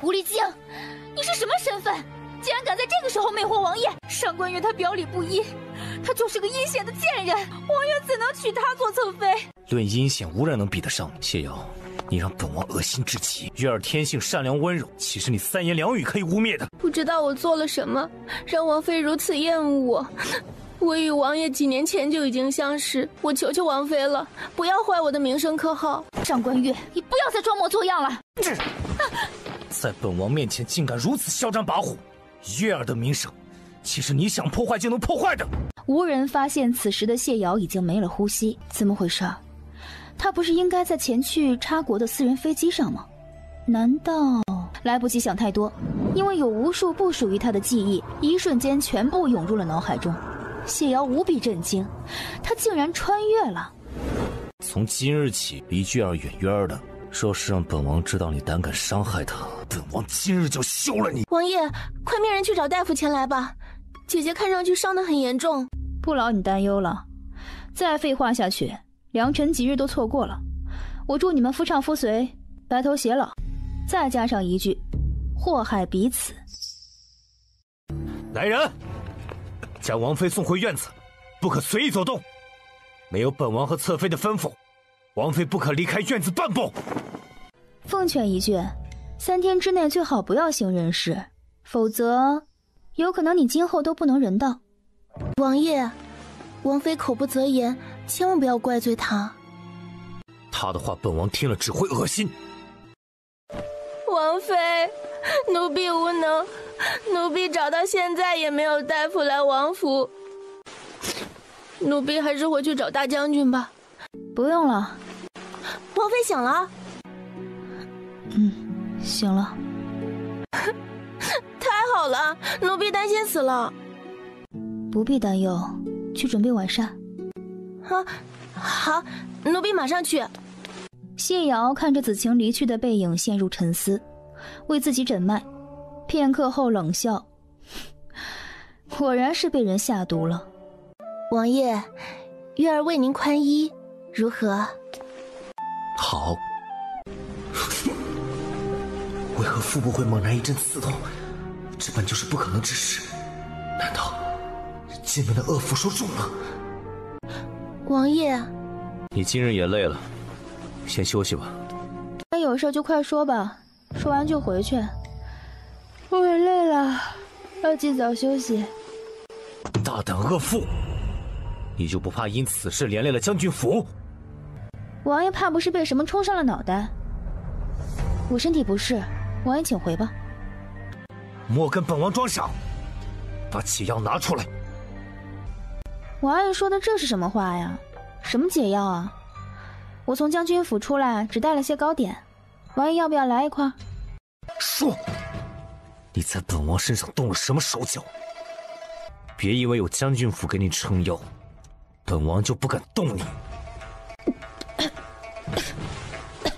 狐狸精，你是什么身份？竟然敢在这个时候魅惑王爷！上官月他表里不一，他就是个阴险的贱人，王爷怎能娶她做侧妃？论阴险，无人能比得上你。谢瑶，你让本王恶心至极。月儿天性善良温柔，岂是你三言两语可以污蔑的？不知道我做了什么，让王妃如此厌恶我。我与王爷几年前就已经相识，我求求王妃了，不要坏我的名声可好？上官月，你不要再装模作样了！在本王面前竟敢如此嚣张跋扈！月儿的名声，岂是你想破坏就能破坏的？无人发现，此时的谢瑶已经没了呼吸。怎么回事？他不是应该在前去插国的私人飞机上吗？难道来不及想太多？因为有无数不属于他的记忆，一瞬间全部涌入了脑海中。谢瑶无比震惊，他竟然穿越了。从今日起，离月儿远远的。若是让本王知道你胆敢伤害她，本王今日就休了你！王爷，快命人去找大夫前来吧。姐姐看上去伤得很严重，不劳你担忧了。再废话下去，良辰吉日都错过了。我祝你们夫唱妇随，白头偕老。再加上一句，祸害彼此。来人，将王妃送回院子，不可随意走动。没有本王和侧妃的吩咐。王妃不可离开院子半步。奉劝一句，三天之内最好不要行人事，否则有可能你今后都不能人道。王爷，王妃口不择言，千万不要怪罪她。她的话，本王听了只会恶心。王妃，奴婢无能，奴婢找到现在也没有大夫来王府，奴婢还是回去找大将军吧。不用了。王妃醒了，嗯，醒了，太好了，奴婢担心死了。不必担忧，去准备晚膳。啊，好，奴婢马上去。谢瑶看着子晴离去的背影，陷入沉思，为自己诊脉，片刻后冷笑，果然是被人下毒了。王爷，月儿为您宽衣，如何？好，为何腹部会猛然一阵刺痛？这本就是不可能之事，难道进门的恶符说中了？王爷，你今日也累了，先休息吧。那有事就快说吧，说完就回去。我也累了，要尽早休息。大胆恶妇，你就不怕因此事连累了将军府？王爷怕不是被什么冲上了脑袋？我身体不适，王爷请回吧。莫跟本王装傻，把解药拿出来。王爷说的这是什么话呀？什么解药啊？我从将军府出来只带了些糕点，王爷要不要来一块？说，你在本王身上动了什么手脚？别以为有将军府给你撑腰，本王就不敢动你。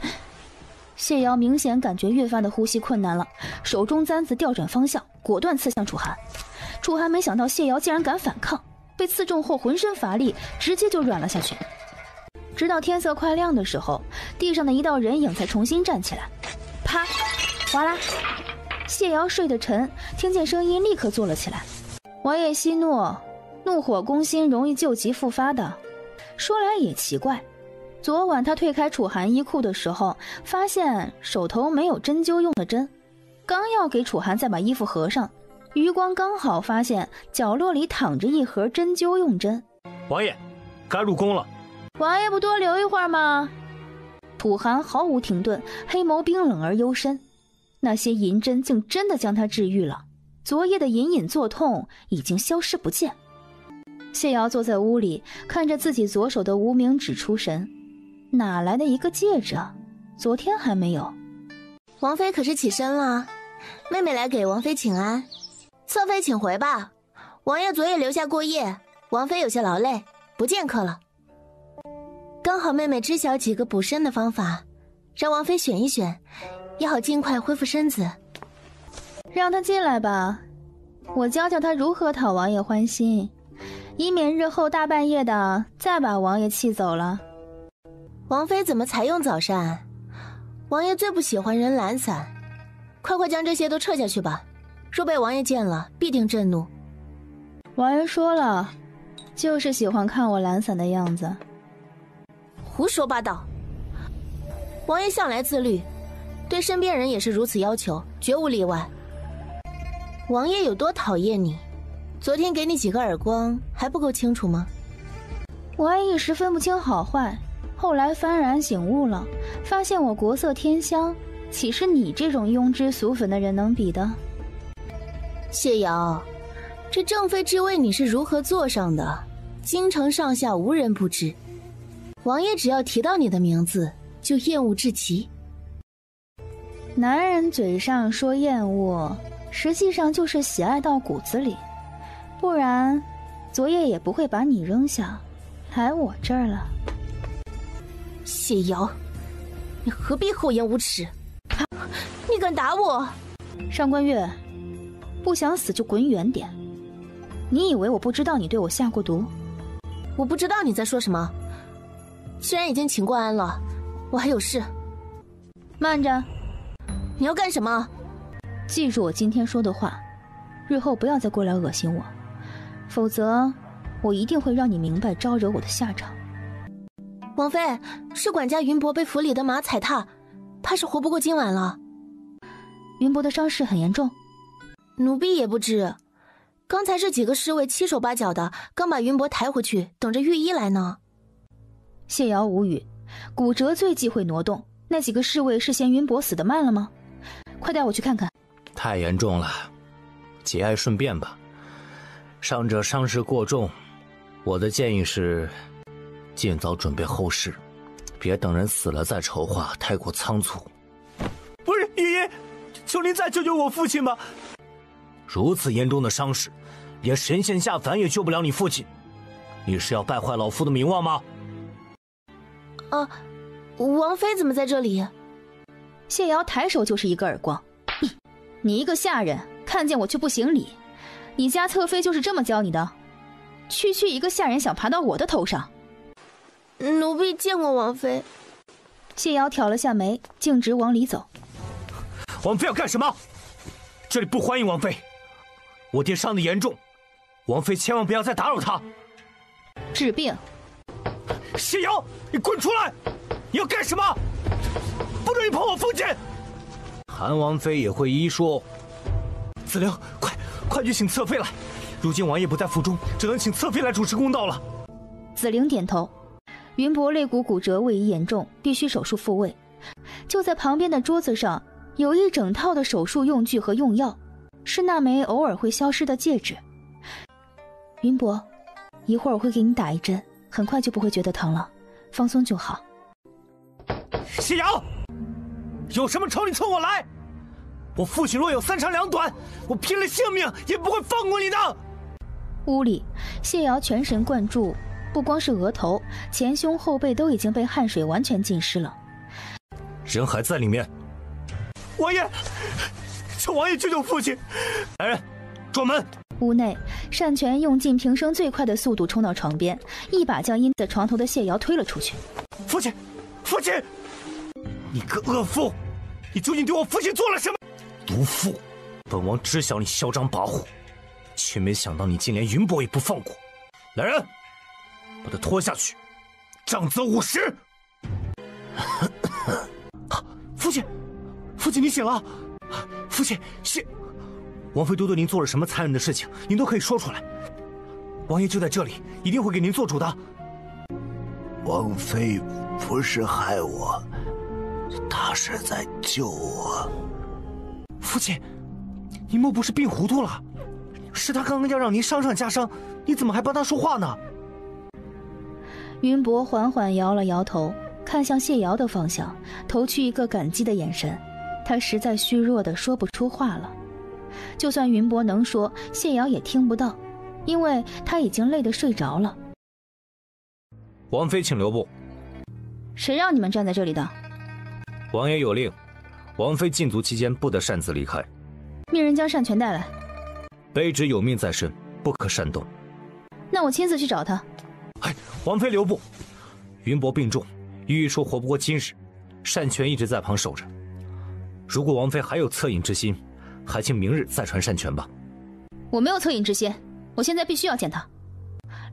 谢瑶明显感觉越发的呼吸困难了，手中簪子调转方向，果断刺向楚寒。楚寒没想到谢瑶竟然敢反抗，被刺中后浑身乏力，直接就软了下去。直到天色快亮的时候，地上的一道人影才重新站起来。啪，哗啦，谢瑶睡得沉，听见声音立刻坐了起来。王爷息怒，怒火攻心，容易旧疾复发的。说来也奇怪。昨晚他退开楚寒衣裤的时候，发现手头没有针灸用的针，刚要给楚寒再把衣服合上，余光刚好发现角落里躺着一盒针灸用针。王爷，该入宫了。王爷不多留一会儿吗？楚寒毫无停顿，黑眸冰冷而幽深，那些银针竟真的将他治愈了，昨夜的隐隐作痛已经消失不见。谢瑶坐在屋里，看着自己左手的无名指出神。哪来的一个戒指？昨天还没有。王妃可是起身了，妹妹来给王妃请安。侧妃请回吧，王爷昨夜留下过夜，王妃有些劳累，不见客了。刚好妹妹知晓几个补身的方法，让王妃选一选，也好尽快恢复身子。让她进来吧，我教教她如何讨王爷欢心，以免日后大半夜的再把王爷气走了。王妃怎么才用早膳？王爷最不喜欢人懒散。快快将这些都撤下去吧，若被王爷见了，必定震怒。王爷说了，就是喜欢看我懒散的样子。胡说八道！王爷向来自律，对身边人也是如此要求，绝无例外。王爷有多讨厌你？昨天给你几个耳光还不够清楚吗？我还一时分不清好坏，后来幡然醒悟了，发现我国色天香，岂是你这种庸脂俗粉的人能比的？谢瑶，这正妃之位你是如何坐上的？京城上下无人不知，王爷只要提到你的名字，就厌恶至极。男人嘴上说厌恶，实际上就是喜爱到骨子里。不然，昨夜也不会把你扔下，来我这儿了。谢瑶，你何必厚颜无耻？你敢打我？上官月，不想死就滚远点！你以为我不知道你对我下过毒？我不知道你在说什么。既然已经请过安了，我还有事。慢着，你要干什么？记住我今天说的话，日后不要再过来恶心我。否则，我一定会让你明白招惹我的下场。王妃，是管家云伯被府里的马踩踏，怕是活不过今晚了。云伯的伤势很严重，奴婢也不知。刚才这几个侍卫七手八脚的，刚把云伯抬回去，等着御医来呢。谢瑶无语，骨折最忌讳挪动。那几个侍卫是嫌云伯死的慢了吗？快带我去看看。太严重了，节哀顺变吧。伤者伤势过重，我的建议是，尽早准备后事，别等人死了再筹划，太过仓促。不是爷爷，求您再救救我父亲吧！如此严重的伤势，连神仙下凡也救不了你父亲，你是要败坏老夫的名望吗？啊，王妃怎么在这里？谢瑶抬手就是一个耳光，你一个下人，看见我却不行礼。你家侧妃就是这么教你的？区区一个下人想爬到我的头上？奴婢见过王妃。谢瑶挑了下眉，径直往里走。王妃要干什么？这里不欢迎王妃。我爹伤得严重，王妃千万不要再打扰他。治病。谢瑶，你滚出来！你要干什么？不准你碰我父亲！韩王妃也会医术。子陵，快！快去请侧妃来！如今王爷不在府中，只能请侧妃来主持公道了。紫菱点头。云博肋骨骨折，位移严重，必须手术复位。就在旁边的桌子上，有一整套的手术用具和用药，是那枚偶尔会消失的戒指。云博，一会儿我会给你打一针，很快就不会觉得疼了，放松就好。谢瑶，有什么仇你冲我来！我父亲若有三长两短，我拼了性命也不会放过你的。屋里，谢瑶全神贯注，不光是额头，前胸后背都已经被汗水完全浸湿了。人还在里面。王爷，求王爷救救父亲！来人，撞门！屋内，单权用尽平生最快的速度冲到床边，一把将阴在床头的谢瑶推了出去。父亲，父亲，你个恶妇，你究竟对我父亲做了什么？毒妇，本王知晓你嚣张跋扈，却没想到你竟连云伯也不放过。来人，把他拖下去，杖责五十。父亲，父亲，你醒了。父亲，谢王妃都对您做了什么残忍的事情，您都可以说出来。王爷就在这里，一定会给您做主的。王妃不是害我，她是在救我。父亲，您莫不是病糊涂了？是他刚刚要让您伤上加伤，你怎么还帮他说话呢？云博缓缓摇了摇头，看向谢瑶的方向，投去一个感激的眼神。他实在虚弱的说不出话了。就算云博能说，谢瑶也听不到，因为他已经累得睡着了。王妃，请留步。谁让你们站在这里的？王爷有令。王妃禁足期间不得擅自离开，命人将善全带来。卑职有命在身，不可擅动。那我亲自去找他。哎，王妃留步。云伯病重，御医说活不过今日，善权一直在旁守着。如果王妃还有恻隐之心，还请明日再传善权吧。我没有恻隐之心，我现在必须要见他。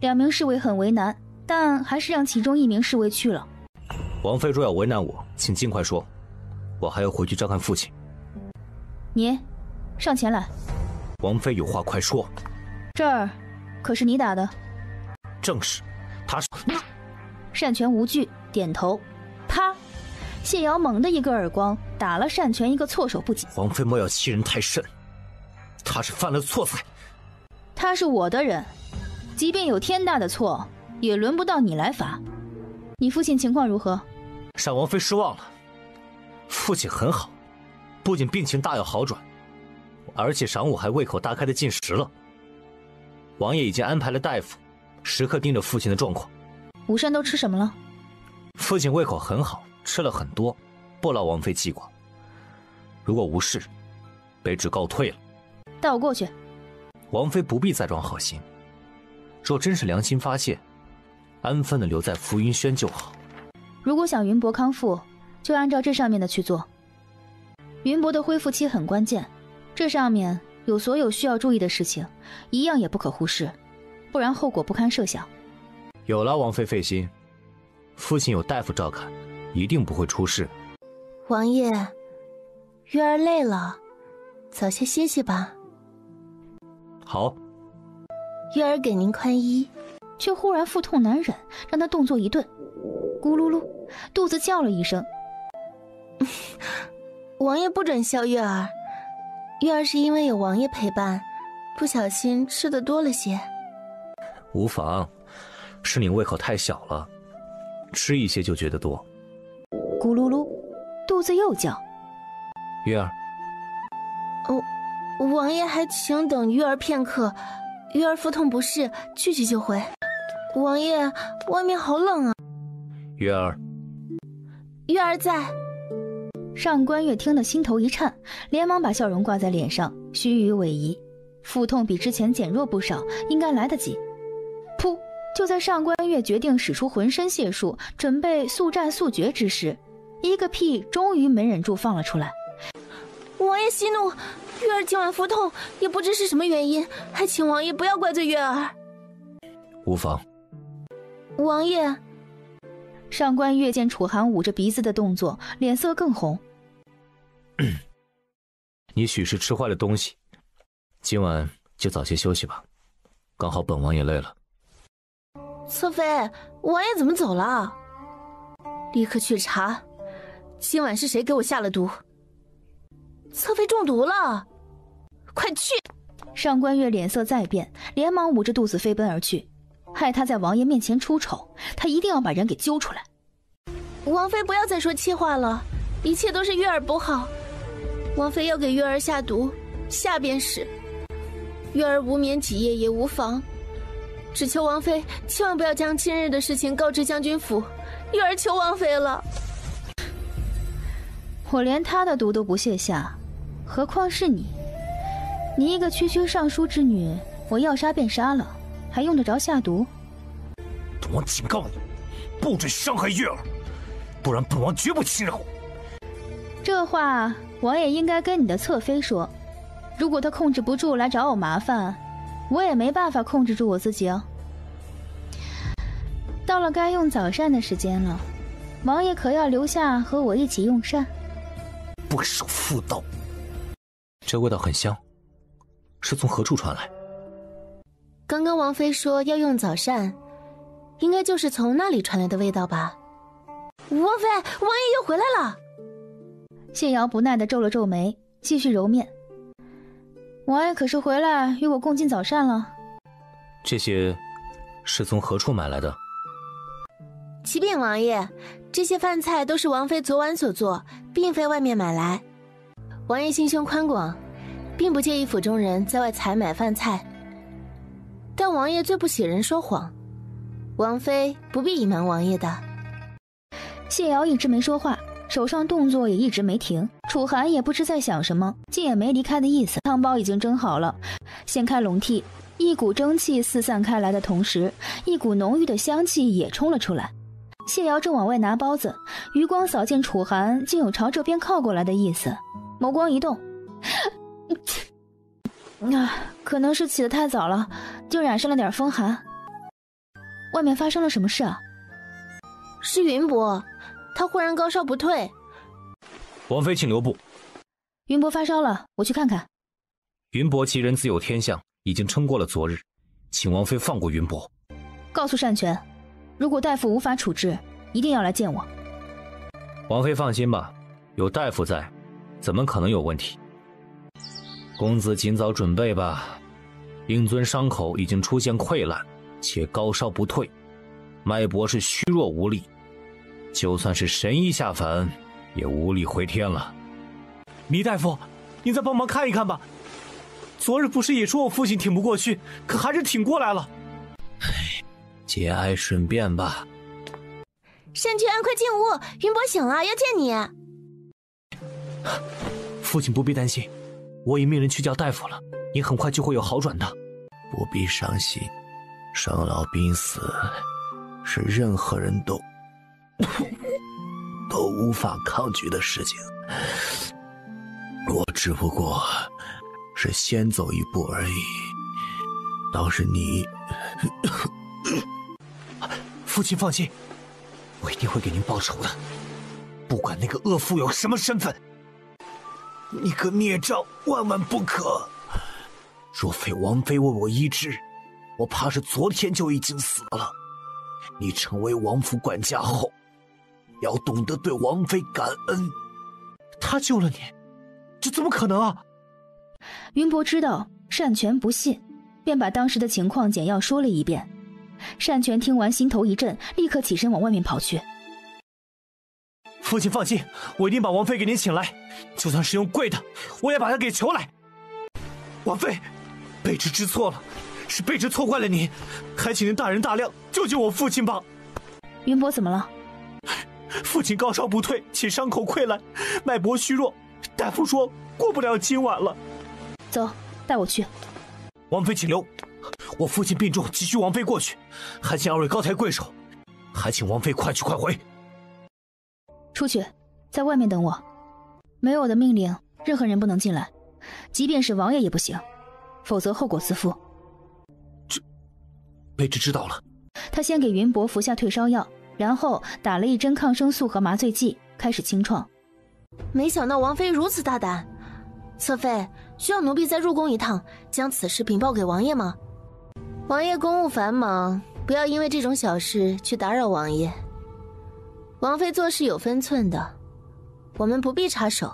两名侍卫很为难，但还是让其中一名侍卫去了。王妃若要为难我，请尽快说，我还要回去照看父亲。你，上前来。王妃有话快说。这儿，可是你打的？正是，他是。单权无惧，点头。啪！谢瑶猛的一个耳光，打了单权一个措手不及。王妃莫要欺人太甚，他是犯了错才。他是我的人，即便有天大的错，也轮不到你来罚。你父亲情况如何？单王妃失望了。父亲很好，不仅病情大有好转，而且晌午还胃口大开的进食了。王爷已经安排了大夫，时刻盯着父亲的状况。午膳都吃什么了？父亲胃口很好，吃了很多，不劳王妃记挂。如果无事，卑职告退了。带我过去。王妃不必再装好心，若真是良心发现，安分的留在浮云轩就好。如果想云伯康复，就按照这上面的去做。云伯的恢复期很关键，这上面有所有需要注意的事情，一样也不可忽视，不然后果不堪设想。有劳，王妃费心，父亲有大夫照看，一定不会出事。王爷，月儿累了，早些歇息吧。好，月儿给您宽衣，却忽然腹痛难忍，让他动作一顿，咕噜噜，肚子叫了一声。王爷不准笑月儿，月儿是因为有王爷陪伴，不小心吃的多了些。无妨，是你胃口太小了，吃一些就觉得多。咕噜噜，肚子又叫。月儿。哦。王爷还请等玉儿片刻，玉儿腹痛不适，去去就回。王爷，外面好冷啊。月儿，月儿在。上官月听得心头一颤，连忙把笑容挂在脸上，须臾委移，腹痛比之前减弱不少，应该来得及。噗！就在上官月决定使出浑身解数，准备速战速决之时，一个屁终于没忍住放了出来。王爷息怒。月儿今晚腹痛，也不知是什么原因，还请王爷不要怪罪月儿。无妨。王爷，上官月见楚寒捂着鼻子的动作，脸色更红。你许是吃坏了东西，今晚就早些休息吧。刚好本王也累了。侧妃，王爷怎么走了？立刻去查，今晚是谁给我下了毒？侧妃中毒了，快去！上官月脸色再变，连忙捂着肚子飞奔而去，害他在王爷面前出丑，他一定要把人给揪出来。王妃不要再说气话了，一切都是月儿不好，王妃要给月儿下毒，下便是。月儿无眠几夜也无妨，只求王妃千万不要将今日的事情告知将军府，月儿求王妃了。我连他的毒都不屑下。何况是你，你一个区区尚书之女，我要杀便杀了，还用得着下毒？本王警告你，不准伤害月儿，不然本王绝不轻饶。这话王爷应该跟你的侧妃说，如果她控制不住来找我麻烦，我也没办法控制住我自己哦。到了该用早膳的时间了，王爷可要留下和我一起用膳？不守妇道。这味道很香，是从何处传来？刚刚王妃说要用早膳，应该就是从那里传来的味道吧？王妃，王爷又回来了。谢瑶不耐的皱了皱眉，继续揉面。王爷可是回来与我共进早膳了？这些是从何处买来的？启禀王爷，这些饭菜都是王妃昨晚所做，并非外面买来。王爷心胸宽广，并不介意府中人在外采买饭菜。但王爷最不喜人说谎，王妃不必隐瞒王爷的。谢瑶一直没说话，手上动作也一直没停。楚寒也不知在想什么，竟也没离开的意思。汤包已经蒸好了，掀开笼屉，一股蒸汽四散开来的同时，一股浓郁的香气也冲了出来。谢瑶正往外拿包子，余光扫见楚寒竟有朝这边靠过来的意思。眸光一动，啊，可能是起得太早了，就染上了点风寒。外面发生了什么事啊？是云伯，他忽然高烧不退。王妃，请留步。云伯发烧了，我去看看。云伯其人自有天相，已经撑过了昨日，请王妃放过云伯。告诉善权，如果大夫无法处置，一定要来见我。王妃放心吧，有大夫在，怎么可能有问题？公子尽早准备吧。英尊伤口已经出现溃烂，且高烧不退，脉搏是虚弱无力，就算是神医下凡，也无力回天了。糜大夫，您再帮忙看一看吧。昨日不是也说我父亲挺不过去，可还是挺过来了。唉，节哀顺变吧。单权，快进屋，云伯醒了，要见你。父亲不必担心，我已命人去叫大夫了，你很快就会有好转的。不必伤心，生老病死是任何人都都无法抗拒的事情。我只不过是先走一步而已。倒是你，父亲放心。我一定会给您报仇的，不管那个恶妇有什么身份。你个孽障，万万不可！若非王妃为我医治，我怕是昨天就已经死了。你成为王府管家后，要懂得对王妃感恩。他救了你，这怎么可能啊？云博知道善权不信，便把当时的情况简要说了一遍。单。权听完，心头一震，立刻起身往外面跑去。父亲放心，我一定把王妃给您请来，就算是用跪的，我也把她给求来。王妃，卑职知错了，是卑职错怪了您，还请您大人大量救救我父亲吧。云博怎么了？父亲高烧不退，且伤口溃烂，脉搏虚弱，大夫说过不了今晚了。走，带我去。王妃请留。我父亲病重，急需王妃过去，还请二位高抬贵手，还请王妃快去快回。出去，在外面等我。没有我的命令，任何人不能进来，即便是王爷也不行，否则后果自负。这，卑职知道了。他先给云伯服下退烧药，然后打了一针抗生素和麻醉剂，开始清创。没想到王妃如此大胆，侧妃需要奴婢再入宫一趟，将此事禀报给王爷吗？王爷公务繁忙，不要因为这种小事去打扰王爷。王妃做事有分寸的，我们不必插手。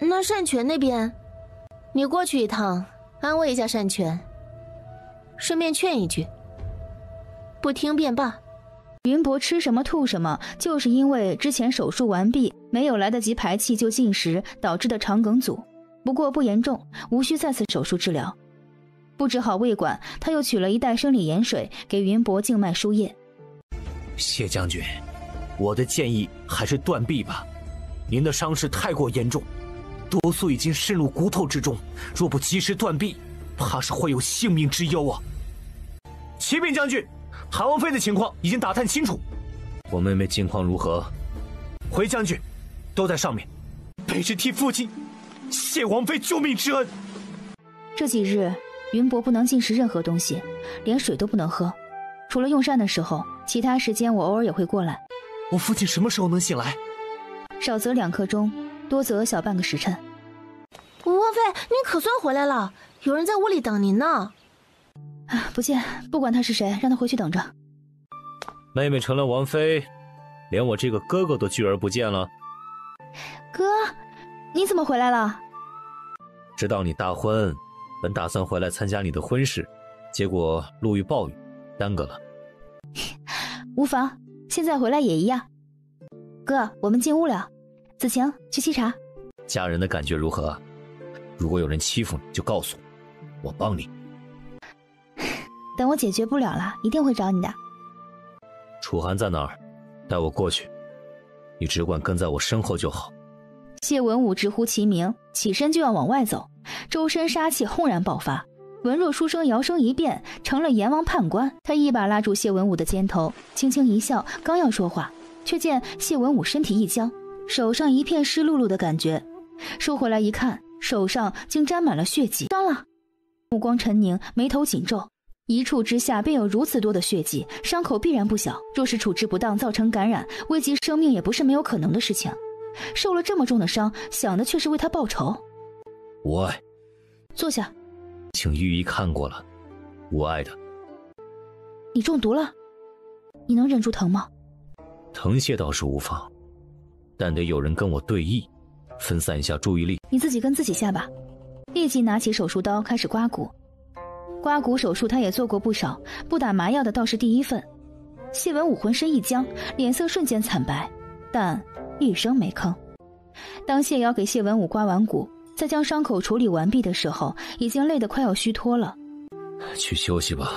那善权那边，你过去一趟，安慰一下善权，顺便劝一句。不听便罢。云博吃什么吐什么，就是因为之前手术完毕，没有来得及排气就进食导致的肠梗阻，不过不严重，无需再次手术治疗。布置好胃管，他又取了一袋生理盐水给云博静脉输液。谢将军，我的建议还是断臂吧。您的伤势太过严重，毒素已经渗入骨头之中，若不及时断臂，怕是会有性命之忧啊。启禀将军，韩王妃的情况已经打探清楚，我妹妹近况如何？回将军，都在上面。卑职替父亲谢王妃救命之恩。这几日。云伯不能进食任何东西，连水都不能喝，除了用膳的时候，其他时间我偶尔也会过来。我父亲什么时候能醒来？少则两刻钟，多则小半个时辰。王妃，您可算回来了，有人在屋里等您呢。啊，不见，不管他是谁，让他回去等着。妹妹成了王妃，连我这个哥哥都拒而不见了。哥，你怎么回来了？知道你大婚。本打算回来参加你的婚事，结果路遇暴雨，耽搁了。无妨，现在回来也一样。哥，我们进屋聊。子晴，去沏茶。家人的感觉如何？如果有人欺负你，就告诉我，我帮你。等我解决不了了，一定会找你的。楚寒在哪儿？带我过去。你只管跟在我身后就好。谢文武直呼其名，起身就要往外走。周身杀气轰然爆发，文若书生摇身一变成了阎王判官。他一把拉住谢文武的肩头，轻轻一笑，刚要说话，却见谢文武身体一僵，手上一片湿漉漉的感觉。收回来一看，手上竟沾满了血迹，伤了。目光沉凝，眉头紧皱，一触之下便有如此多的血迹，伤口必然不小。若是处置不当，造成感染，危及生命也不是没有可能的事情。受了这么重的伤，想的却是为他报仇。无碍，坐下，请御医看过了，无碍的。你中毒了，你能忍住疼吗？疼些倒是无妨，但得有人跟我对弈，分散一下注意力。你自己跟自己下吧。立即拿起手术刀开始刮骨。刮骨手术他也做过不少，不打麻药的倒是第一份。谢文武浑身一僵，脸色瞬间惨白，但一声没吭。当谢瑶给谢文武刮完骨，再将伤口处理完毕的时候，已经累得快要虚脱了。去休息吧。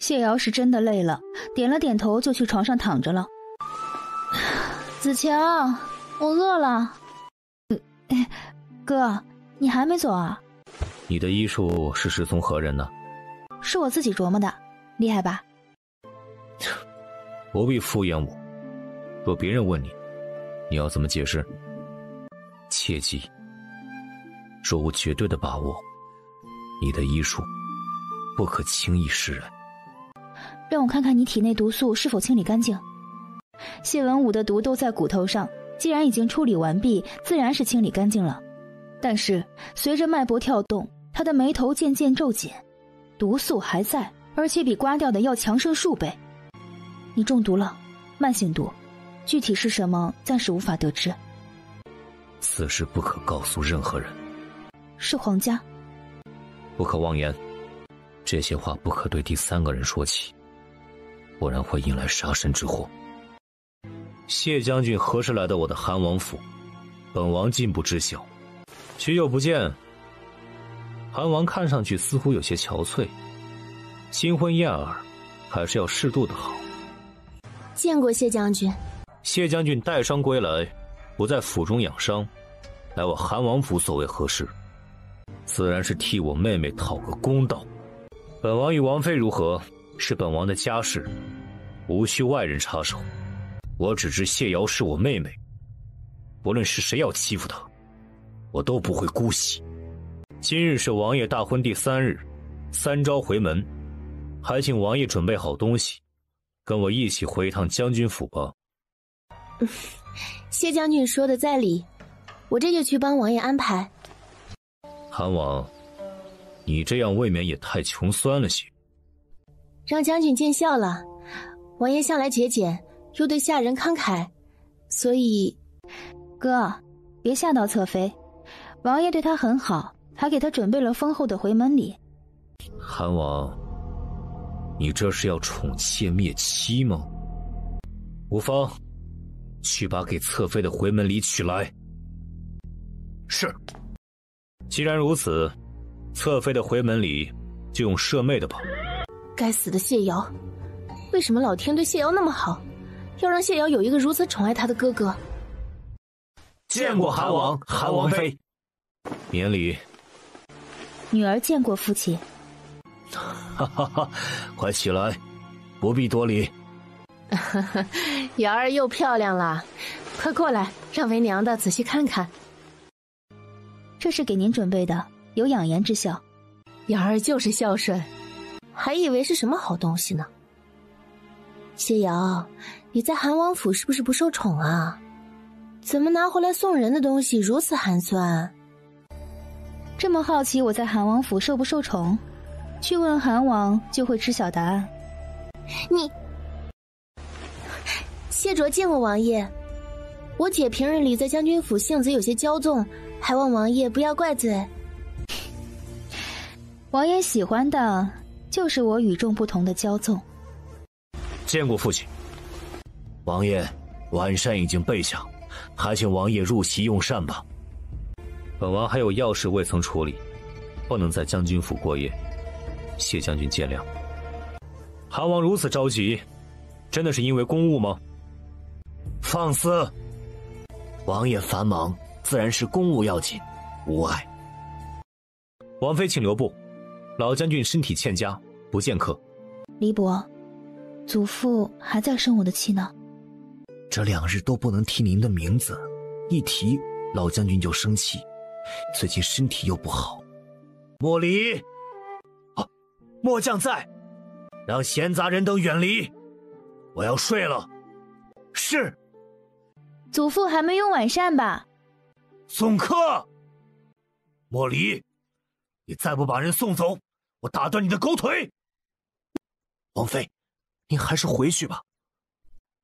谢瑶是真的累了，点了点头就去床上躺着了。子晴，我饿了。哥，你还没走啊？你的医术是师从何人呢？是我自己琢磨的，厉害吧？不必敷衍我。若别人问你，你要怎么解释？切记，若无绝对的把握，你的医术不可轻易示人。让我看看你体内毒素是否清理干净。谢文武的毒都在骨头上，既然已经处理完毕，自然是清理干净了。但是随着脉搏跳动，他的眉头渐渐皱紧，毒素还在，而且比刮掉的要强盛数倍。你中毒了，慢性毒，具体是什么暂时无法得知。此事不可告诉任何人。是皇家。不可妄言，这些话不可对第三个人说起。不然会引来杀身之祸。谢将军何时来到我的韩王府？本王竟不知晓。许久不见，韩王看上去似乎有些憔悴。新婚燕尔，还是要适度的好。见过谢将军。谢将军带伤归来，不在府中养伤，来我韩王府所为何事？自然是替我妹妹讨个公道。本王与王妃如何？是本王的家事，无需外人插手。我只知谢瑶是我妹妹，不论是谁要欺负她，我都不会姑息。今日是王爷大婚第三日，三朝回门，还请王爷准备好东西，跟我一起回一趟将军府吧。谢将军说的在理，我这就去帮王爷安排。韩王，你这样未免也太穷酸了些。让将军见笑了，王爷向来节俭，又对下人慷慨，所以，哥，别吓到侧妃，王爷对她很好，还给她准备了丰厚的回门礼。韩王，你这是要宠妾灭妻吗？无妨，去把给侧妃的回门礼取来。是。既然如此，侧妃的回门礼就用舍妹的吧。该死的谢瑶，为什么老天对谢瑶那么好，要让谢瑶有一个如此宠爱她的哥哥？见过韩王、韩王妃，免礼。女儿见过父亲。哈哈哈！快起来，不必多礼。瑶儿又漂亮了，快过来，让为娘的仔细看看。这是给您准备的，有养颜之效。瑶儿就是孝顺。还以为是什么好东西呢。谢瑶，你在韩王府是不是不受宠啊？怎么拿回来送人的东西如此寒酸？这么好奇我在韩王府受不受宠？去问韩王就会知晓答案。你，谢卓见过王爷。我姐平日里在将军府性子有些骄纵，还望王爷不要怪罪。王爷喜欢的。就是我与众不同的骄纵。见过父亲，王爷，晚膳已经备下，还请王爷入席用膳吧。本王还有要事未曾处理，不能在将军府过夜，谢将军见谅。韩王如此着急，真的是因为公务吗？放肆！王爷繁忙，自然是公务要紧，无碍。王妃，请留步。老将军身体欠佳，不见客。李伯，祖父还在生我的气呢。这两日都不能提您的名字，一提老将军就生气，最近身体又不好。莫离，啊，末将在，让闲杂人等远离，我要睡了。是。祖父还没用晚膳吧？送客。莫离，你再不把人送走，我打断你的狗腿。王妃，您还是回去吧。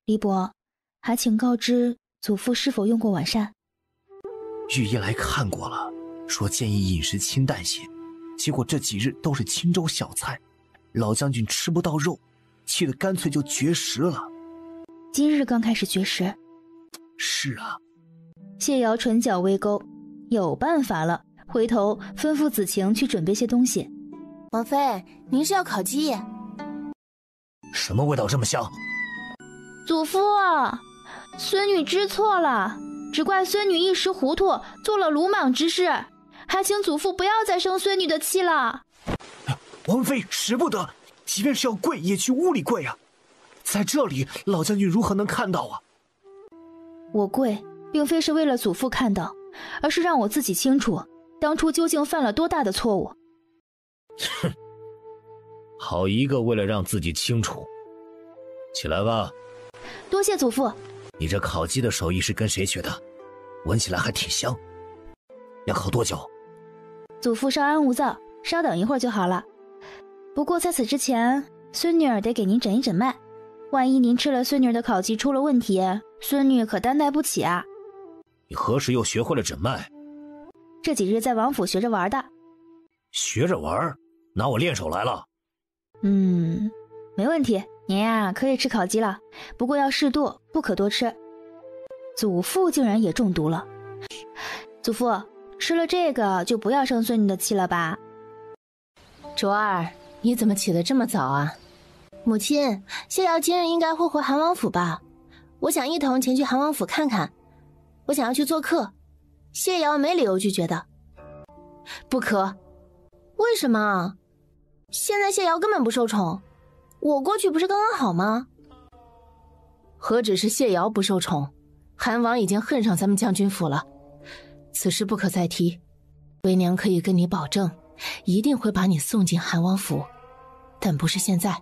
李伯，还请告知祖父是否用过晚膳。御医来看过了，说建议饮食清淡些。结果这几日都是清粥小菜，老将军吃不到肉，气得干脆就绝食了。今日刚开始绝食。是啊。谢瑶唇角微勾，有办法了，回头吩咐子晴去准备些东西。王妃，您是要烤鸡？什么味道这么香？祖父，孙女知错了，只怪孙女一时糊涂，做了鲁莽之事。还请祖父不要再生孙女的气了。王妃使不得，即便是要跪，也去屋里跪啊！在这里，老将军如何能看到啊？我跪，并非是为了祖父看到，而是让我自己清楚当初究竟犯了多大的错误。哼，好一个为了让自己清楚！起来吧。多谢祖父。你这烤鸡的手艺是跟谁学的？闻起来还挺香。要烤多久？祖父稍安勿躁，稍等一会儿就好了。不过在此之前，孙女儿得给您诊一诊脉，万一您吃了孙女儿的烤鸡出了问题，孙女可担待不起啊。你何时又学会了诊脉？这几日在王府学着玩的。学着玩？拿我练手来了？嗯，没问题。您呀，可以吃烤鸡了，不过要适度，不可多吃。祖父竟然也中毒了。祖父。吃了这个就不要生孙女的气了吧。卓儿，你怎么起得这么早啊？母亲，谢瑶今日应该会回韩王府吧？我想一同前去韩王府看看。我想要去做客，谢瑶没理由拒绝的。不可。为什么？现在谢瑶根本不受宠，我过去不是刚刚好吗？何止是谢瑶不受宠，韩王已经恨上咱们将军府了。此事不可再提，为娘可以跟你保证，一定会把你送进韩王府，但不是现在。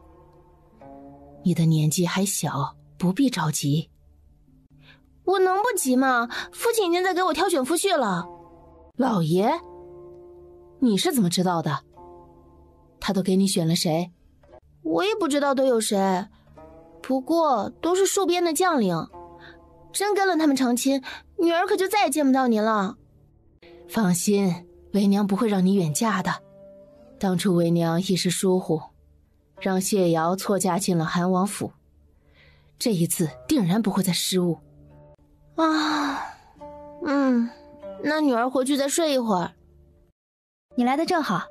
你的年纪还小，不必着急。我能不急吗？父亲已经在给我挑选夫婿了。老爷，你是怎么知道的？他都给你选了谁？我也不知道都有谁，不过都是戍边的将领。真跟了他们成亲，女儿可就再也见不到您了。放心，为娘不会让你远嫁的。当初为娘一时疏忽，让谢瑶错嫁进了韩王府。这一次定然不会再失误。啊，嗯，那女儿回去再睡一会儿。你来的正好，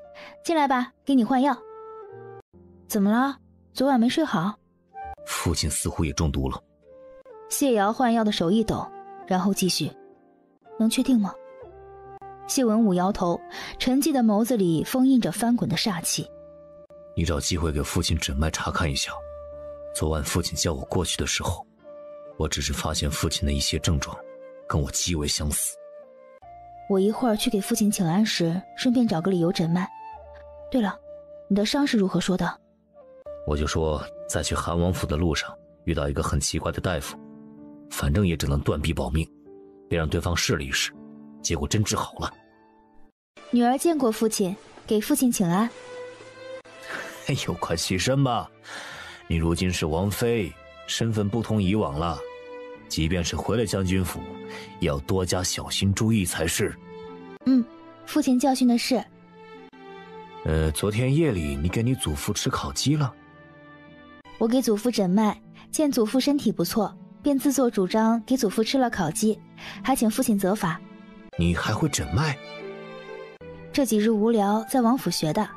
进来吧，给你换药。怎么了？昨晚没睡好？父亲似乎也中毒了。谢瑶换药的手一抖，然后继续：“能确定吗？”谢文武摇头，沉寂的眸子里封印着翻滚的煞气。你找机会给父亲诊脉查看一下。昨晚父亲叫我过去的时候，我只是发现父亲的一些症状，跟我极为相似。我一会儿去给父亲请安时，顺便找个理由诊脉。对了，你的伤是如何说的？我就说在去韩王府的路上遇到一个很奇怪的大夫，反正也只能断臂保命，便让对方试了一试。结果真治好了。女儿见过父亲，给父亲请安。哎呦，快起身吧！你如今是王妃，身份不同以往了。即便是回了将军府，也要多加小心注意才是。嗯，父亲教训的是。呃，昨天夜里你给你祖父吃烤鸡了？我给祖父诊脉，见祖父身体不错，便自作主张给祖父吃了烤鸡，还请父亲责罚。你还会诊脉？这几日无聊，在王府学的。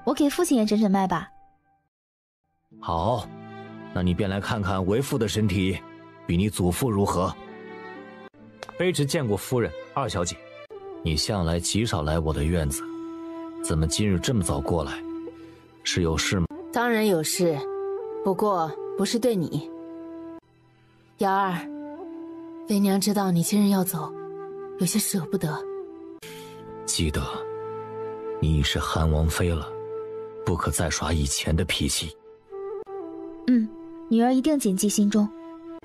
哎，我给父亲也诊诊脉吧。好，那你便来看看为父的身体，比你祖父如何？卑职见过夫人、二小姐。你向来极少来我的院子，怎么今日这么早过来？是有事吗？当然有事，不过不是对你。瑶儿，为娘知道你今日要走。有些舍不得，记得，你已是韩王妃了，不可再耍以前的脾气。嗯，女儿一定谨记心中。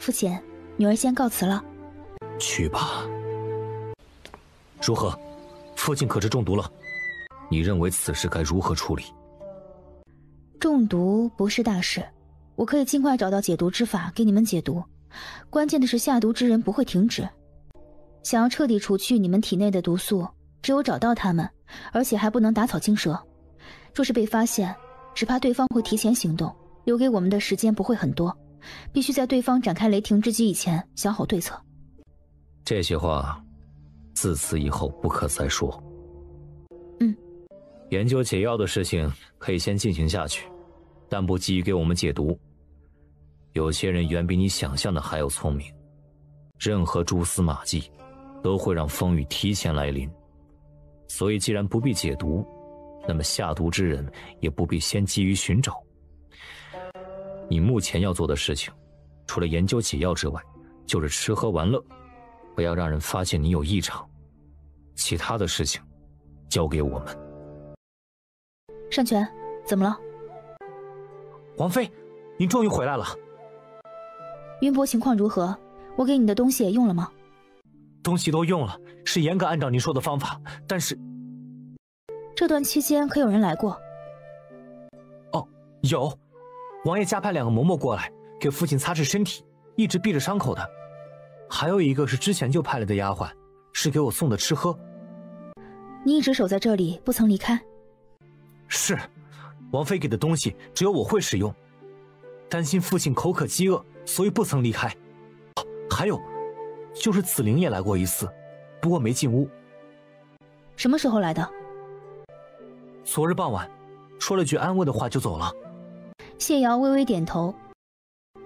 父亲，女儿先告辞了。去吧。如何？父亲可是中毒了？你认为此事该如何处理？中毒不是大事，我可以尽快找到解毒之法给你们解毒。关键的是下毒之人不会停止。想要彻底除去你们体内的毒素，只有找到他们，而且还不能打草惊蛇。若是被发现，只怕对方会提前行动，留给我们的时间不会很多。必须在对方展开雷霆之击以前想好对策。这些话，自此以后不可再说。嗯，研究解药的事情可以先进行下去，但不急于给我们解毒。有些人远比你想象的还要聪明，任何蛛丝马迹。都会让风雨提前来临，所以既然不必解毒，那么下毒之人也不必先急于寻找。你目前要做的事情，除了研究解药之外，就是吃喝玩乐，不要让人发现你有异常。其他的事情，交给我们。上泉，怎么了？王妃，您终于回来了。云博情况如何？我给你的东西也用了吗？东西都用了，是严格按照您说的方法。但是，这段期间可有人来过？哦，有，王爷加派两个嬷嬷过来给父亲擦拭身体，一直闭着伤口的。还有一个是之前就派来的丫鬟，是给我送的吃喝。你一直守在这里，不曾离开。是，王妃给的东西只有我会使用，担心父亲口渴饥饿，所以不曾离开。还有。就是紫菱也来过一次，不过没进屋。什么时候来的？昨日傍晚，说了句安慰的话就走了。谢瑶微微点头，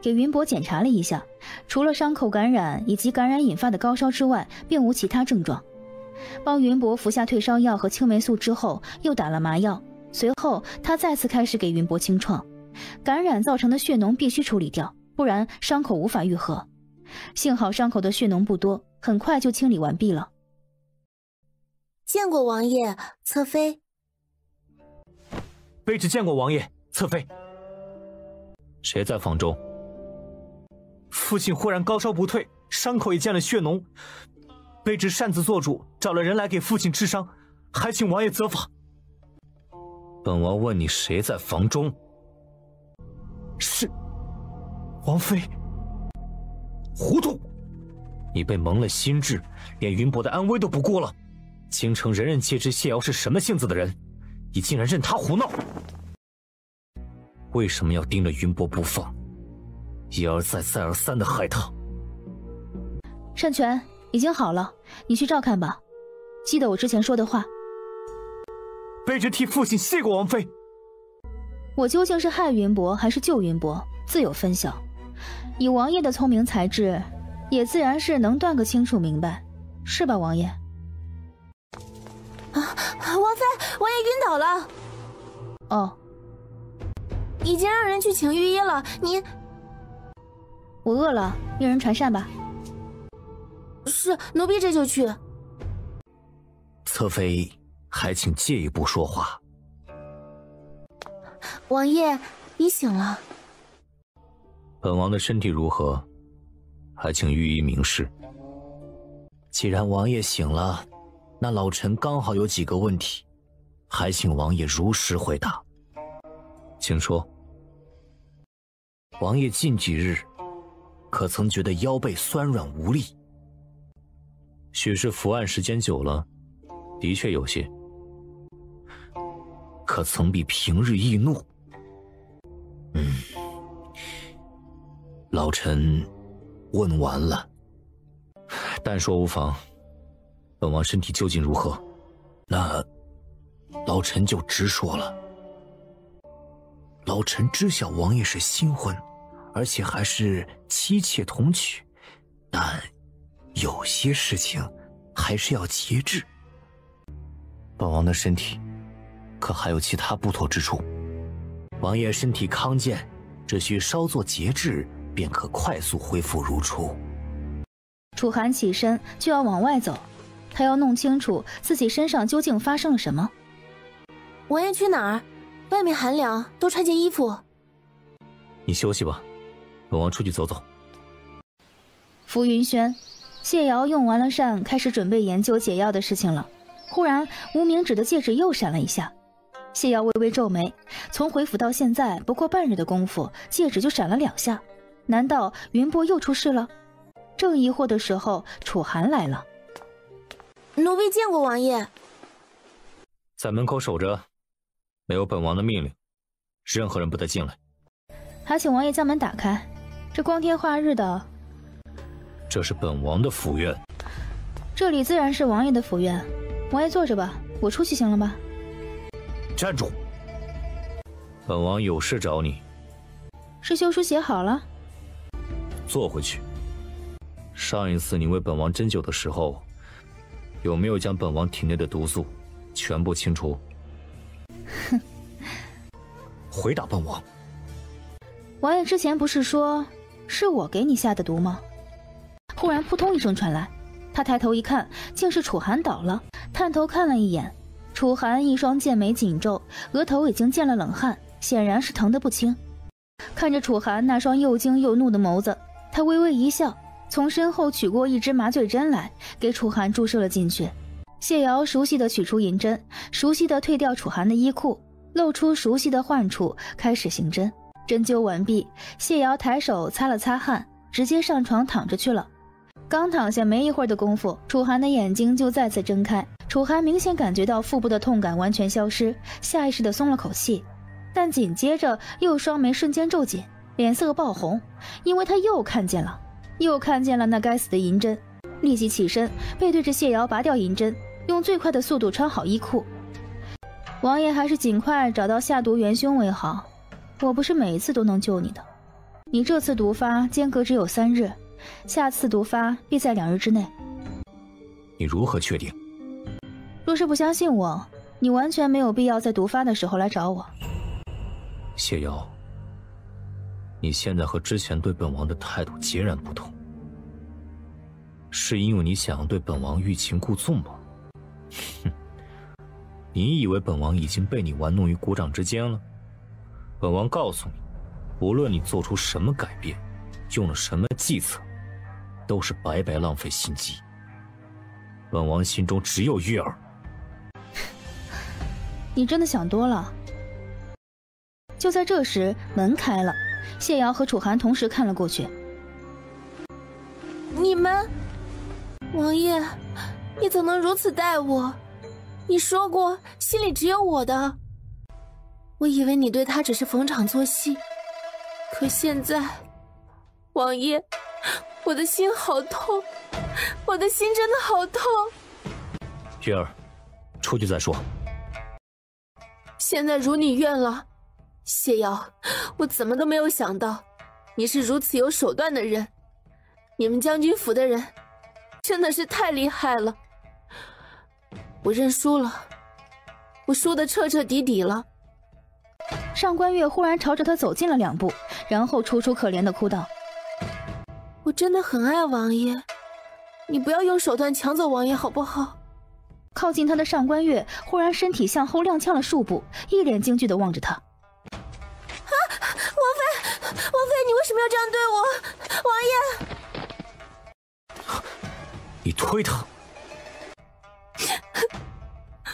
给云博检查了一下，除了伤口感染以及感染引发的高烧之外，并无其他症状。帮云博服下退烧药和青霉素之后，又打了麻药。随后，他再次开始给云博清创。感染造成的血脓必须处理掉，不然伤口无法愈合。幸好伤口的血脓不多，很快就清理完毕了。见过王爷，侧妃。卑职见过王爷，侧妃。谁在房中？父亲忽然高烧不退，伤口也见了血脓，卑职擅自做主，找了人来给父亲治伤，还请王爷责罚。本王问你，谁在房中？是王妃。糊涂！你被蒙了心智，连云伯的安危都不顾了。京城人人皆知谢瑶是什么性子的人，你竟然任他胡闹！为什么要盯着云博不放，一而再、再而三的害他？单权已经好了，你去照看吧。记得我之前说的话。卑职替父亲谢过王妃。我究竟是害云博还是救云博，自有分晓。以王爷的聪明才智，也自然是能断个清楚明白，是吧，王爷？啊，王妃，王爷晕倒了。哦，已经让人去请御医了。您，我饿了，命人传膳吧。是，奴婢这就去。侧妃，还请借一步说话。王爷，你醒了。本王的身体如何？还请御医明示。既然王爷醒了，那老臣刚好有几个问题，还请王爷如实回答。请说。王爷近几日，可曾觉得腰背酸软无力？许是伏案时间久了，的确有些。可曾比平日易怒？嗯。老臣问完了，但说无妨。本王身体究竟如何？那老臣就直说了。老臣知晓王爷是新婚，而且还是妻妾同娶，但有些事情还是要节制。本王的身体可还有其他不妥之处？王爷身体康健，只需稍作节制。便可快速恢复如初。楚寒起身就要往外走，他要弄清楚自己身上究竟发生了什么。王爷去哪儿？外面寒凉，多穿件衣服。你休息吧，本王出去走走。浮云轩，谢瑶用完了膳，开始准备研究解药的事情了。忽然，无名指的戒指又闪了一下。谢瑶微微皱眉，从回府到现在不过半日的功夫，戒指就闪了两下。难道云波又出事了？正疑惑的时候，楚寒来了。奴婢见过王爷，在门口守着，没有本王的命令，任何人不得进来。还请王爷将门打开。这光天化日的，这是本王的府院，这里自然是王爷的府院。王爷坐着吧，我出去行了吧？站住！本王有事找你。是休书写好了？坐回去。上一次你为本王针灸的时候，有没有将本王体内的毒素全部清除？哼！回答本王。王爷之前不是说是我给你下的毒吗？忽然扑通一声传来，他抬头一看，竟是楚寒倒了。探头看了一眼，楚寒一双剑眉紧皱，额头已经见了冷汗，显然是疼得不轻。看着楚寒那双又惊又怒的眸子，他微微一笑，从身后取过一支麻醉针来，给楚寒注射了进去。谢瑶熟悉的取出银针，熟悉的退掉楚寒的衣裤，露出熟悉的患处，开始行针。针灸完毕，谢瑶抬手擦了擦汗，直接上床躺着去了。刚躺下没一会儿的功夫，楚寒的眼睛就再次睁开。楚寒明显感觉到腹部的痛感完全消失，下意识的松了口气，但紧接着又双眉瞬间皱紧，脸色爆红，因为他又看见了，又看见了那该死的银针。立即起身，背对着谢瑶拔掉银针，用最快的速度穿好衣裤。王爷还是尽快找到下毒元凶为好。我不是每一次都能救你的，你这次毒发间隔只有三日。下次毒发必在两日之内。你如何确定？若是不相信我，你完全没有必要在毒发的时候来找我。谢瑶，你现在和之前对本王的态度截然不同，是因为你想要对本王欲擒故纵吗？哼！你以为本王已经被你玩弄于股掌之间了？本王告诉你，无论你做出什么改变，用了什么计策。都是白白浪费心机。本王心中只有玉儿。你真的想多了。就在这时，门开了，谢瑶和楚寒同时看了过去。你们，王爷，你怎能如此待我？你说过心里只有我的。我以为你对他只是逢场作戏，可现在，王爷。我的心好痛，我的心真的好痛。月儿，出去再说。现在如你愿了，谢瑶，我怎么都没有想到，你是如此有手段的人。你们将军府的人真的是太厉害了。我认输了，我输的彻彻底底了。上官月忽然朝着他走近了两步，然后楚楚可怜的哭道。我真的很爱王爷，你不要用手段抢走王爷好不好？靠近他的上官月忽然身体向后踉跄了数步，一脸惊惧的望着他。啊，王妃，王妃，你为什么要这样对我？王爷，你推他！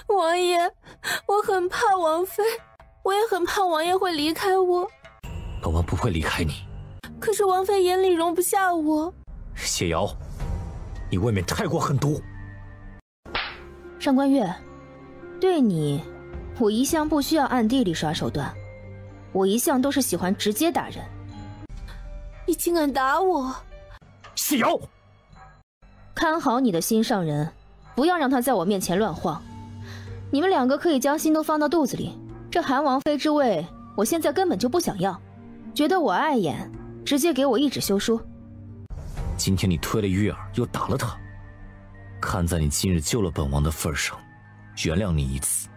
王爷，我很怕王妃，我也很怕王爷会离开我。本王不会离开你。可是王妃眼里容不下我，谢瑶，你未免太过狠毒。上官月，对你，我一向不需要暗地里耍手段，我一向都是喜欢直接打人。你竟敢打我！谢瑶，看好你的心上人，不要让他在我面前乱晃。你们两个可以将心都放到肚子里，这韩王妃之位，我现在根本就不想要，觉得我碍眼。直接给我一纸休书。今天你推了玉儿，又打了他，看在你今日救了本王的份上，原谅你一次。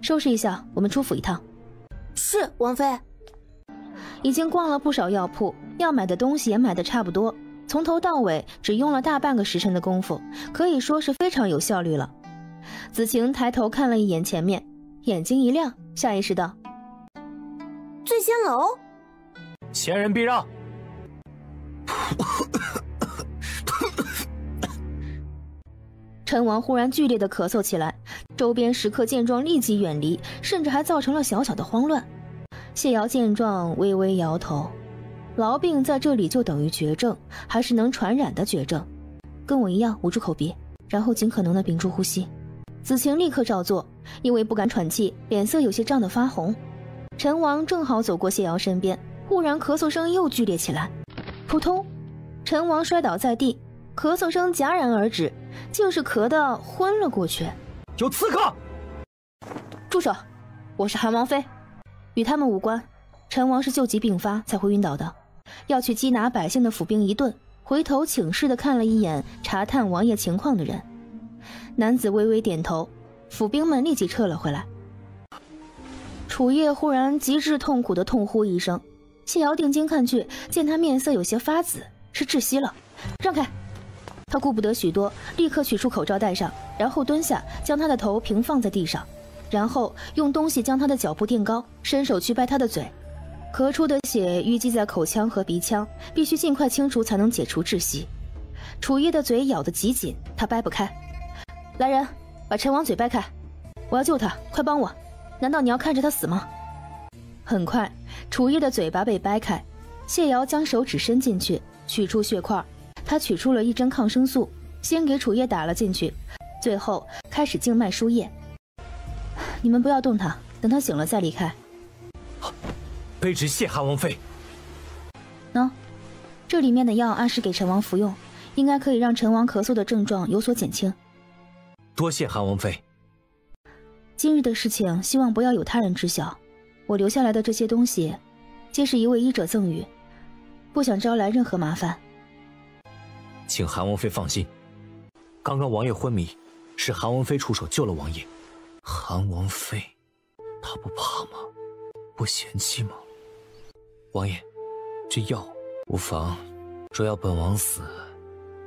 收拾一下，我们出府一趟。是王妃。已经逛了不少药铺，要买的东西也买的差不多，从头到尾只用了大半个时辰的功夫，可以说是非常有效率了。子晴抬头看了一眼前面，眼睛一亮，下意识道：“醉仙楼。”闲人避让。陈王忽然剧烈的咳嗽起来，周边食客见状立即远离，甚至还造成了小小的慌乱。谢瑶见状微微摇头，痨病在这里就等于绝症，还是能传染的绝症。跟我一样捂住口鼻，然后尽可能的屏住呼吸。子晴立刻照做，因为不敢喘气，脸色有些涨得发红。陈王正好走过谢瑶身边，忽然咳嗽声又剧烈起来，扑通，陈王摔倒在地。咳嗽声戛然而止，竟是咳得昏了过去。有刺客！住手！我是韩王妃，与他们无关。陈王是旧疾病发才会晕倒的，要去缉拿百姓的府兵一顿。回头请示的看了一眼查探王爷情况的人，男子微微点头，府兵们立即撤了回来。楚叶忽然极致痛苦的痛呼一声，谢瑶定睛看去，见他面色有些发紫，是窒息了。让开！他顾不得许多，立刻取出口罩戴上，然后蹲下，将他的头平放在地上，然后用东西将他的脚步垫高，伸手去掰他的嘴。咳出的血淤积在口腔和鼻腔，必须尽快清除才能解除窒息。楚叶的嘴咬得极紧，他掰不开。来人，把陈王嘴掰开！我要救他，快帮我！难道你要看着他死吗？很快，楚叶的嘴巴被掰开，谢瑶将手指伸进去，取出血块。他取出了一针抗生素，先给楚叶打了进去，最后开始静脉输液。你们不要动他，等他醒了再离开。卑职谢韩王妃。喏，这里面的药按时给陈王服用，应该可以让陈王咳嗽的症状有所减轻。多谢韩王妃。今日的事情，希望不要有他人知晓。我留下来的这些东西，皆是一位医者赠予，不想招来任何麻烦。请韩王妃放心，刚刚王爷昏迷，是韩王妃出手救了王爷。韩王妃，她不怕吗？不嫌弃吗？王爷，这药无妨，若要本王死，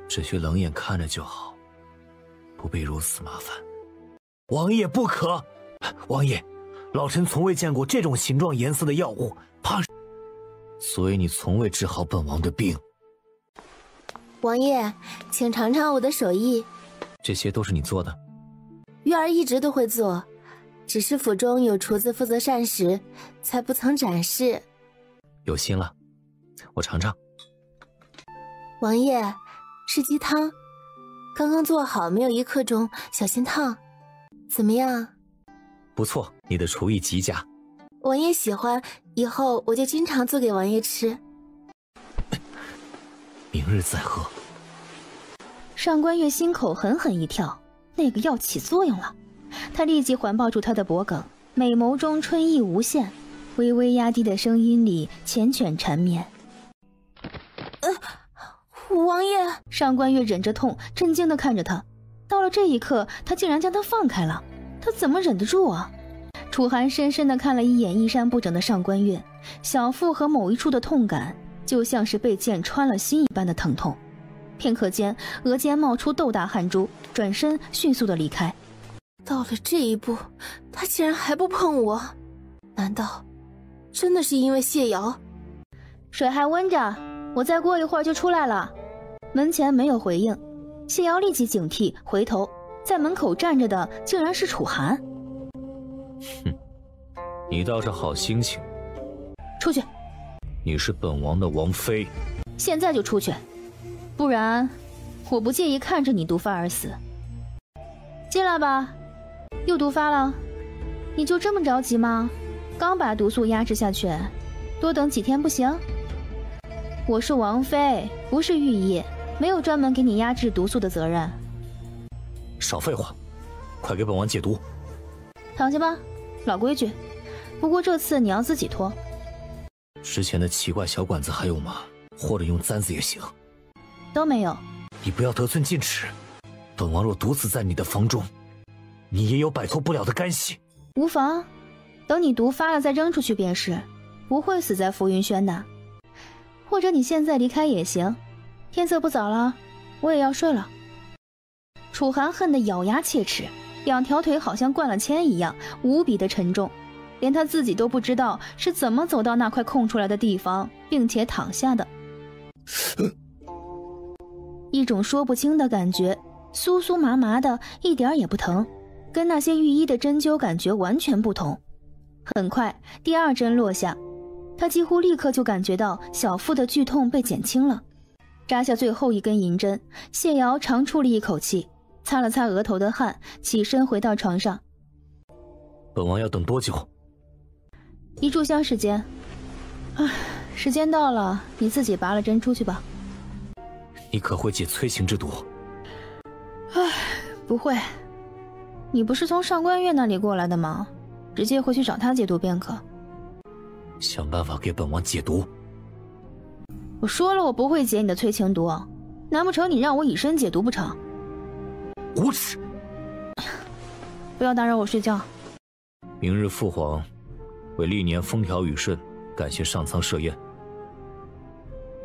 只需冷眼看着就好，不必如此麻烦。王爷不可！王爷，老臣从未见过这种形状、颜色的药物，怕……所以你从未治好本王的病。王爷，请尝尝我的手艺。这些都是你做的？月儿一直都会做，只是府中有厨子负责膳食，才不曾展示。有心了，我尝尝。王爷，是鸡汤，刚刚做好，没有一刻钟，小心烫。怎么样？不错，你的厨艺极佳。王爷喜欢，以后我就经常做给王爷吃。明日再喝。上官月心口狠狠一跳，那个药起作用了。他立即环抱住他的脖颈，美眸中春意无限，微微压低的声音里缱绻缠绵。呃，王爷。上官月忍着痛，震惊的看着他。到了这一刻，他竟然将他放开了，他怎么忍得住啊？楚寒深深的看了一眼衣衫不整的上官月，小腹和某一处的痛感。就像是被剑穿了心一般的疼痛，片刻间额间冒出豆大汗珠，转身迅速的离开。到了这一步，他竟然还不碰我，难道真的是因为谢瑶？水还温着，我再过一会儿就出来了。门前没有回应，谢瑶立即警惕，回头在门口站着的竟然是楚寒。哼，你倒是好心情。出去。你是本王的王妃，现在就出去，不然我不介意看着你毒发而死。进来吧，又毒发了，你就这么着急吗？刚把毒素压制下去，多等几天不行？我是王妃，不是御医，没有专门给你压制毒素的责任。少废话，快给本王解毒。躺下吧，老规矩，不过这次你要自己脱。之前的奇怪小管子还有吗？或者用簪子也行。都没有。你不要得寸进尺。本王若毒死在你的房中，你也有摆脱不了的干系。无妨，等你毒发了再扔出去便是。不会死在浮云轩的。或者你现在离开也行。天色不早了，我也要睡了。楚寒恨得咬牙切齿，两条腿好像灌了铅一样，无比的沉重，连他自己都不知道是怎么走到那块空出来的地方，并且躺下的。一种说不清的感觉，酥酥麻麻的，一点也不疼，跟那些御医的针灸感觉完全不同。很快，第二针落下，他几乎立刻就感觉到小腹的剧痛被减轻了。扎下最后一根银针，谢瑶长出了一口气，擦了擦额头的汗，起身回到床上。本王要等多久？一炷香时间。唉，时间到了，你自己拔了针出去吧。你可会解催情之毒？唉，不会。你不是从上官月那里过来的吗？直接回去找他解毒便可。想办法给本王解毒。我说了，我不会解你的催情毒，难不成你让我以身解毒不成？无耻！不要打扰我睡觉。明日父皇为历年风调雨顺，感谢上苍设宴，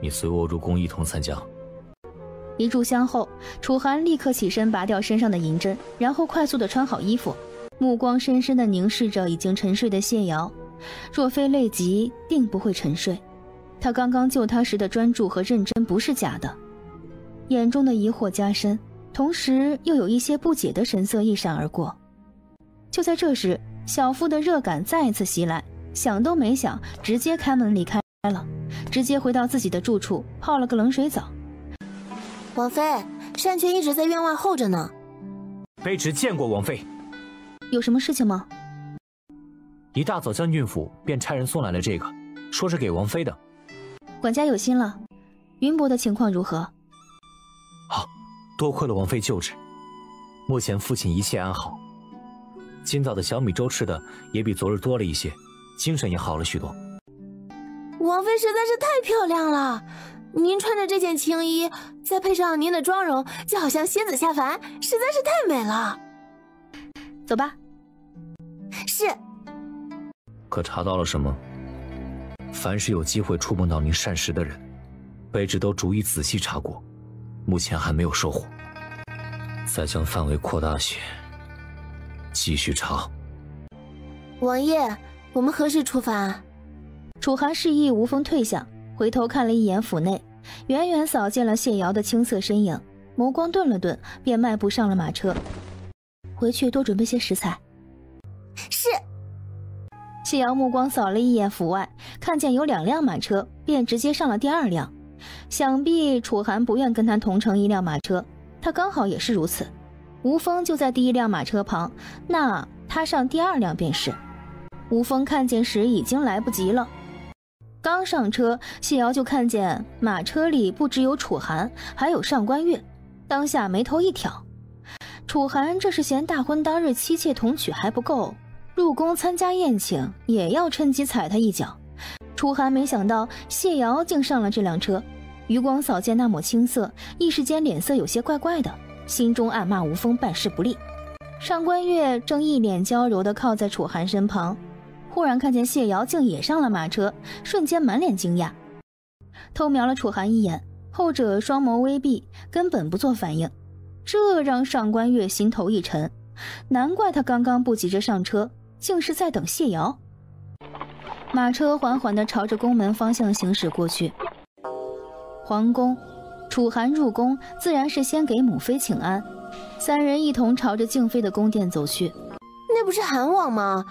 你随我入宫一同参加。一炷香后，楚寒立刻起身拔掉身上的银针，然后快速的穿好衣服，目光深深的凝视着已经沉睡的谢瑶。若非累极，定不会沉睡。他刚刚救他时的专注和认真不是假的，眼中的疑惑加深，同时又有一些不解的神色一闪而过。就在这时，小腹的热感再一次袭来，想都没想，直接开门离开了，直接回到自己的住处，泡了个冷水澡。王妃，单群一直在院外候着呢。卑职见过王妃。有什么事情吗？一大早将军府便差人送来了这个，说是给王妃的。管家有心了，云伯的情况如何？好，多亏了王妃救治，目前父亲一切安好。今早的小米粥吃的也比昨日多了一些，精神也好了许多。王妃实在是太漂亮了，您穿着这件青衣，再配上您的妆容，就好像仙子下凡，实在是太美了。走吧。是。可查到了什么？凡是有机会触碰到您膳食的人，卑职都逐一仔细查过，目前还没有收获。再将范围扩大些，继续查。王爷，我们何时出发？楚寒示意吴峰退下，回头看了一眼府内，远远扫见了谢瑶的青色身影，眸光顿了顿，便迈步上了马车。回去多准备些食材。是。谢瑶目光扫了一眼府外，看见有两辆马车，便直接上了第二辆。想必楚寒不愿跟他同乘一辆马车，他刚好也是如此。吴峰就在第一辆马车旁，那他上第二辆便是。吴峰看见时已经来不及了，刚上车，谢瑶就看见马车里不只有楚寒，还有上官月，当下眉头一挑，楚寒这是嫌大婚当日妻妾同娶还不够。入宫参加宴请，也要趁机踩他一脚。楚寒没想到谢瑶竟上了这辆车，余光扫见那抹青色，一时间脸色有些怪怪的，心中暗骂吴峰办事不力。上官月正一脸娇柔地靠在楚寒身旁，忽然看见谢瑶竟也上了马车，瞬间满脸惊讶，偷瞄了楚寒一眼，后者双眸微闭，根本不做反应，这让上官月心头一沉，难怪他刚刚不急着上车。竟是在等谢瑶。马车缓缓地朝着宫门方向行驶过去。皇宫，楚寒入宫自然是先给母妃请安。三人一同朝着静妃的宫殿走去。那不是韩王吗？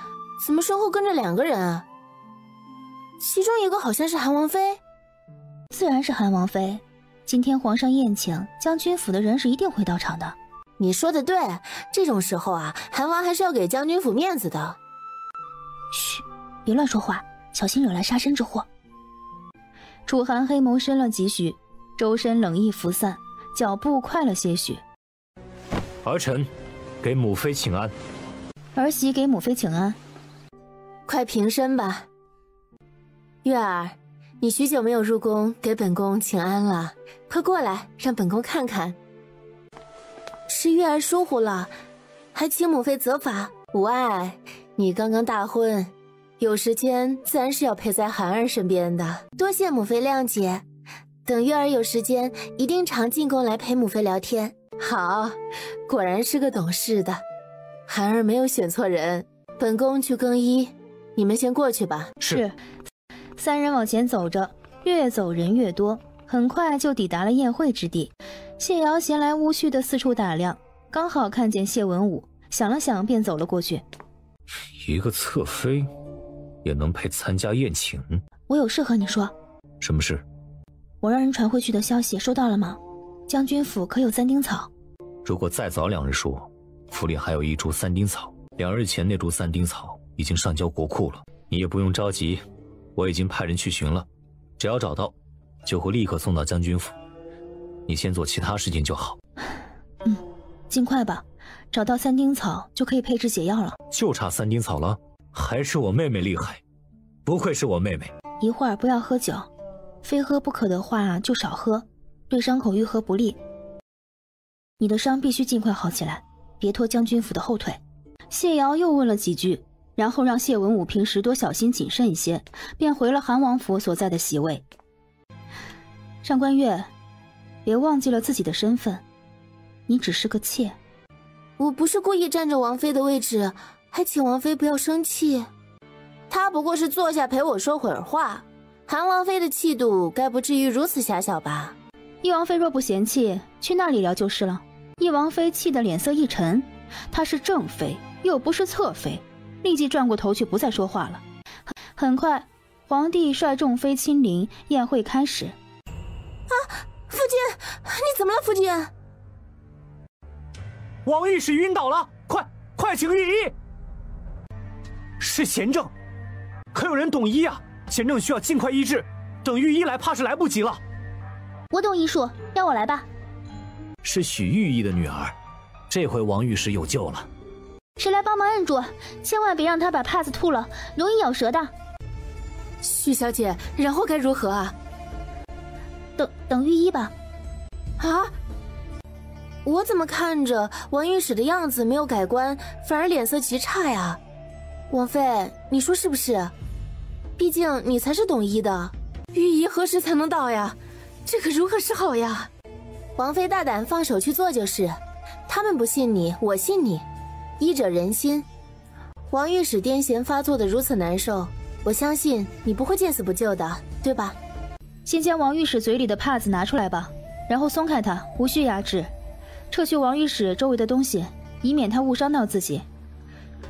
怎么身后跟着两个人啊？其中一个好像是韩王妃。自然是韩王妃。今天皇上宴请，将军府的人是一定会到场的。你说的对，这种时候啊，韩王还是要给将军府面子的。嘘，别乱说话，小心惹来杀身之祸。楚寒黑眸深了几许，周身冷意拂散，脚步快了些许。儿臣给母妃请安。儿媳给母妃请安。快平身吧。月儿，你许久没有入宫给本宫请安了，快过来，让本宫看看。是月儿疏忽了，还请母妃责罚。无碍，你刚刚大婚，有时间自然是要陪在涵儿身边的。多谢母妃谅解，等月儿有时间，一定常进宫来陪母妃聊天。好，果然是个懂事的，涵儿没有选错人。本宫去更衣，你们先过去吧。是。三人往前走着，越走人越多，很快就抵达了宴会之地。谢瑶闲来无趣的四处打量，刚好看见谢文武，想了想便走了过去。一个侧妃，也能配参加宴请？我有事和你说。什么事？我让人传回去的消息收到了吗？将军府可有三丁草？如果再早两日说，府里还有一株三丁草。两日前那株三丁草已经上交国库了，你也不用着急，我已经派人去寻了，只要找到，就会立刻送到将军府。你先做其他事情就好。嗯，尽快吧，找到三丁草就可以配制解药了。就差三丁草了，还是我妹妹厉害，不愧是我妹妹。一会儿不要喝酒，非喝不可的话就少喝，对伤口愈合不利。你的伤必须尽快好起来，别拖将军府的后腿。谢瑶又问了几句，然后让谢文武平时多小心谨慎一些，便回了韩王府所在的席位。上官月，别忘记了自己的身份，你只是个妾。我不是故意占着王妃的位置，还请王妃不要生气。她不过是坐下陪我说会儿话，韩王妃的气度该不至于如此狭小吧？易王妃若不嫌弃，去那里聊就是了。易王妃气得脸色一沉，她是正妃。又不是侧妃，立即转过头去，不再说话了。很快，皇帝率众妃亲临，宴会开始。啊，夫君，你怎么了，夫君？王御史晕倒了，快快请御医。是贤正，可有人懂医啊？贤正需要尽快医治，等御医来，怕是来不及了。我懂医术，让我来吧。是许御医的女儿，这回王御史有救了。谁来帮忙摁住？千万别让他把帕子吐了，容易咬舌的。许小姐，然后该如何啊？等等御医吧。啊？我怎么看着王御史的样子没有改观，反而脸色极差呀？王妃，你说是不是？毕竟你才是懂医的。御医何时才能到呀？这可如何是好呀？王妃大胆放手去做就是。他们不信你，我信你。医者仁心，王御史癫痫发作的如此难受，我相信你不会见死不救的，对吧？先将王御史嘴里的帕子拿出来吧，然后松开他，无需压制，撤去王御史周围的东西，以免他误伤到自己。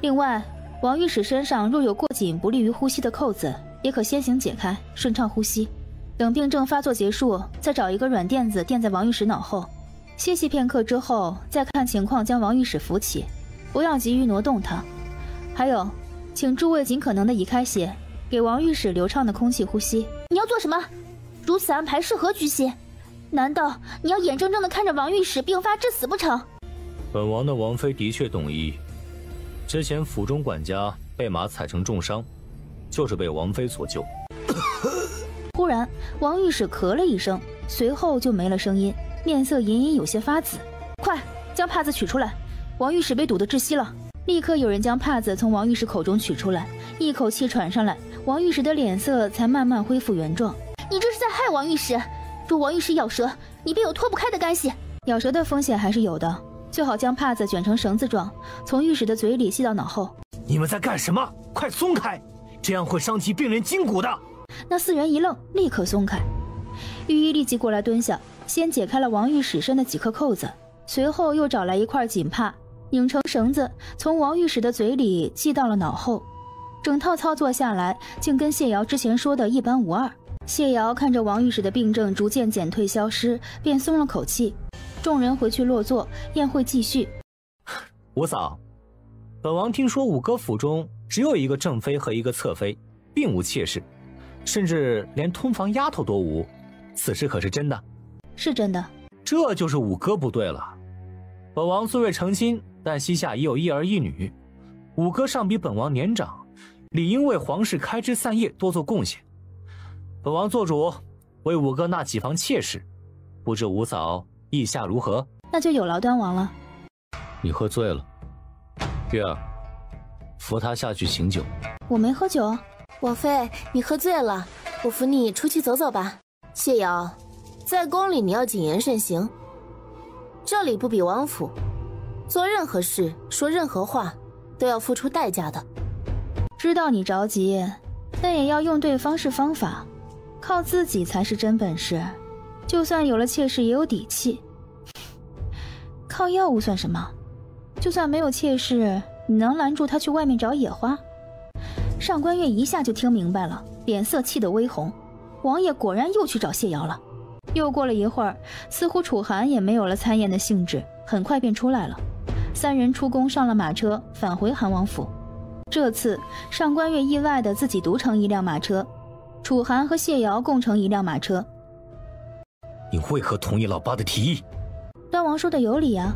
另外，王御史身上若有过紧不利于呼吸的扣子，也可先行解开，顺畅呼吸。等病症发作结束，再找一个软垫子垫在王御史脑后，歇息片刻之后，再看情况将王御史扶起。不要急于挪动它，还有，请诸位尽可能的移开些，给王御史流畅的空气呼吸。你要做什么？如此安排是何居心？难道你要眼睁睁的看着王御史病发致死不成？本王的王妃的确懂医，之前府中管家被马踩成重伤，就是被王妃所救。忽然，王御史咳了一声，随后就没了声音，面色隐隐有些发紫。快将帕子取出来。王御史被堵得窒息了，立刻有人将帕子从王御史口中取出来，一口气喘上来，王御史的脸色才慢慢恢复原状。你这是在害王御史！若王御史咬舌，你便有脱不开的干系。咬舌的风险还是有的，最好将帕子卷成绳子状，从御史的嘴里系到脑后。你们在干什么？快松开，这样会伤及病人筋骨的。那四人一愣，立刻松开。御医立即过来蹲下，先解开了王御史身的几颗扣子，随后又找来一块锦帕。拧成绳子，从王御史的嘴里系到了脑后，整套操作下来，竟跟谢瑶之前说的一般无二。谢瑶看着王御史的病症逐渐减退消失，便松了口气。众人回去落座，宴会继续。五嫂，本王听说五哥府中只有一个正妃和一个侧妃，并无妾室，甚至连通房丫头都无，此事可是真的？是真的。这就是五哥不对了。本王虽未成亲。但膝下已有一儿一女，五哥尚比本王年长，理应为皇室开枝散叶，多做贡献。本王做主，为五哥纳几房妾室，不知五嫂意下如何？那就有劳端王了。你喝醉了，月儿，扶他下去醒酒。我没喝酒。王妃，你喝醉了，我扶你出去走走吧。谢瑶，在宫里你要谨言慎行。这里不比王府，做任何事、说任何话，都要付出代价的。知道你着急，但也要用对方式方法，靠自己才是真本事。就算有了妾室，也有底气。靠药物算什么？就算没有妾室，你能拦住他去外面找野花？上官月一下就听明白了，脸色气得微红。王爷果然又去找谢瑶了。又过了一会儿，似乎楚寒也没有了参宴的兴致，很快便出来了。三人出宫，上了马车，返回韩王府。这次上官月意外的自己独乘一辆马车，楚寒和谢瑶共乘一辆马车。你为何同意老八的提议？端王说的有理啊！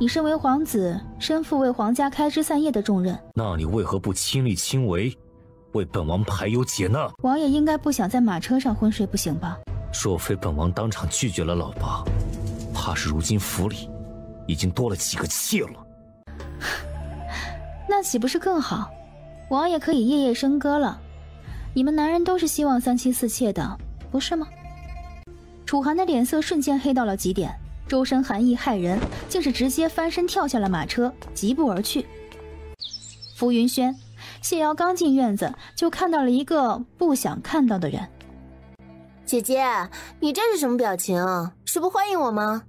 你身为皇子，身负为皇家开枝散叶的重任，那你为何不亲力亲为？为本王排忧解难，王爷应该不想在马车上昏睡不醒吧？若非本王当场拒绝了老八，怕是如今府里已经多了几个妾了。那岂不是更好？王爷可以夜夜笙歌了。你们男人都是希望三妻四妾的，不是吗？楚寒的脸色瞬间黑到了极点，周身寒意骇人，竟是直接翻身跳下了马车，疾步而去。浮云轩。谢瑶刚进院子，就看到了一个不想看到的人。姐姐，你这是什么表情？是不欢迎我吗？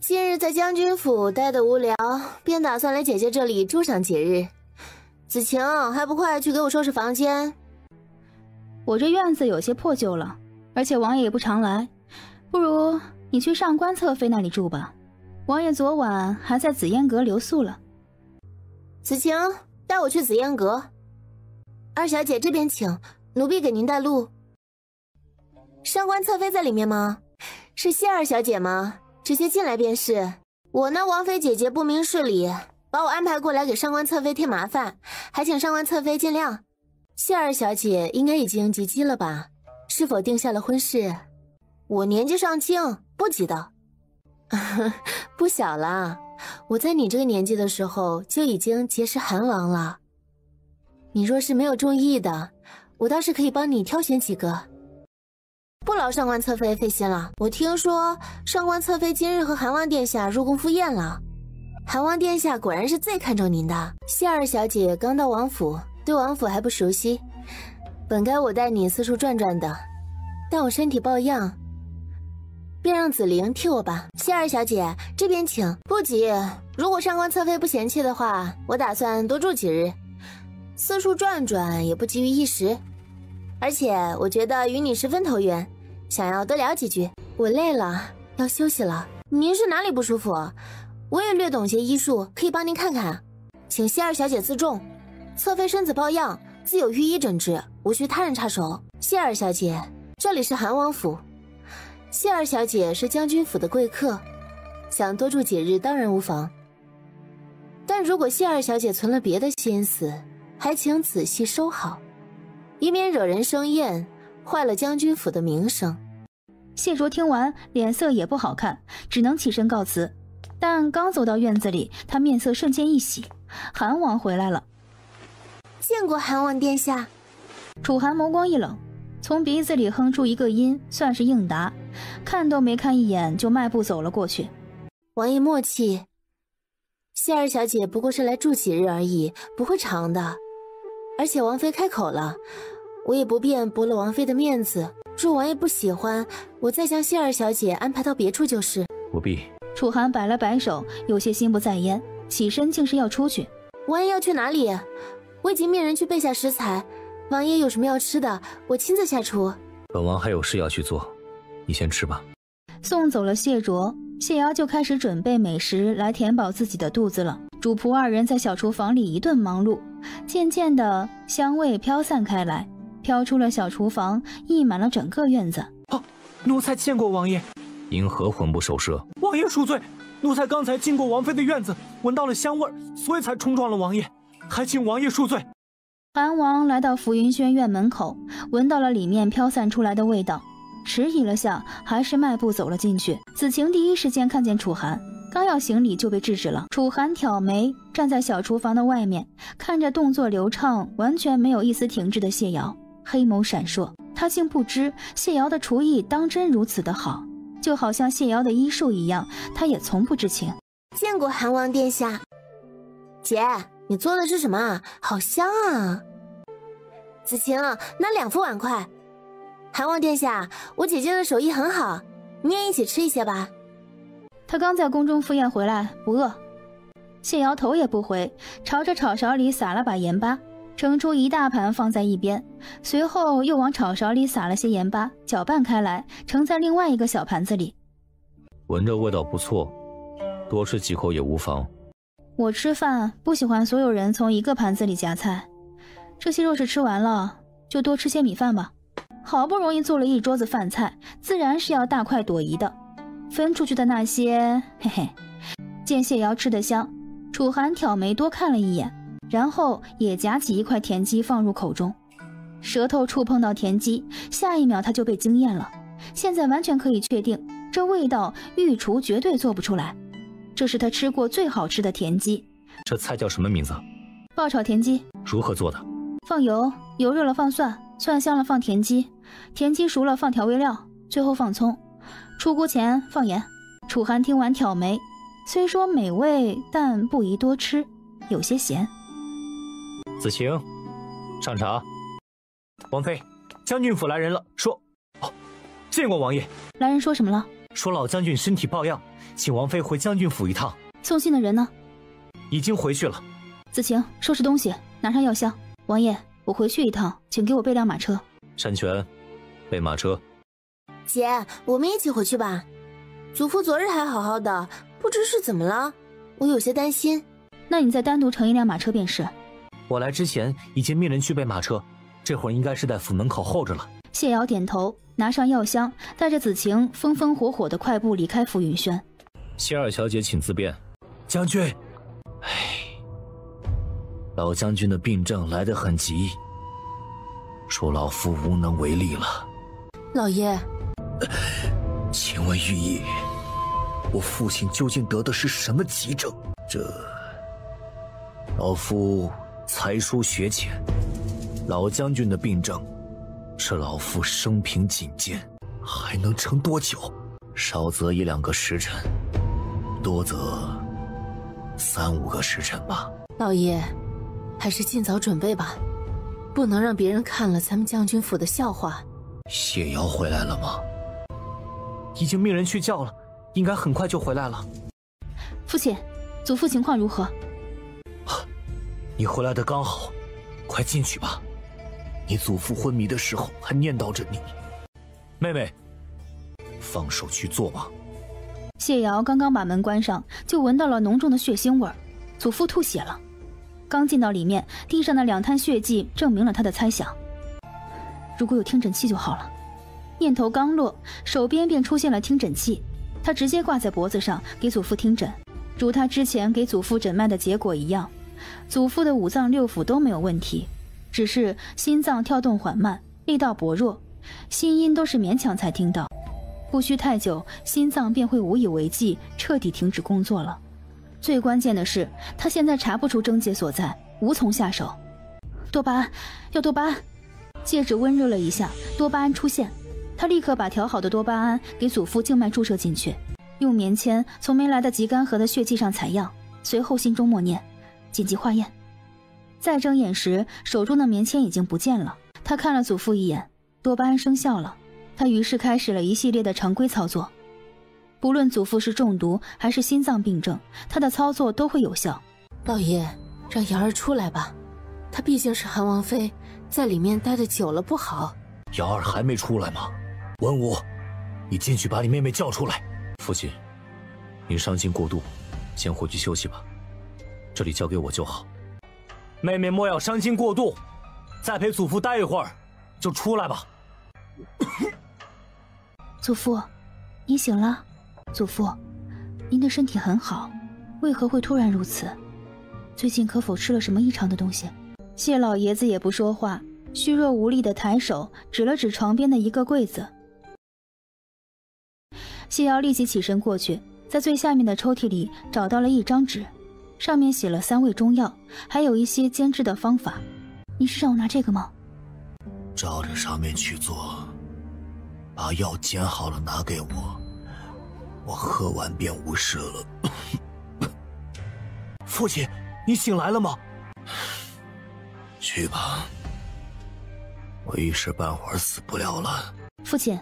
近日在将军府待的无聊，便打算来姐姐这里住上几日。子晴，还不快去给我收拾房间？我这院子有些破旧了，而且王爷也不常来，不如你去上官侧妃那里住吧。王爷昨晚还在紫烟阁留宿了。子晴。带我去紫烟阁，二小姐这边请，奴婢给您带路。上官侧妃在里面吗？是谢二小姐吗？直接进来便是。我那王妃姐姐不明事理，把我安排过来给上官侧妃添麻烦，还请上官侧妃见谅。谢二小姐应该已经及笄了吧？是否定下了婚事？我年纪尚轻，不急的。不小了。我在你这个年纪的时候就已经结识韩王了。你若是没有中意的，我倒是可以帮你挑选几个。不劳上官侧妃费心了。我听说上官侧妃今日和韩王殿下入宫赴宴了，韩王殿下果然是最看重您的。谢二小姐刚到王府，对王府还不熟悉，本该我带你四处转转的，但我身体抱恙。便让紫菱替我吧，谢二小姐这边请。不急，如果上官侧妃不嫌弃的话，我打算多住几日，四处转转也不急于一时。而且我觉得与你十分投缘，想要多聊几句。我累了，要休息了。您是哪里不舒服？我也略懂些医术，可以帮您看看。请谢二小姐自重，侧妃身子抱恙，自有御医诊治，无需他人插手。谢二小姐，这里是韩王府。谢二小姐是将军府的贵客，想多住几日当然无妨。但如果谢二小姐存了别的心思，还请仔细收好，以免惹人生厌，坏了将军府的名声。谢卓听完，脸色也不好看，只能起身告辞。但刚走到院子里，他面色瞬间一喜，韩王回来了。见过韩王殿下。楚寒眸光一冷。从鼻子里哼出一个音，算是应答，看都没看一眼就迈步走了过去。王爷莫气，谢二小姐不过是来住几日而已，不会长的。而且王妃开口了，我也不便驳了王妃的面子。若王爷不喜欢，我再将谢二小姐安排到别处就是。不必。楚寒摆了摆手，有些心不在焉，起身竟是要出去。王爷要去哪里？我已经命人去备下食材。王爷有什么要吃的，我亲自下厨。本王还有事要去做，你先吃吧。送走了谢卓，谢瑶就开始准备美食来填饱自己的肚子了。主仆二人在小厨房里一顿忙碌，渐渐的香味飘散开来，飘出了小厨房，溢满了整个院子。啊，奴才见过王爷。因何魂不守舍？王爷恕罪，奴才刚才经过王妃的院子，闻到了香味，所以才冲撞了王爷，还请王爷恕罪。韩王来到浮云轩院门口，闻到了里面飘散出来的味道，迟疑了下，还是迈步走了进去。子晴第一时间看见楚寒，刚要行礼就被制止了。楚寒挑眉站在小厨房的外面，看着动作流畅、完全没有一丝停滞的谢瑶，黑眸闪烁。他竟不知谢瑶的厨艺当真如此的好，就好像谢瑶的医术一样，他也从不知情。见过韩王殿下，姐，你做的是什么啊？好香啊！子晴，拿两副碗筷。韩王殿下，我姐姐的手艺很好，你也一起吃一些吧。他刚在宫中赴宴回来，不饿。谢瑶头也不回，朝着炒勺里撒了把盐巴，盛出一大盘放在一边，随后又往炒勺里撒了些盐巴，搅拌开来，盛在另外一个小盘子里。闻着味道不错，多吃几口也无妨。我吃饭不喜欢所有人从一个盘子里夹菜，这些肉是吃完了，就多吃些米饭吧。好不容易做了一桌子饭菜，自然是要大快朵颐的。分出去的那些，嘿嘿。见谢瑶吃得香，楚寒挑眉多看了一眼，然后也夹起一块田鸡放入口中。舌头触碰到田鸡，下一秒他就被惊艳了。现在完全可以确定，这味道御厨绝对做不出来。这是他吃过最好吃的田鸡。这菜叫什么名字？爆炒田鸡。如何做的？放油，油热了放蒜，蒜香了放田鸡。田鸡熟了放调味料，最后放葱。出锅前放盐。楚寒听完挑眉，虽说美味，但不宜多吃，有些咸。子晴，上茶。王妃，将军府来人了，说，哦，见过王爷。来人说什么了？说老将军身体抱恙，请王妃回将军府一趟。送信的人呢？已经回去了。子晴，收拾东西，拿上药箱。王爷，我回去一趟，请给我备辆马车。山泉，备马车。姐，我们一起回去吧。祖父昨日还好好的，不知是怎么了，我有些担心。那你再单独乘一辆马车便是。我来之前已经命人去备马车，这会儿应该是在府门口候着了。谢瑶点头，拿上药箱，带着子晴风风火火的快步离开傅云轩。谢二小姐，请自便。将军，唉，老将军的病症来得很急。恕老夫无能为力了，老爷。请问御医，我父亲究竟得的是什么急症？这老夫才疏学浅，老将军的病症是老夫生平仅见，还能撑多久？少则一两个时辰，多则三五个时辰吧。老爷，还是尽早准备吧。不能让别人看了咱们将军府的笑话。谢瑶回来了吗？已经命人去叫了，应该很快就回来了。父亲，祖父情况如何？你回来的刚好，快进去吧。你祖父昏迷的时候还念叨着你。妹妹，放手去做吧。谢瑶刚刚把门关上，就闻到了浓重的血腥味。祖父吐血了。刚进到里面，地上的两滩血迹证明了他的猜想。如果有听诊器就好了。念头刚落，手边便出现了听诊器，他直接挂在脖子上给祖父听诊，如他之前给祖父诊脉的结果一样，祖父的五脏六腑都没有问题，只是心脏跳动缓慢，力道薄弱，心音都是勉强才听到，不需太久，心脏便会无以为继，彻底停止工作了。最关键的是，他现在查不出症结所在，无从下手。多巴胺，要多巴胺。戒指温热了一下，多巴胺出现。他立刻把调好的多巴胺给祖父静脉注射进去，用棉签从没来得及干涸的血迹上采样，随后心中默念：紧急化验。再睁眼时，手中的棉签已经不见了。他看了祖父一眼，多巴胺生效了。他于是开始了一系列的常规操作。不论祖父是中毒还是心脏病症，他的操作都会有效。老爷，让瑶儿出来吧，她毕竟是韩王妃，在里面待的久了不好。瑶儿还没出来吗？文武，你进去把你妹妹叫出来。父亲，您伤心过度，先回去休息吧，这里交给我就好。妹妹莫要伤心过度，再陪祖父待一会儿，就出来吧。祖父，你醒了。祖父，您的身体很好，为何会突然如此？最近可否吃了什么异常的东西？谢老爷子也不说话，虚弱无力的抬手指了指床边的一个柜子。谢瑶立即起身过去，在最下面的抽屉里找到了一张纸，上面写了三味中药，还有一些煎制的方法。你是让我拿这个吗？照着上面去做，把药煎好了拿给我，我喝完便无事了。父亲，你醒来了吗？去吧，我一时半会儿死不了了。父亲，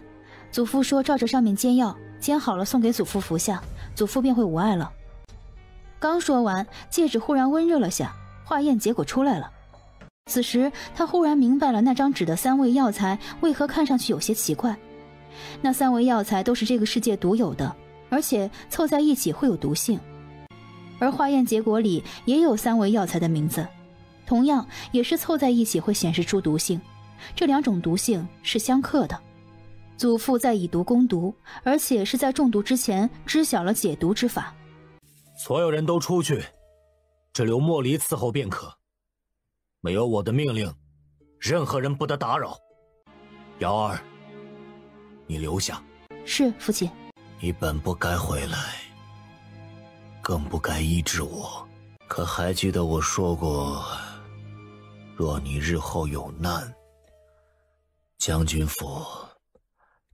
祖父说照着上面煎药，煎好了送给祖父服下，祖父便会无碍了。刚说完，戒指忽然温热了下，化验结果出来了。此时他忽然明白了那张纸的三味药材为何看上去有些奇怪。那三味药材都是这个世界独有的，而且凑在一起会有毒性。而化验结果里也有三味药材的名字，同样也是凑在一起会显示出毒性。这两种毒性是相克的。祖父在以毒攻毒，而且是在中毒之前知晓了解毒之法。所有人都出去，只留莫离伺候便可。没有我的命令，任何人不得打扰。瑶儿，你留下。是父亲。你本不该回来，更不该医治我。可还记得我说过，若你日后有难，将军府。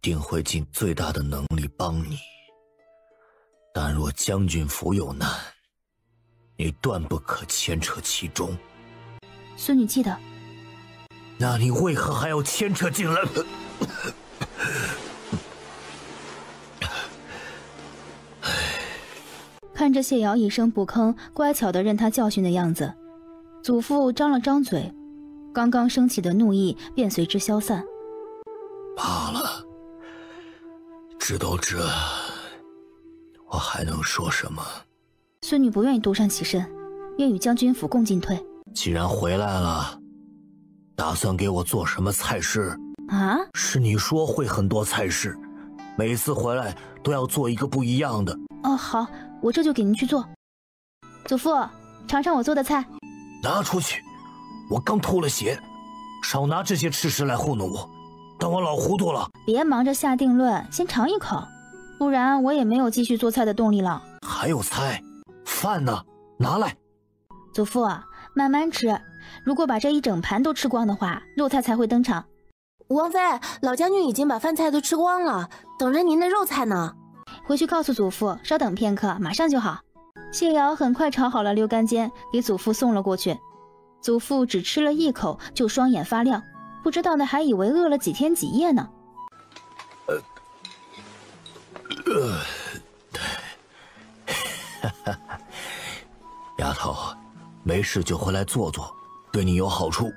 定会尽最大的能力帮你，但若将军府有难，你断不可牵扯其中。孙女记得。那你为何还要牵扯进来？看着谢瑶一声不吭，乖巧的任他教训的样子，祖父张了张嘴，刚刚升起的怒意便随之消散。罢了。知道这，我还能说什么？孙女不愿意独善其身，愿与将军府共进退。既然回来了，打算给我做什么菜式？啊？是你说会很多菜式，每次回来都要做一个不一样的。哦，好，我这就给您去做。祖父，尝尝我做的菜。拿出去！我刚吐了血，少拿这些吃食来糊弄我。当我老糊涂了，别忙着下定论，先尝一口，不然我也没有继续做菜的动力了。还有菜，饭呢？拿来。祖父，慢慢吃，如果把这一整盘都吃光的话，肉菜才会登场。王妃，老将军已经把饭菜都吃光了，等着您的肉菜呢。回去告诉祖父，稍等片刻，马上就好。谢瑶很快炒好了溜肝尖，给祖父送了过去。祖父只吃了一口，就双眼发亮。不知道的还以为饿了几天几夜呢。呃，呃，哈哈，丫头，没事就回来坐坐，对你有好处。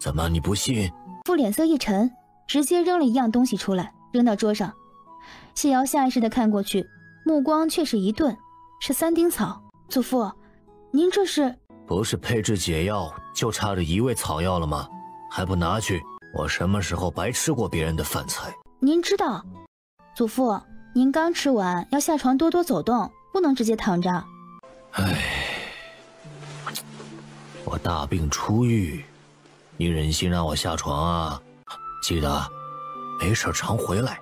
怎么你不信？父脸色一沉，直接扔了一样东西出来，扔到桌上。谢瑶下意识的看过去，目光却是一顿，是三丁草。祖父，您这是？不是配制解药，就差这一味草药了吗？还不拿去！我什么时候白吃过别人的饭菜？您知道，祖父，您刚吃完要下床多多走动，不能直接躺着。唉，我大病初愈，你忍心让我下床啊？记得，没事常回来，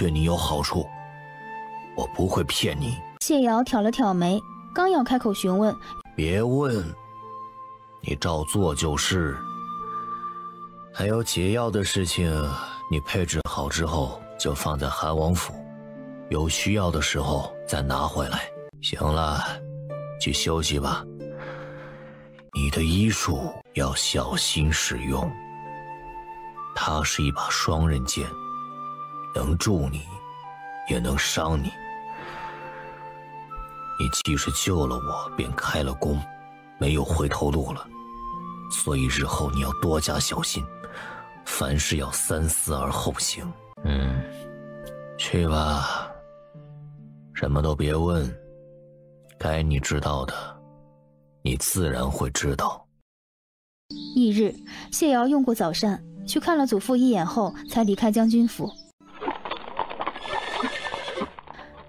对你有好处，我不会骗你。谢瑶挑了挑眉，刚要开口询问，别问，你照做就是。还有解药的事情，你配置好之后就放在韩王府，有需要的时候再拿回来。行了，去休息吧。你的医术要小心使用，它是一把双刃剑，能助你，也能伤你。你既是救了我，便开了弓，没有回头路了，所以日后你要多加小心。凡事要三思而后行。嗯，去吧，什么都别问，该你知道的，你自然会知道。翌日，谢瑶用过早膳，去看了祖父一眼后，才离开将军府。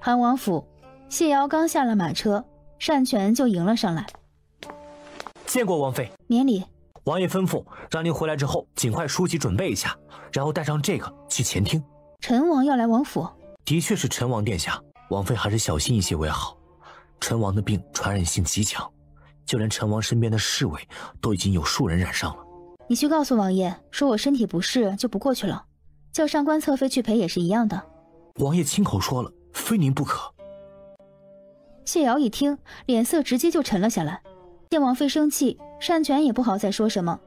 韩王府，谢瑶刚下了马车，单权就迎了上来。见过王妃，免礼。王爷吩咐让您回来之后尽快梳洗准备一下，然后带上这个去前厅。陈王要来王府，的确是陈王殿下。王妃还是小心一些为好。陈王的病传染性极强，就连陈王身边的侍卫都已经有数人染上了。你去告诉王爷，说我身体不适就不过去了，叫上官侧妃去陪也是一样的。王爷亲口说了，非您不可。谢瑶一听，脸色直接就沉了下来。见王妃生气，单权也不好再说什么。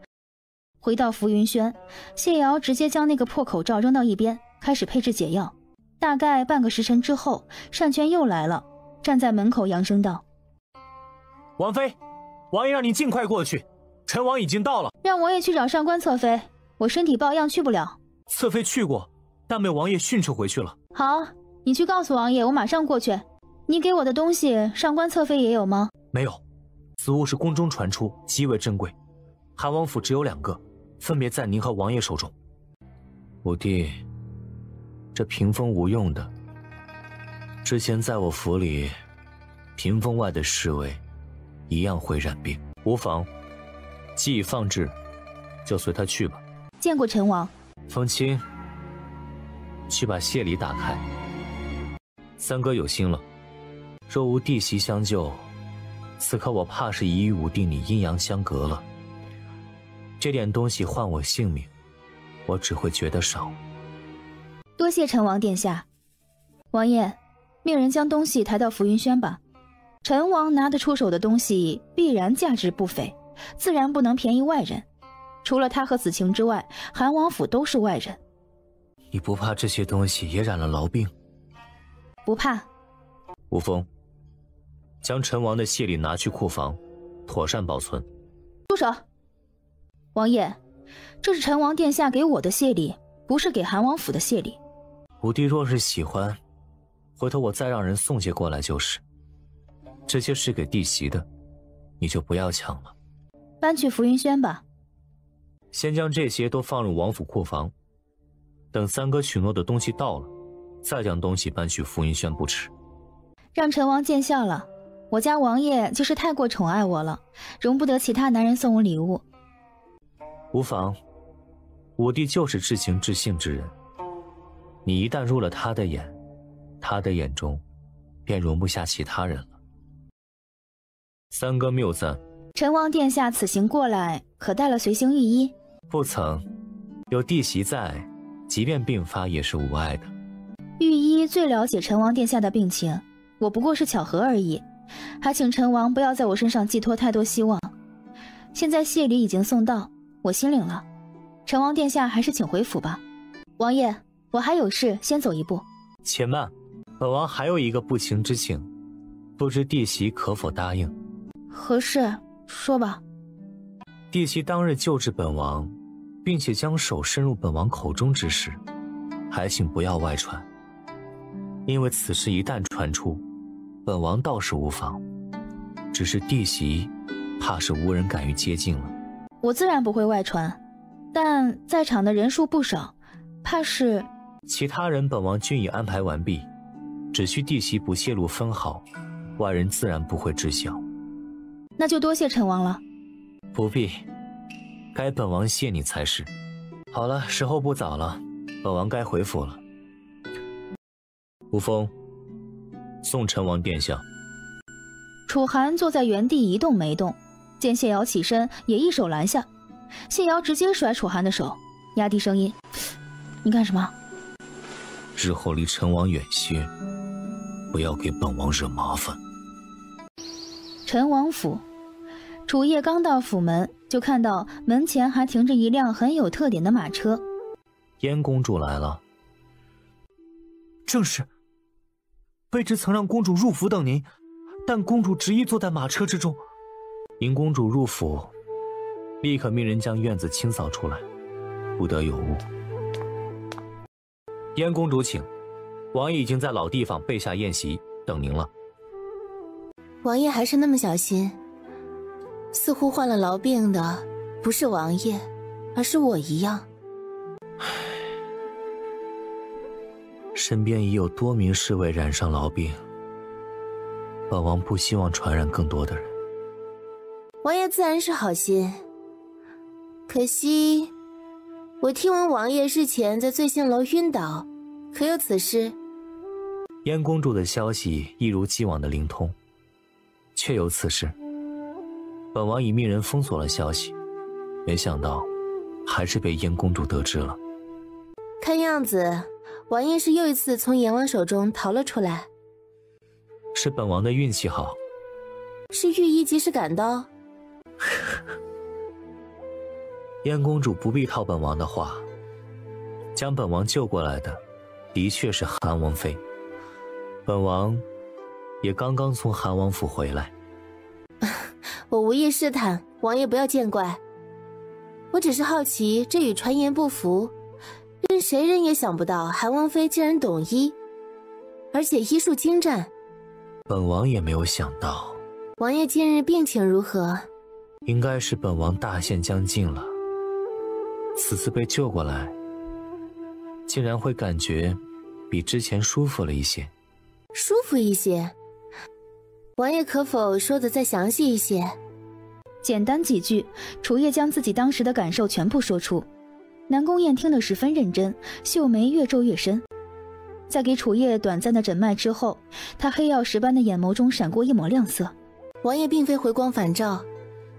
回到浮云轩，谢瑶直接将那个破口罩扔到一边，开始配置解药。大概半个时辰之后，单权又来了，站在门口扬声道：“王妃，王爷让你尽快过去，陈王已经到了。让王爷去找上官侧妃，我身体抱恙去不了。侧妃去过，但被王爷训斥回去了。好，你去告诉王爷，我马上过去。你给我的东西，上官侧妃也有吗？没有，此物是宫中传出，极为珍贵，韩王府只有两个，分别在您和王爷手中。五弟。”这屏风无用的。之前在我府里，屏风外的侍卫一样会染病，无妨。既已放置，就随他去吧。见过陈王。风清，去把谢礼打开。三哥有心了，若无弟媳相救，此刻我怕是已与五弟你阴阳相隔了。这点东西换我性命，我只会觉得少。多谢陈王殿下，王爷，命人将东西抬到浮云轩吧。陈王拿得出手的东西，必然价值不菲，自然不能便宜外人。除了他和子晴之外，韩王府都是外人。你不怕这些东西也染了痨病？不怕。吴峰，将陈王的谢礼拿去库房，妥善保存。住手！王爷，这是陈王殿下给我的谢礼，不是给韩王府的谢礼。五弟若是喜欢，回头我再让人送些过来就是。这些是给弟媳的，你就不要抢了。搬去浮云轩吧。先将这些都放入王府库房，等三哥许诺的东西到了，再将东西搬去浮云轩不迟。让陈王见笑了，我家王爷就是太过宠爱我了，容不得其他男人送我礼物。无妨，五弟就是至情至性之人。你一旦入了他的眼，他的眼中便容不下其他人了。三哥谬赞，陈王殿下此行过来，可带了随行御医？不曾，有弟媳在，即便病发也是无碍的。御医最了解陈王殿下的病情，我不过是巧合而已，还请陈王不要在我身上寄托太多希望。现在谢礼已经送到，我心领了。陈王殿下还是请回府吧，王爷。我还有事，先走一步。且慢，本王还有一个不情之请，不知弟媳可否答应？何事？说吧。弟媳当日救治本王，并且将手伸入本王口中之时，还请不要外传。因为此事一旦传出，本王倒是无妨，只是弟媳，怕是无人敢于接近了。我自然不会外传，但在场的人数不少，怕是。其他人，本王均已安排完毕，只需弟媳不泄露分毫，外人自然不会知晓。那就多谢陈王了。不必，该本王谢你才是。好了，时候不早了，本王该回府了。吴峰，送陈王殿下。楚寒坐在原地一动没动，见谢瑶起身，也一手拦下。谢瑶直接甩楚寒的手，压低声音：“你干什么？”日后离陈王远些，不要给本王惹麻烦。陈王府，楚夜刚到府门，就看到门前还停着一辆很有特点的马车。燕公主来了。正是。卑职曾让公主入府等您，但公主执意坐在马车之中。迎公主入府，立刻命人将院子清扫出来，不得有误。燕公主，请，王爷已经在老地方备下宴席，等您了。王爷还是那么小心，似乎患了痨病的不是王爷，而是我一样。唉，身边已有多名侍卫染上痨病，本王不希望传染更多的人。王爷自然是好心，可惜。我听闻王爷日前在醉仙楼晕倒，可有此事？燕公主的消息一如既往的灵通，确有此事。本王已命人封锁了消息，没想到还是被燕公主得知了。看样子，王爷是又一次从阎王手中逃了出来。是本王的运气好。是御医及时赶到。燕公主不必套本王的话，将本王救过来的，的确是韩王妃。本王也刚刚从韩王府回来。我无意试探，王爷不要见怪。我只是好奇，这与传言不符。任谁人也想不到，韩王妃竟然懂医，而且医术精湛。本王也没有想到。王爷近日病情如何？应该是本王大限将近了。此次被救过来，竟然会感觉比之前舒服了一些。舒服一些？王爷可否说的再详细一些？简单几句，楚夜将自己当时的感受全部说出。南宫燕听得十分认真，秀眉越皱越深。在给楚叶短暂的诊脉之后，他黑曜石般的眼眸中闪过一抹亮色。王爷并非回光返照，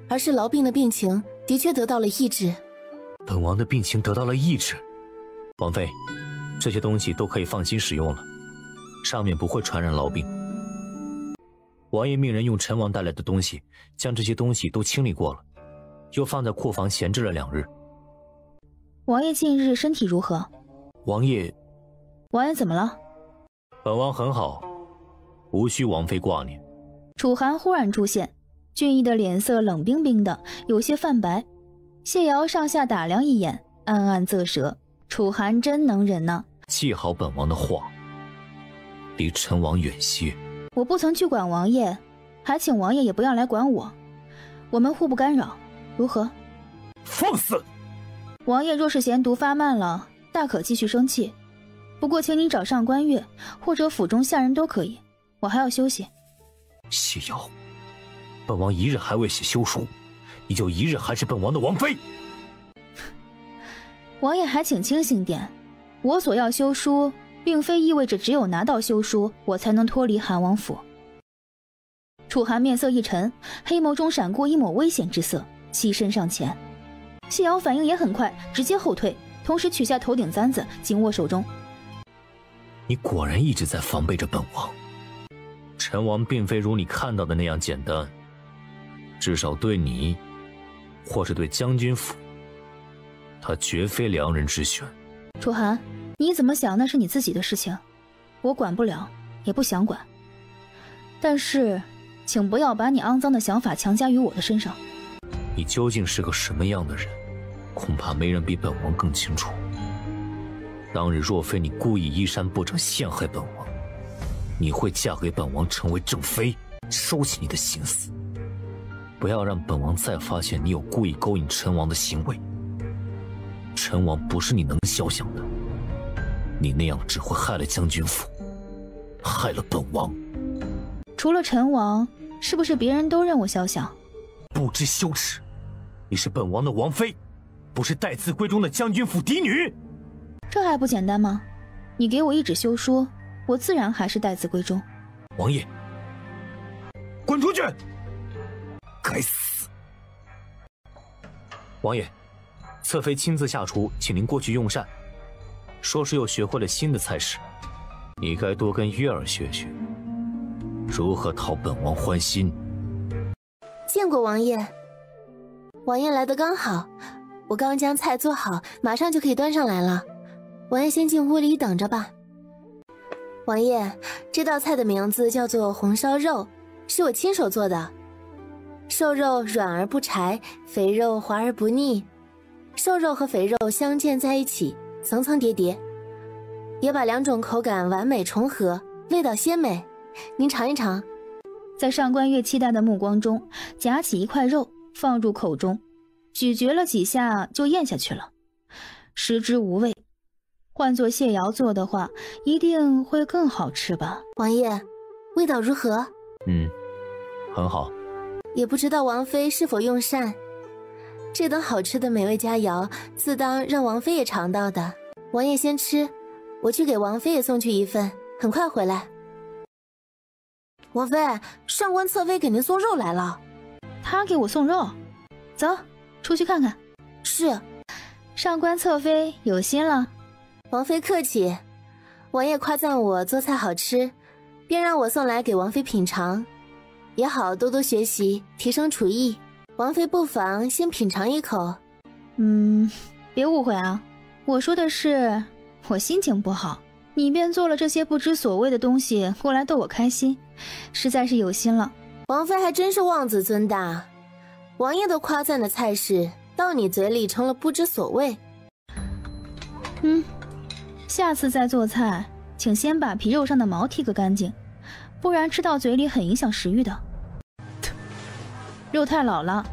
而是痨病的病情的确得到了抑制。本王的病情得到了抑制，王妃，这些东西都可以放心使用了，上面不会传染痨病。王爷命人用陈王带来的东西将这些东西都清理过了，又放在库房闲置了两日。王爷近日身体如何？王爷，王爷怎么了？本王很好，无需王妃挂念。楚寒忽然出现，俊逸的脸色冷冰冰的，有些泛白。谢瑶上下打量一眼，暗暗啧舌：楚寒真能忍呢。记好本王的话，离陈王远些。我不曾去管王爷，还请王爷也不要来管我，我们互不干扰，如何？放肆！王爷若是嫌毒发慢了，大可继续生气。不过，请你找上官月或者府中下人都可以，我还要休息。谢瑶，本王一日还未写休书，你就一日还是本王的王妃。王爷还请清醒点，我所要休书，并非意味着只有拿到休书，我才能脱离韩王府。楚寒面色一沉，黑眸中闪过一抹危险之色，起身上前。谢瑶反应也很快，直接后退，同时取下头顶簪子，紧握手中。你果然一直在防备着本王。陈王并非如你看到的那样简单，至少对你，或是对将军府，他绝非良人之选。楚寒，你怎么想那是你自己的事情，我管不了，也不想管。但是，请不要把你肮脏的想法强加于我的身上。你究竟是个什么样的人，恐怕没人比本王更清楚。当日若非你故意衣衫不整陷害本王。你会嫁给本王成为正妃，收起你的心思，不要让本王再发现你有故意勾引陈王的行为。陈王不是你能肖想的，你那样只会害了将军府，害了本王。除了陈王，是不是别人都认我肖想？不知羞耻！你是本王的王妃，不是待字闺中的将军府嫡女。这还不简单吗？你给我一纸休书。我自然还是待字闺中。王爷，滚出去！该死！王爷，侧妃亲自下厨，请您过去用膳。说是又学会了新的菜式，你该多跟月儿学学，如何讨本王欢心。见过王爷，王爷来的刚好，我刚将菜做好，马上就可以端上来了。王爷先进屋里等着吧。王爷，这道菜的名字叫做红烧肉，是我亲手做的。瘦肉软而不柴，肥肉滑而不腻，瘦肉和肥肉相间在一起，层层叠叠，也把两种口感完美重合，味道鲜美。您尝一尝。在上官月期待的目光中，夹起一块肉放入口中，咀嚼了几下就咽下去了，食之无味。换做谢瑶做的话，一定会更好吃吧？王爷，味道如何？嗯，很好。也不知道王妃是否用膳。这等好吃的美味佳肴，自当让王妃也尝到的。王爷先吃，我去给王妃也送去一份，很快回来。王妃，上官侧妃给您送肉来了。他给我送肉，走，出去看看。是，上官侧妃有心了。王妃客气，王爷夸赞我做菜好吃，便让我送来给王妃品尝，也好多多学习，提升厨艺。王妃不妨先品尝一口。嗯，别误会啊，我说的是我心情不好，你便做了这些不知所谓的东西过来逗我开心，实在是有心了。王妃还真是妄自尊大，王爷都夸赞的菜式，到你嘴里成了不知所谓。嗯。下次再做菜，请先把皮肉上的毛剃个干净，不然吃到嘴里很影响食欲的。肉太老了，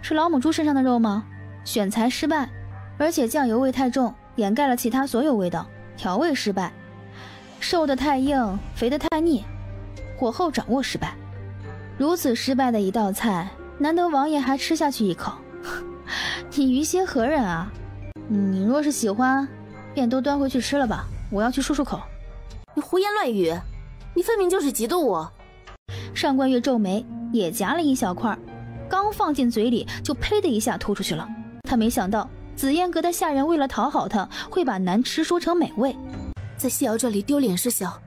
是老母猪身上的肉吗？选材失败，而且酱油味太重，掩盖了其他所有味道，调味失败。瘦的太硬，肥的太腻，火候掌握失败。如此失败的一道菜，难得王爷还吃下去一口，你于心何忍啊？你若是喜欢。便都端回去吃了吧，我要去漱漱口。你胡言乱语，你分明就是嫉妒我。上官月皱眉，也夹了一小块，刚放进嘴里，就呸的一下吐出去了。他没想到紫烟阁的下人为了讨好他，会把难吃说成美味。在谢瑶这里丢脸是小，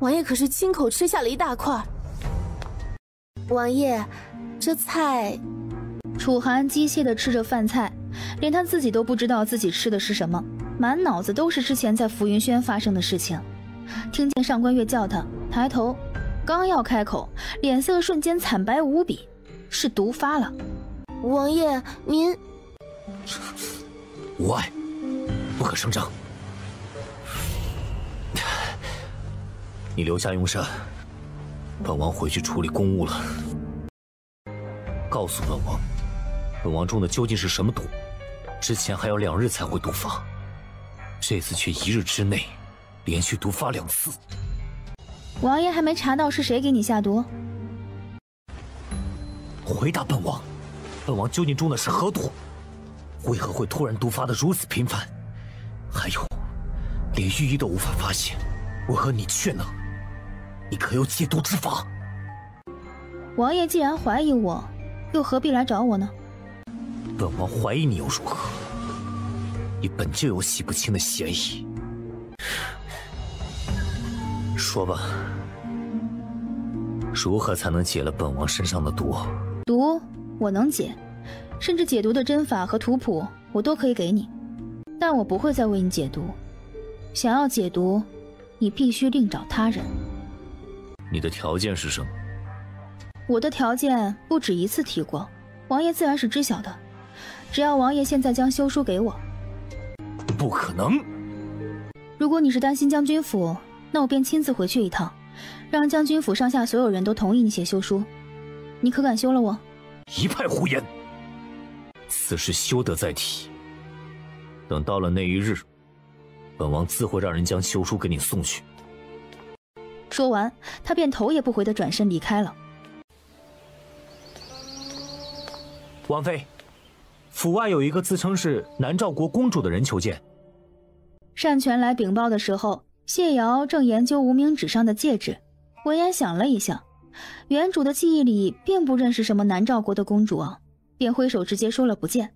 王爷可是亲口吃下了一大块。王爷，这菜……楚寒机械地吃着饭菜，连他自己都不知道自己吃的是什么。满脑子都是之前在浮云轩发生的事情，听见上官月叫他，抬头，刚要开口，脸色瞬间惨白无比，是毒发了。王爷，您无碍，不可声张。你留下用膳，本王回去处理公务了。告诉本王，本王中的究竟是什么毒？之前还要两日才会毒发。这次却一日之内连续毒发两次，王爷还没查到是谁给你下毒？回答本王，本王究竟中的是何毒？为何会突然毒发的如此频繁？还有，连御医都无法发现，我和你却能？你可有解毒之法？王爷既然怀疑我，又何必来找我呢？本王怀疑你又如何？你本就有洗不清的嫌疑，说吧，如何才能解了本王身上的毒？毒我能解，甚至解毒的针法和图谱我都可以给你，但我不会再为你解毒。想要解毒，你必须另找他人。你的条件是什么？我的条件不止一次提过，王爷自然是知晓的。只要王爷现在将休书给我。不可能！如果你是担心将军府，那我便亲自回去一趟，让将军府上下所有人都同意你写休书。你可敢休了我？一派胡言！此事休得再提。等到了那一日，本王自会让人将休书给你送去。说完，他便头也不回的转身离开了。王妃。府外有一个自称是南诏国公主的人求见。单权来禀报的时候，谢瑶正研究无名指上的戒指，闻言想了一下，原主的记忆里并不认识什么南诏国的公主啊，便挥手直接说了不见。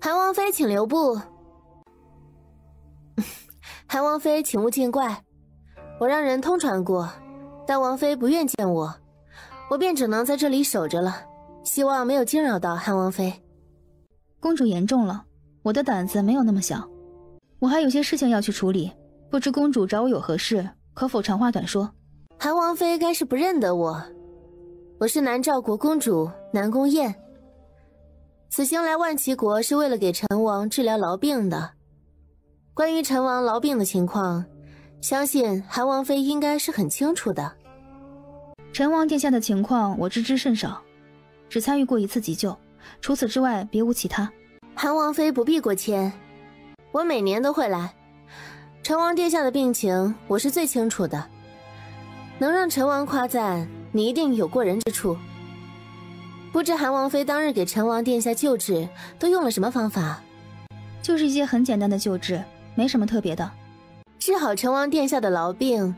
韩王妃，请留步。韩王妃，请勿见怪，我让人通传过，但王妃不愿见我，我便只能在这里守着了。希望没有惊扰到韩王妃。公主言重了，我的胆子没有那么小，我还有些事情要去处理，不知公主找我有何事，可否长话短说？韩王妃该是不认得我，我是南诏国公主南宫燕。此行来万齐国是为了给陈王治疗痨病的。关于陈王痨病的情况，相信韩王妃应该是很清楚的。陈王殿下的情况我知之甚少，只参与过一次急救。除此之外，别无其他。韩王妃不必过谦，我每年都会来。陈王殿下的病情，我是最清楚的。能让陈王夸赞，你一定有过人之处。不知韩王妃当日给陈王殿下救治，都用了什么方法？就是一些很简单的救治，没什么特别的。治好成王殿下的痨病，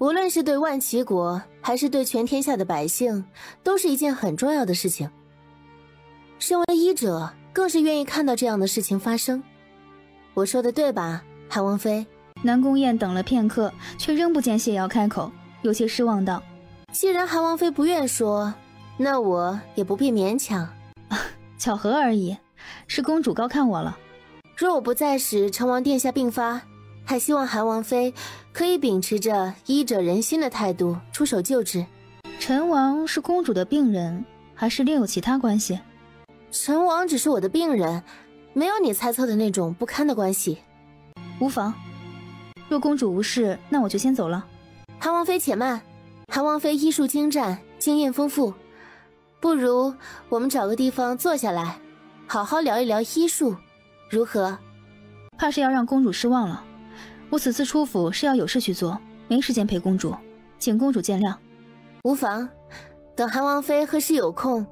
无论是对万齐国，还还是对全天下的百姓，都是一件很重要的事情。身为医者，更是愿意看到这样的事情发生。我说的对吧，韩王妃？南宫燕等了片刻，却仍不见谢瑶开口，有些失望道：“既然韩王妃不愿说，那我也不必勉强。巧合而已，是公主高看我了。若我不在时，成王殿下病发，还希望韩王妃可以秉持着医者仁心的态度出手救治。陈王是公主的病人，还是另有其他关系？陈王只是我的病人，没有你猜测的那种不堪的关系。无妨。”若公主无事，那我就先走了。韩王妃且慢，韩王妃医术精湛，经验丰富，不如我们找个地方坐下来，好好聊一聊医术，如何？怕是要让公主失望了。我此次出府是要有事去做，没时间陪公主，请公主见谅。无妨，等韩王妃何时有空，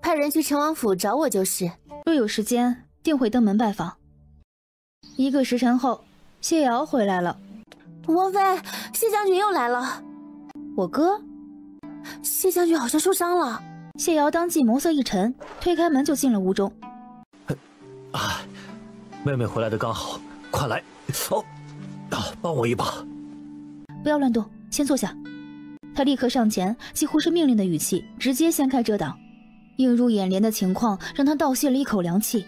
派人去陈王府找我就是。若有时间，定会登门拜访。一个时辰后。谢瑶回来了，王妃，谢将军又来了。我哥，谢将军好像受伤了。谢瑶当即眸色一沉，推开门就进了屋中。啊，妹妹回来的刚好，快来，哦，啊，帮我一把。不要乱动，先坐下。他立刻上前，几乎是命令的语气，直接掀开遮挡。映入眼帘的情况让他倒吸了一口凉气，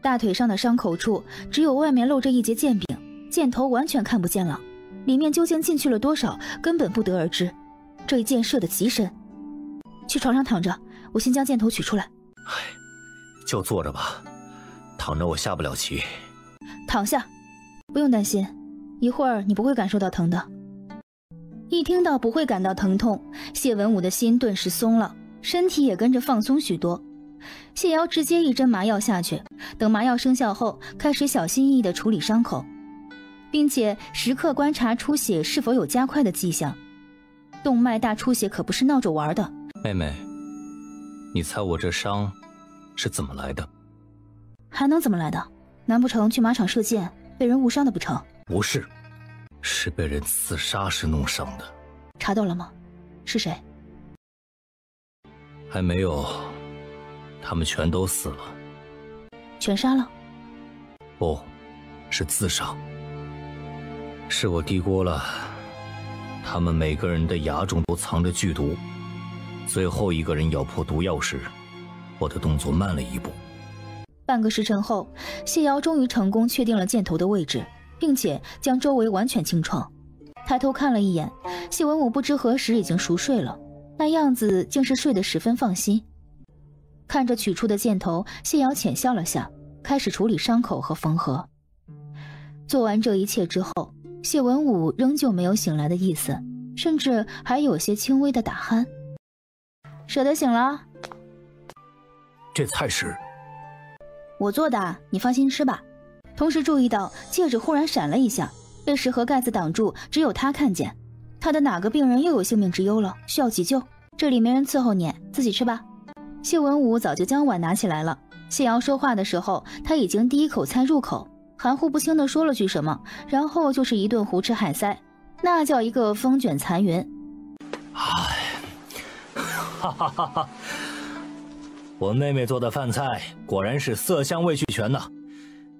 大腿上的伤口处只有外面露着一截剑柄。箭头完全看不见了，里面究竟进去了多少，根本不得而知。这一箭射得极深。去床上躺着，我先将箭头取出来。唉，就坐着吧，躺着我下不了棋。躺下，不用担心，一会儿你不会感受到疼的。一听到不会感到疼痛，谢文武的心顿时松了，身体也跟着放松许多。谢瑶直接一针麻药下去，等麻药生效后，开始小心翼翼地处理伤口。并且时刻观察出血是否有加快的迹象，动脉大出血可不是闹着玩的。妹妹，你猜我这伤是怎么来的？还能怎么来的？难不成去马场射箭被人误伤的不成？不是，是被人刺杀时弄伤的。查到了吗？是谁？还没有，他们全都死了。全杀了？不，是自杀。是我低估了，他们每个人的牙中都藏着剧毒。最后一个人咬破毒药时，我的动作慢了一步。半个时辰后，谢瑶终于成功确定了箭头的位置，并且将周围完全清创。抬头看了一眼，谢文武不知何时已经熟睡了，那样子竟是睡得十分放心。看着取出的箭头，谢瑶浅笑了下，开始处理伤口和缝合。做完这一切之后。谢文武仍旧没有醒来的意思，甚至还有些轻微的打鼾。舍得醒了？这菜是我做的，你放心吃吧。同时注意到戒指忽然闪了一下，被食盒盖子挡住，只有他看见。他的哪个病人又有性命之忧了？需要急救？这里没人伺候你，自己吃吧。谢文武早就将碗拿起来了。谢瑶说话的时候，他已经第一口菜入口。含糊不清的说了句什么，然后就是一顿胡吃海塞，那叫一个风卷残云。哎，哈哈哈哈！我妹妹做的饭菜果然是色香味俱全呐，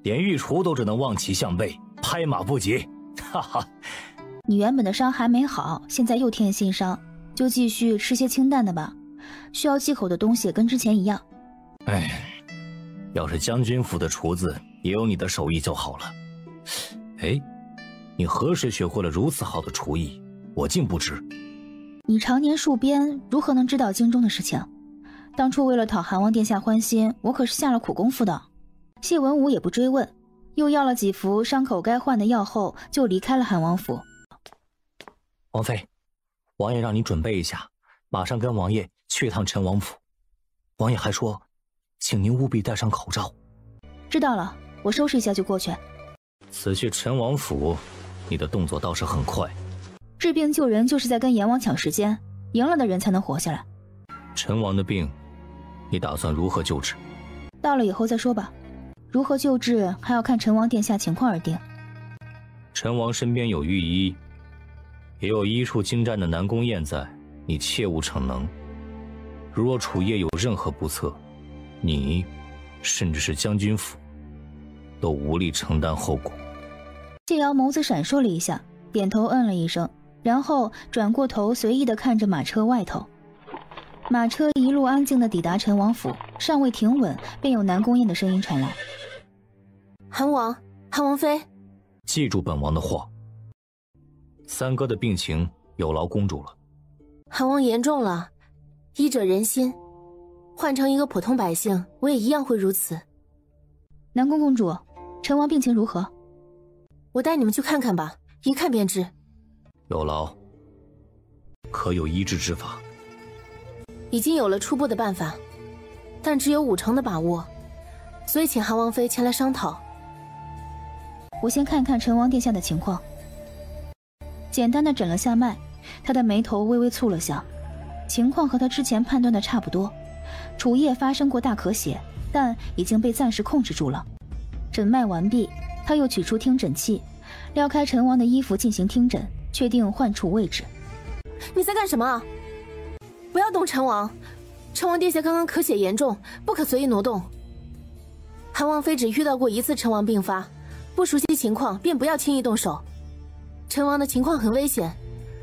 连御厨都只能望其项背，拍马不及。哈哈！你原本的伤还没好，现在又添新伤，就继续吃些清淡的吧。需要忌口的东西跟之前一样。哎，要是将军府的厨子。也有你的手艺就好了。哎，你何时学会了如此好的厨艺？我竟不知。你常年戍边，如何能知道京中的事情？当初为了讨韩王殿下欢心，我可是下了苦功夫的。谢文武也不追问，又要了几服伤口该换的药后，就离开了韩王府。王妃，王爷让你准备一下，马上跟王爷去趟陈王府。王爷还说，请您务必戴上口罩。知道了。我收拾一下就过去。此去陈王府，你的动作倒是很快。治病救人就是在跟阎王抢时间，赢了的人才能活下来。陈王的病，你打算如何救治？到了以后再说吧。如何救治还要看陈王殿下情况而定。陈王身边有御医，也有医术精湛的南宫燕在，你切勿逞能。如若楚夜有任何不测，你，甚至是将军府，都无力承担后果。谢瑶眸子闪烁了一下，点头嗯了一声，然后转过头，随意的看着马车外头。马车一路安静的抵达陈王府，尚未停稳，便有南宫燕的声音传来：“韩王，韩王妃，记住本王的话。三哥的病情有劳公主了。韩王言重了，医者仁心，换成一个普通百姓，我也一样会如此。南宫公主，陈王病情如何？”我带你们去看看吧，一看便知。有劳。可有医治之法？已经有了初步的办法，但只有五成的把握，所以请韩王妃前来商讨。我先看看陈王殿下的情况。简单的诊了下脉，他的眉头微微蹙了下，情况和他之前判断的差不多。楚夜发生过大咳血，但已经被暂时控制住了。诊脉完毕。他又取出听诊器，撩开陈王的衣服进行听诊，确定患处位置。你在干什么？不要动陈王！陈王殿下刚刚咳血严重，不可随意挪动。韩王妃只遇到过一次陈王病发，不熟悉情况便不要轻易动手。陈王的情况很危险，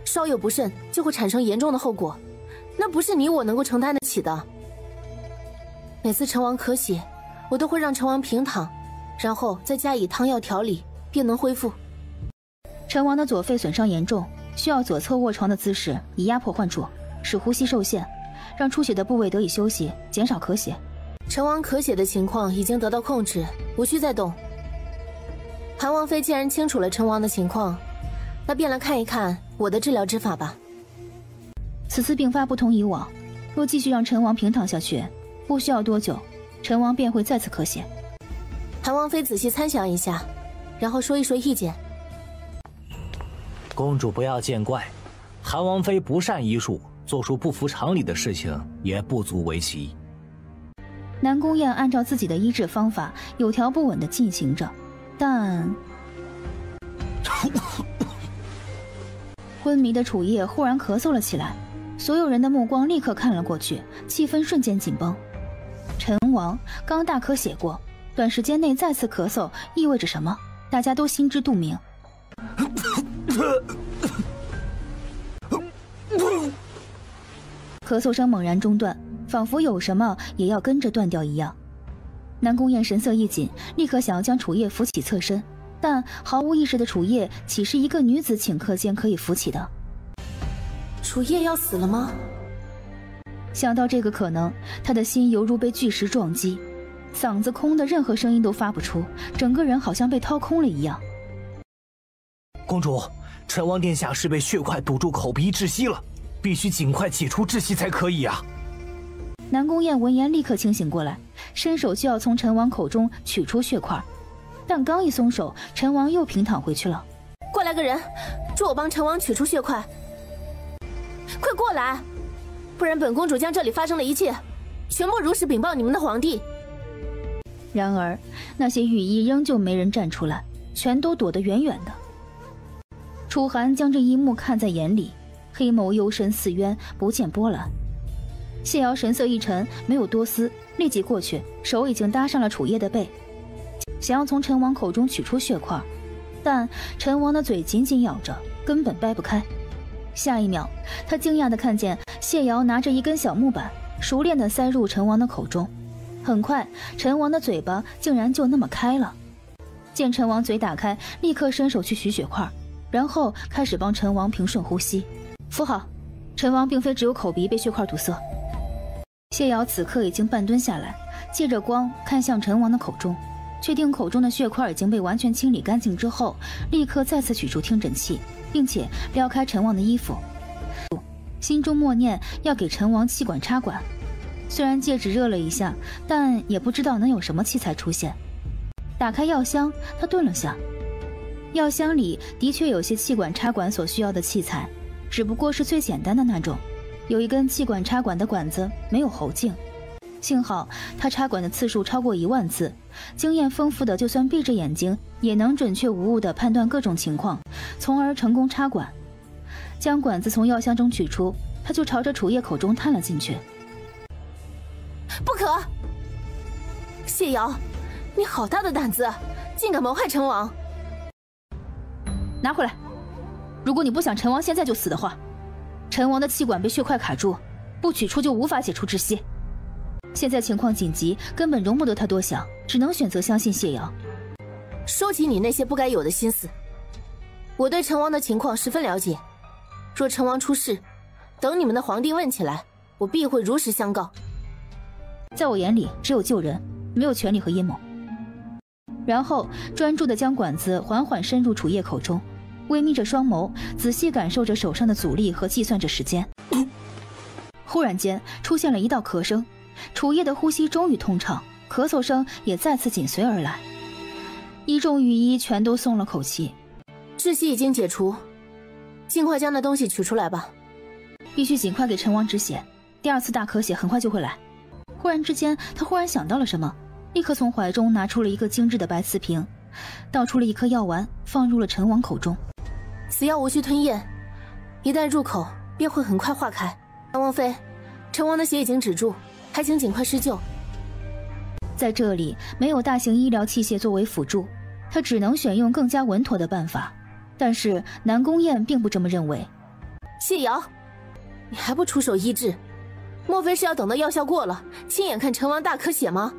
稍有不慎就会产生严重的后果，那不是你我能够承担得起的。每次陈王咳血，我都会让陈王平躺。然后再加以汤药调理，便能恢复。陈王的左肺损伤严重，需要左侧卧床的姿势以压迫患处，使呼吸受限，让出血的部位得以休息，减少咳血。陈王咳血的情况已经得到控制，无需再动。韩王妃既然清楚了陈王的情况，那便来看一看我的治疗之法吧。此次病发不同以往，若继续让陈王平躺下去，不需要多久，陈王便会再次咳血。韩王妃仔细参详一下，然后说一说意见。公主不要见怪，韩王妃不善医术，做出不符常理的事情也不足为奇。南宫燕按照自己的医治方法，有条不紊的进行着，但 昏迷的楚叶忽然咳嗽了起来，所有人的目光立刻看了过去，气氛瞬间紧绷。陈王刚大咳血过。短时间内再次咳嗽意味着什么？大家都心知肚明。咳嗽声猛然中断，仿佛有什么也要跟着断掉一样。南宫燕神色一紧，立刻想要将楚叶扶起侧身，但毫无意识的楚叶岂是一个女子顷刻间可以扶起的？楚叶要死了吗？想到这个可能，他的心犹如被巨石撞击。嗓子空的，任何声音都发不出，整个人好像被掏空了一样。公主，陈王殿下是被血块堵住口鼻窒息了，必须尽快解除窒息才可以啊！南宫燕闻言立刻清醒过来，伸手就要从陈王口中取出血块，但刚一松手，陈王又平躺回去了。过来个人，助我帮陈王取出血块！快过来，不然本公主将这里发生的一切，全部如实禀报你们的皇帝。然而，那些御医仍旧没人站出来，全都躲得远远的。楚寒将这一幕看在眼里，黑眸幽深似渊，不见波澜。谢瑶神色一沉，没有多思，立即过去，手已经搭上了楚叶的背，想要从陈王口中取出血块，但陈王的嘴紧紧咬着，根本掰不开。下一秒，他惊讶地看见谢瑶拿着一根小木板，熟练地塞入陈王的口中。很快，陈王的嘴巴竟然就那么开了。见陈王嘴打开，立刻伸手去取血块，然后开始帮陈王平顺呼吸。扶好，陈王并非只有口鼻被血块堵塞。谢瑶此刻已经半蹲下来，借着光看向陈王的口中，确定口中的血块已经被完全清理干净之后，立刻再次取出听诊器，并且撩开陈王的衣服，心中默念要给陈王气管插管。虽然戒指热了一下，但也不知道能有什么器材出现。打开药箱，他顿了下，药箱里的确有些气管插管所需要的器材，只不过是最简单的那种，有一根气管插管的管子，没有喉镜。幸好他插管的次数超过一万次，经验丰富的，就算闭着眼睛也能准确无误地判断各种情况，从而成功插管。将管子从药箱中取出，他就朝着楚叶口中探了进去。不可！谢瑶，你好大的胆子，竟敢谋害成王！拿回来！如果你不想陈王现在就死的话，陈王的气管被血块卡住，不取出就无法解除窒息。现在情况紧急，根本容不得他多想，只能选择相信谢瑶。收起你那些不该有的心思。我对陈王的情况十分了解，若陈王出事，等你们的皇帝问起来，我必会如实相告。在我眼里，只有救人，没有权利和阴谋。然后专注的将管子缓缓伸入楚叶口中。微眯着双眸，仔细感受着手上的阻力和计算着时间。忽然间，出现了一道咳声，楚叶的呼吸终于通畅，咳嗽声也再次紧随而来。一众御医全都松了口气，窒息已经解除，尽快将那东西取出来吧。必须尽快给陈王止血，第二次大咳血很快就会来。忽然之间，他忽然想到了什么，立刻从怀中拿出了一个精致的白瓷瓶，倒出了一颗药丸，放入了陈王口中。此药无需吞咽，一旦入口便会很快化开。王妃，陈王的血已经止住，还请尽快施救。在这里没有大型医疗器械作为辅助，他只能选用更加稳妥的办法。但是南宫燕并不这么认为。谢瑶，你还不出手医治？莫非是要等到药效过了，亲眼看陈王大咳血吗？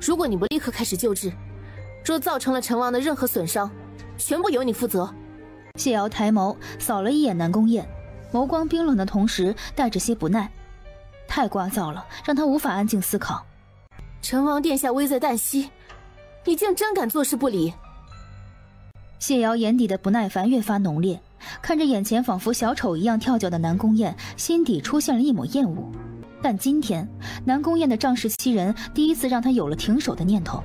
如果你不立刻开始救治，若造成了陈王的任何损伤，全部由你负责。谢瑶抬眸扫了一眼南宫燕，眸光冰冷的同时带着些不耐。太聒噪了，让他无法安静思考。成王殿下危在旦夕，你竟真敢坐视不理！谢瑶眼底的不耐烦越发浓烈，看着眼前仿佛小丑一样跳脚的南宫燕，心底出现了一抹厌恶。但今天，南宫燕的仗势欺人，第一次让他有了停手的念头。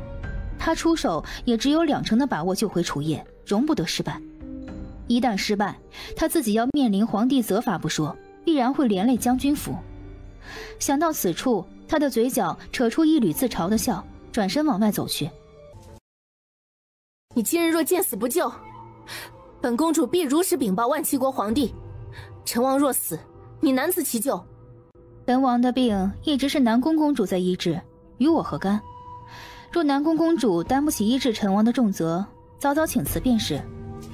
他出手也只有两成的把握救回楚夜，容不得失败。一旦失败，他自己要面临皇帝责罚不说，必然会连累将军府。想到此处，他的嘴角扯出一缕自嘲的笑，转身往外走去。你今日若见死不救，本公主必如实禀报万七国皇帝。陈王若死，你难辞其咎。本王的病一直是南宫公主在医治，与我何干？若南宫公主担不起医治陈王的重责，早早请辞便是。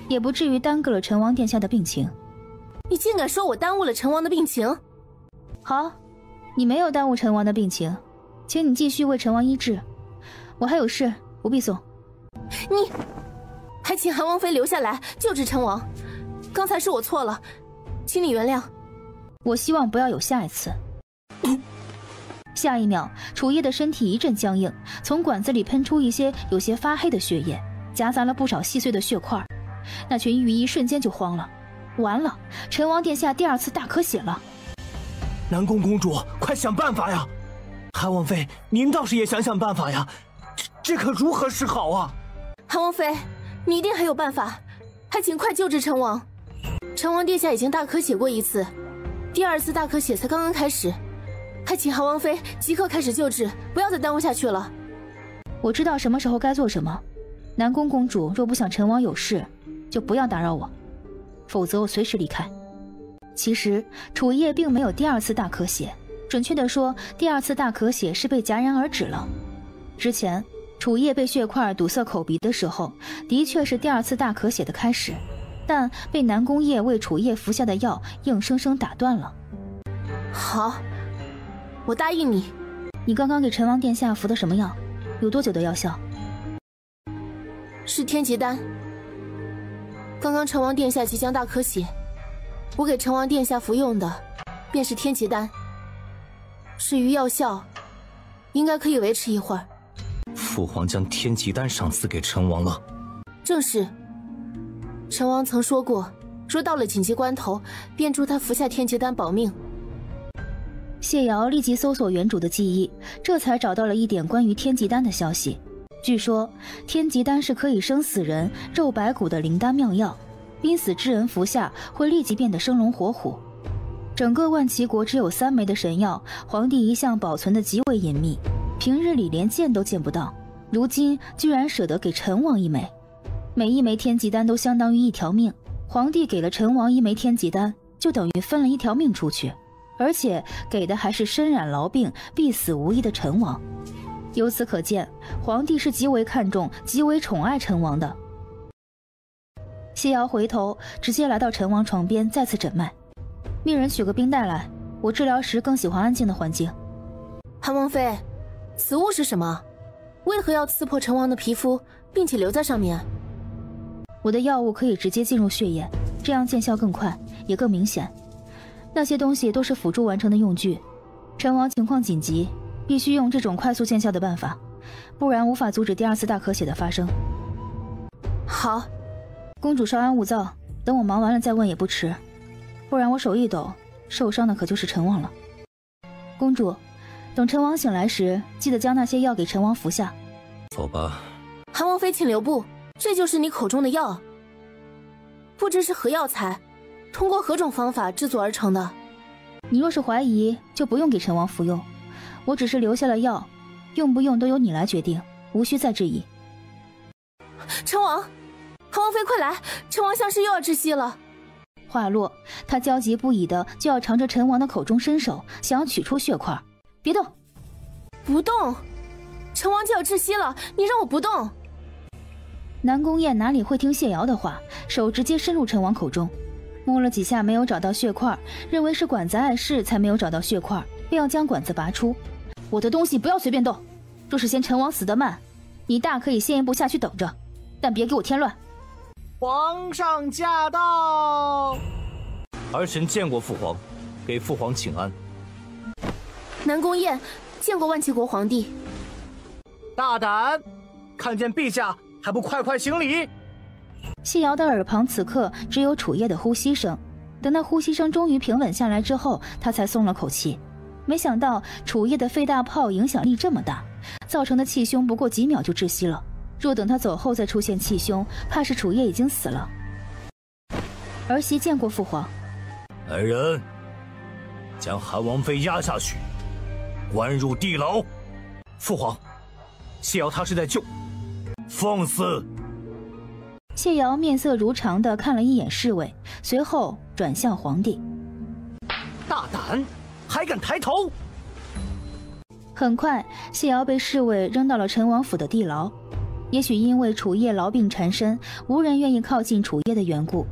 也不至于耽搁了陈王殿下的病情。你竟敢说我耽误了陈王的病情？好，你没有耽误陈王的病情，请你继续为陈王医治。我还有事，不必送。你，还请韩王妃留下来救治陈王。刚才是我错了，请你原谅。我希望不要有下一次。下一秒，楚叶的身体一阵僵硬，从管子里喷出一些有些发黑的血液，夹杂了不少细碎的血块。那群御医瞬间就慌了，完了，陈王殿下第二次大咳血了。南宫公主，快想办法呀！韩王妃，您倒是也想想办法呀！这这可如何是好啊？韩王妃，你一定还有办法，还请快救治陈王。陈王殿下已经大咳血过一次，第二次大咳血才刚刚开始，还请韩王妃即刻开始救治，不要再耽误下去了。我知道什么时候该做什么。南宫公主若不想陈王有事。就不要打扰我，否则我随时离开。其实楚叶并没有第二次大咳血，准确的说，第二次大咳血是被戛然而止了。之前楚叶被血块堵塞口鼻的时候，的确是第二次大咳血的开始，但被南宫叶为楚叶服下的药硬生生打断了。好，我答应你。你刚刚给陈王殿下服的什么药？有多久的药效？是天劫丹。刚刚成王殿下即将大咳血，我给成王殿下服用的便是天极丹。至于药效，应该可以维持一会儿。父皇将天极丹赏赐给成王了。正是。成王曾说过，若到了紧急关头，便助他服下天极丹保命。谢瑶立即搜索原主的记忆，这才找到了一点关于天极丹的消息。据说天极丹是可以生死人肉白骨的灵丹妙药，濒死之人服下会立即变得生龙活虎。整个万齐国只有三枚的神药，皇帝一向保存的极为隐秘，平日里连见都见不到。如今居然舍得给陈王一枚，每一枚天极丹都相当于一条命，皇帝给了陈王一枚天极丹，就等于分了一条命出去，而且给的还是身染痨病、必死无疑的陈王。由此可见，皇帝是极为看重、极为宠爱陈王的。谢瑶回头，直接来到陈王床边，再次诊脉，命人取个冰袋来。我治疗时更喜欢安静的环境。韩王妃，此物是什么？为何要刺破陈王的皮肤，并且留在上面？我的药物可以直接进入血液，这样见效更快，也更明显。那些东西都是辅助完成的用具。陈王情况紧急，必须用这种快速见效的办法，不然无法阻止第二次大咳血的发生。好，公主稍安勿躁，等我忙完了再问也不迟。不然我手一抖，受伤的可就是陈王了。公主，等陈王醒来时，记得将那些药给陈王服下。走吧。韩王妃，请留步。这就是你口中的药，不知是何药材，通过何种方法制作而成的？你若是怀疑，就不用给陈王服用，我只是留下了药，用不用都由你来决定，无需再质疑。成王，韩王妃快来，成王像是又要窒息了。话落，他焦急不已的就要朝着陈王的口中伸手，想要取出血块。别动，不动，成王就要窒息了，你让我不动。南宫燕哪里会听谢瑶的话，手直接伸入陈王口中，摸了几下没有找到血块，认为是管子碍事才没有找到血块，便要将管子拔出。我的东西不要随便动，若是嫌陈王死得慢，你大可以先一步下去等着，但别给我添乱。皇上驾到！儿臣见过父皇，给父皇请安。南宫燕见过万齐国皇帝。大胆，看见陛下。还不快快行礼！谢瑶的耳旁此刻只有楚夜的呼吸声，等那呼吸声终于平稳下来之后，他才松了口气。没想到楚夜的肺大炮影响力这么大，造成的气胸不过几秒就窒息了。若等他走后再出现气胸，怕是楚夜已经死了。儿媳见过父皇。来人，将韩王妃押下去，关入地牢。父皇，谢瑶他是在救。放肆！谢瑶面色如常的看了一眼侍卫，随后转向皇帝。大胆，还敢抬头！很快，谢瑶被侍卫扔到了陈王府的地牢。也许因为楚叶痨病缠身，无人愿意靠近楚叶的缘故，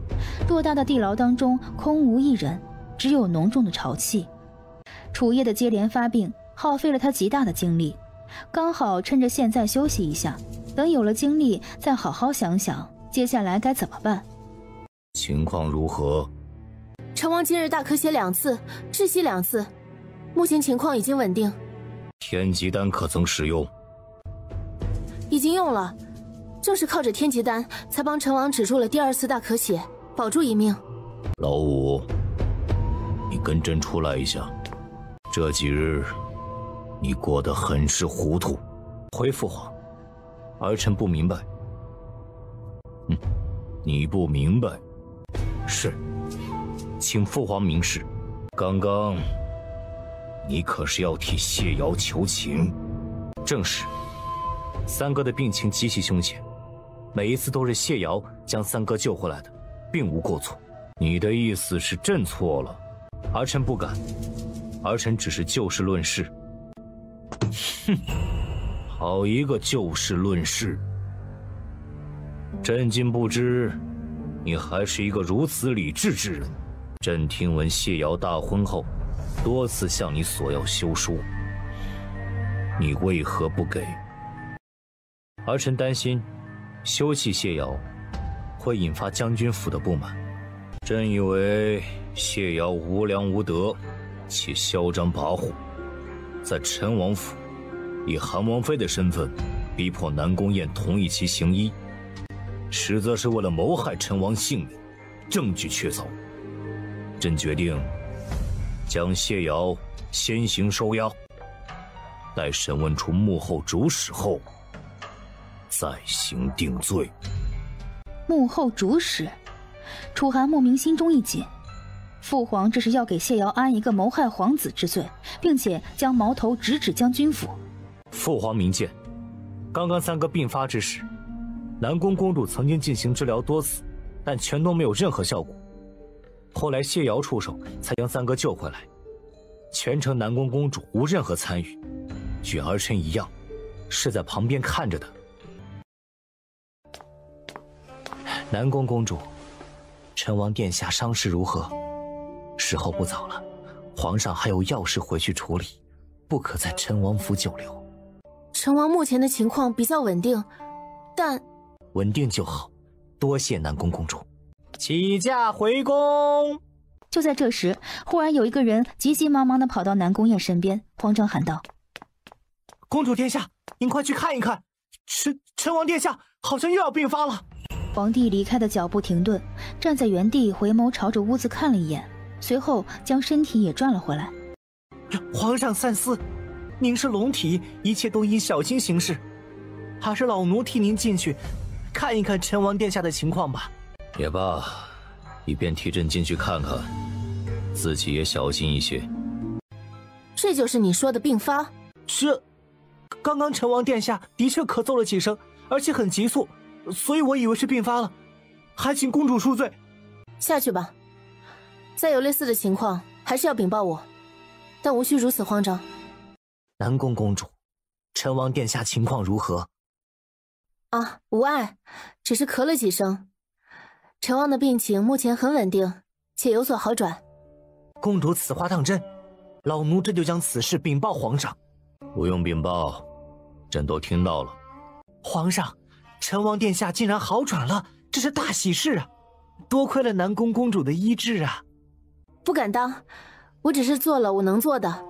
偌大的地牢当中空无一人，只有浓重的潮气。楚叶的接连发病，耗费了他极大的精力，刚好趁着现在休息一下。等有了精力，再好好想想接下来该怎么办。情况如何？陈王今日大咳血两次，窒息两次，目前情况已经稳定。天极丹可曾使用？已经用了，正是靠着天极丹，才帮成王止住了第二次大咳血，保住一命。老五，你跟朕出来一下。这几日，你过得很是糊涂。回父皇。儿臣不明白。嗯，你不明白？是，请父皇明示。刚刚，你可是要替谢瑶求情？正是。三哥的病情极其凶险，每一次都是谢瑶将三哥救回来的，并无过错。你的意思是朕错了？儿臣不敢，儿臣只是就事论事。哼。好一个就事论事！朕竟不知，你还是一个如此理智之人。朕听闻谢瑶大婚后，多次向你索要休书，你为何不给？儿臣担心，休弃谢瑶，会引发将军府的不满。朕以为谢瑶无良无德，且嚣张跋扈，在陈王府。以韩王妃的身份，逼迫南宫燕同意其行医，实则是为了谋害陈王性命，证据确凿。朕决定将谢瑶先行收押，待审问出幕后主使后，再行定罪。幕后主使，楚寒莫名心中一紧，父皇这是要给谢瑶安一个谋害皇子之罪，并且将矛头直指将军府。父皇明鉴，刚刚三哥病发之时，南宫公主曾经进行治疗多次，但全都没有任何效果。后来谢瑶出手，才将三哥救回来。全程南宫公主无任何参与，与儿臣一样，是在旁边看着的。南宫公主，陈王殿下伤势如何？时候不早了，皇上还有要事回去处理，不可在陈王府久留。陈王目前的情况比较稳定，但稳定就好。多谢南宫公主，起驾回宫。就在这时，忽然有一个人急急忙忙的跑到南宫燕身边，慌张喊道：“公主殿下，您快去看一看，陈陈王殿下好像又要病发了。”皇帝离开的脚步停顿，站在原地，回眸朝着屋子看了一眼，随后将身体也转了回来。皇上三思，您是龙体，一切都应小心行事。还是老奴替您进去。看一看陈王殿下的情况吧，也罢，以便替朕进去看看，自己也小心一些。这就是你说的病发？是，刚刚陈王殿下的确咳嗽了几声，而且很急促，所以我以为是病发了，还请公主恕罪。下去吧，再有类似的情况，还是要禀报我，但无需如此慌张。南宫公主，陈王殿下情况如何？啊，无碍，只是咳了几声。陈王的病情目前很稳定，且有所好转。公主此话当真？老奴这就将此事禀报皇上。不用禀报，朕都听到了。皇上，陈王殿下竟然好转了，这是大喜事啊！多亏了南宫公主的医治啊！不敢当，我只是做了我能做的。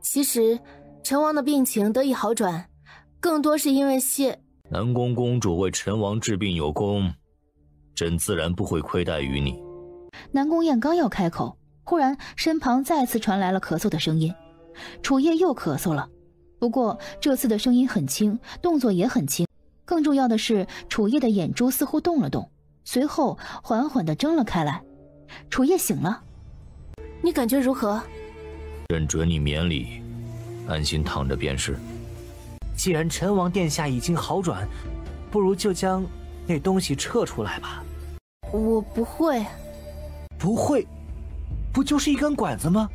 其实，陈王的病情得以好转，更多是因为谢。南宫公主为陈王治病有功，朕自然不会亏待于你。南宫燕刚要开口，忽然身旁再次传来了咳嗽的声音。楚叶又咳嗽了，不过这次的声音很轻，动作也很轻。更重要的是，楚叶的眼珠似乎动了动，随后缓缓地睁了开来。楚叶醒了，你感觉如何？朕准你免礼，安心躺着便是。既然陈王殿下已经好转，不如就将那东西撤出来吧。我不会，不会，不就是一根管子吗？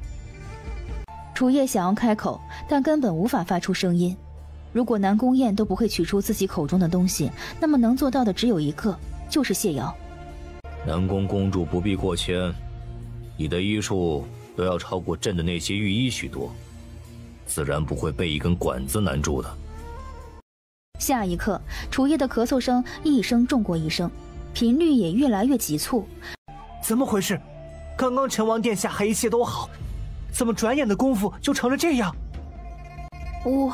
楚叶想要开口，但根本无法发出声音。如果南宫燕都不会取出自己口中的东西，那么能做到的只有一个，就是谢瑶。南宫公主不必过谦，你的医术都要超过朕的那些御医许多，自然不会被一根管子难住的。下一刻，楚叶的咳嗽声一声重过一声，频率也越来越急促。怎么回事？刚刚陈王殿下还一切都好，怎么转眼的功夫就成了这样？我，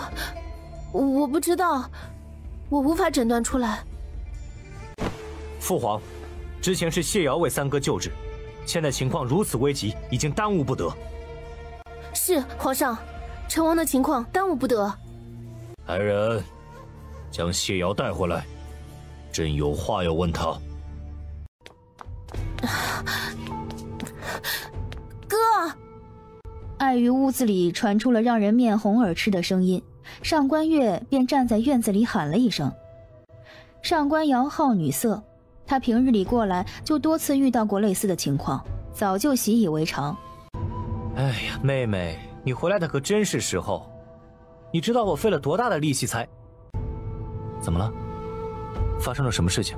我不知道，我无法诊断出来。父皇，之前是谢瑶为三哥救治，现在情况如此危急，已经耽误不得。是皇上，陈王的情况耽误不得。来人。将谢瑶带回来，朕有话要问他。哥，碍于屋子里传出了让人面红耳赤的声音，上官月便站在院子里喊了一声。上官瑶好女色，她平日里过来就多次遇到过类似的情况，早就习以为常。哎呀，妹妹，你回来的可真是时候，你知道我费了多大的力气才……怎么了？发生了什么事情？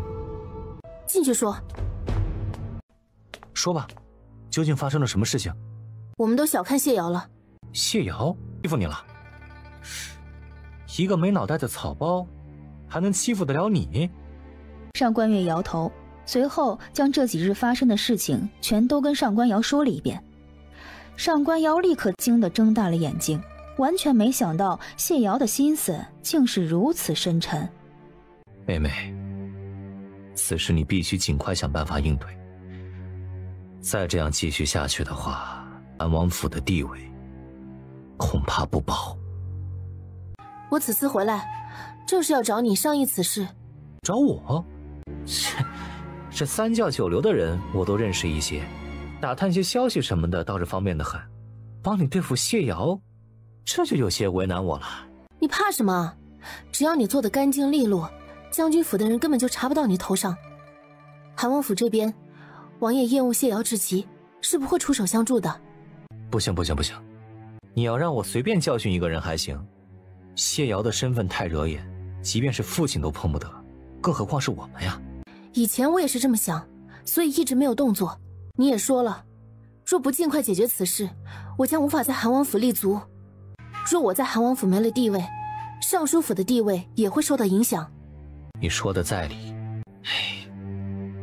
进去说。说吧，究竟发生了什么事情？我们都小看谢瑶了。谢瑶欺负你了？一个没脑袋的草包，还能欺负得了你？上官月摇头，随后将这几日发生的事情全都跟上官瑶说了一遍。上官瑶立刻惊得睁大了眼睛。完全没想到谢瑶的心思竟是如此深沉。妹妹，此事你必须尽快想办法应对。再这样继续下去的话，安王府的地位恐怕不保。我此次回来，正是要找你商议此事。找我？切，这三教九流的人我都认识一些，打探些消息什么的倒是方便的很。帮你对付谢瑶？这就有些为难我了。你怕什么？只要你做的干净利落，将军府的人根本就查不到你头上。韩王府这边，王爷厌恶谢瑶至极，是不会出手相助的。不行不行不行，你要让我随便教训一个人还行，谢瑶的身份太惹眼，即便是父亲都碰不得，更何况是我们呀。以前我也是这么想，所以一直没有动作。你也说了，若不尽快解决此事，我将无法在韩王府立足。若我在韩王府没了地位，尚书府的地位也会受到影响。你说的在理，唉，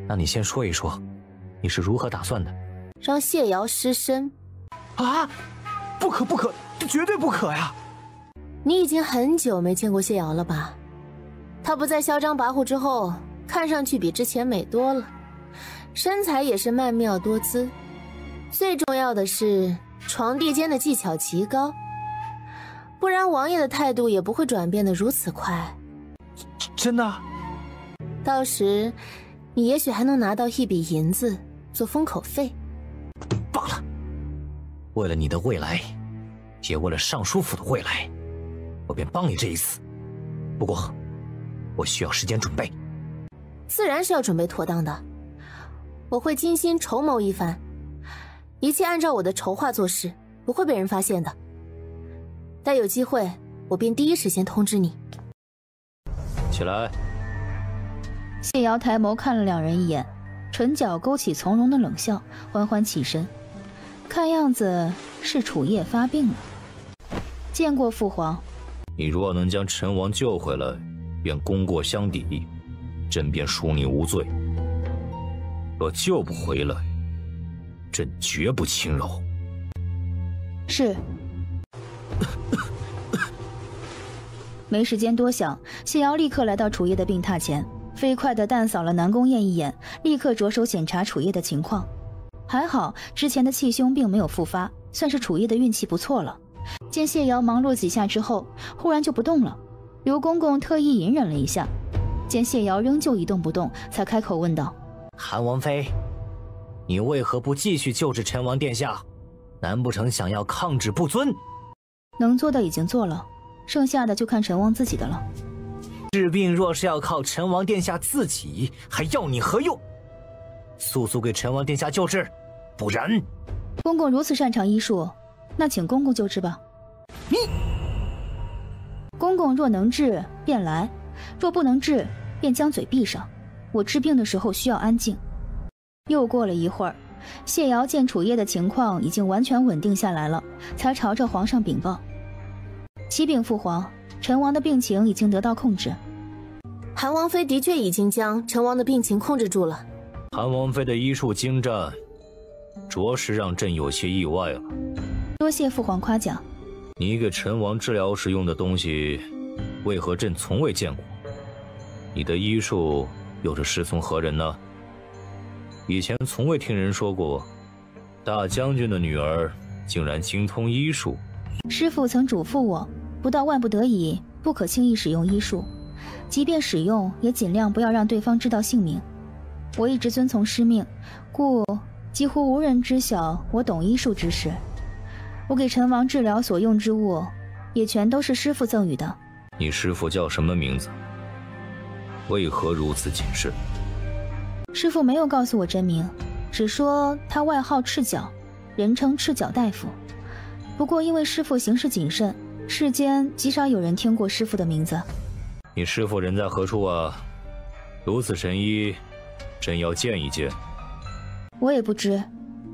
那你先说一说，你是如何打算的？让谢瑶失身？啊！不可不可，绝对不可呀！你已经很久没见过谢瑶了吧？她不再嚣张跋扈之后。看上去比之前美多了，身材也是曼妙多姿，最重要的是床地间的技巧极高，不然王爷的态度也不会转变的如此快。真的？到时你也许还能拿到一笔银子做封口费。罢了，为了你的未来，也为了尚书府的未来，我便帮你这一次。不过，我需要时间准备。自然是要准备妥当的，我会精心筹谋一番，一切按照我的筹划做事，不会被人发现的。待有机会，我便第一时间通知你。起来。谢瑶抬眸看了两人一眼，唇角勾起从容的冷笑，缓缓起身。看样子是楚夜发病了。见过父皇。你若能将陈王救回来，便功过相抵。朕便恕你无罪。若救不回来，朕绝不轻饶。是。没时间多想，谢瑶立刻来到楚叶的病榻前，飞快地淡扫了南宫燕一眼，立刻着手检查楚叶的情况。还好之前的气胸并没有复发，算是楚叶的运气不错了。见谢瑶忙碌几下之后，忽然就不动了，刘公公特意隐忍了一下。见谢瑶仍旧一动不动，才开口问道：“韩王妃，你为何不继续救治陈王殿下？难不成想要抗旨不遵？能做的已经做了，剩下的就看陈王自己的了。治病若是要靠陈王殿下自己，还要你何用？速速给陈王殿下救治，不然……公公如此擅长医术，那请公公救治吧。你，公公若能治，便来。”若不能治，便将嘴闭上。我治病的时候需要安静。又过了一会儿，谢瑶见楚叶的情况已经完全稳定下来了，才朝着皇上禀报：“启禀父皇，陈王的病情已经得到控制。韩王妃的确已经将陈王的病情控制住了。韩王妃的医术精湛，着实让朕有些意外了。多谢父皇夸奖。你给陈王治疗时用的东西，为何朕从未见过？”你的医术又是师从何人呢？以前从未听人说过，大将军的女儿竟然精通医术。师父曾嘱咐我，不到万不得已，不可轻易使用医术，即便使用，也尽量不要让对方知道姓名。我一直遵从师命，故几乎无人知晓我懂医术之事。我给陈王治疗所用之物，也全都是师父赠予的。你师父叫什么名字？为何如此谨慎？师傅没有告诉我真名，只说他外号赤脚，人称赤脚大夫。不过因为师傅行事谨慎，世间极少有人听过师傅的名字。你师傅人在何处啊？如此神医，朕要见一见。我也不知，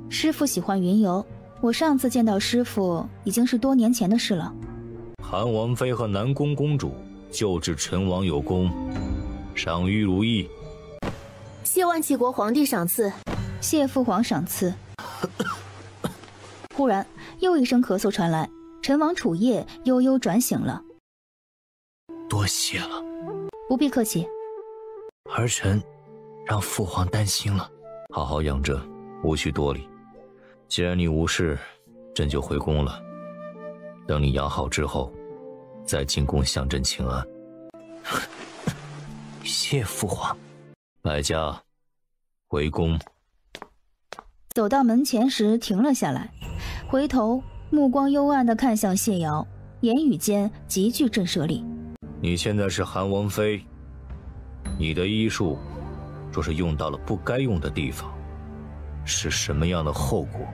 师傅喜欢云游。我上次见到师傅已经是多年前的事了。韩王妃和南宫公主救治陈王有功。赏玉如意，谢万齐国皇帝赏赐，谢父皇赏赐。忽然，又一声咳嗽传来，陈王楚夜悠悠转醒了。多谢了，不必客气。儿臣让父皇担心了，好好养着，无需多礼。既然你无事，朕就回宫了。等你养好之后，再进宫向朕请安。谢父皇，百家回宫。走到门前时停了下来，回头目光幽暗的看向谢瑶，言语间极具震慑力。你现在是韩王妃，你的医术若是用到了不该用的地方，是什么样的后果？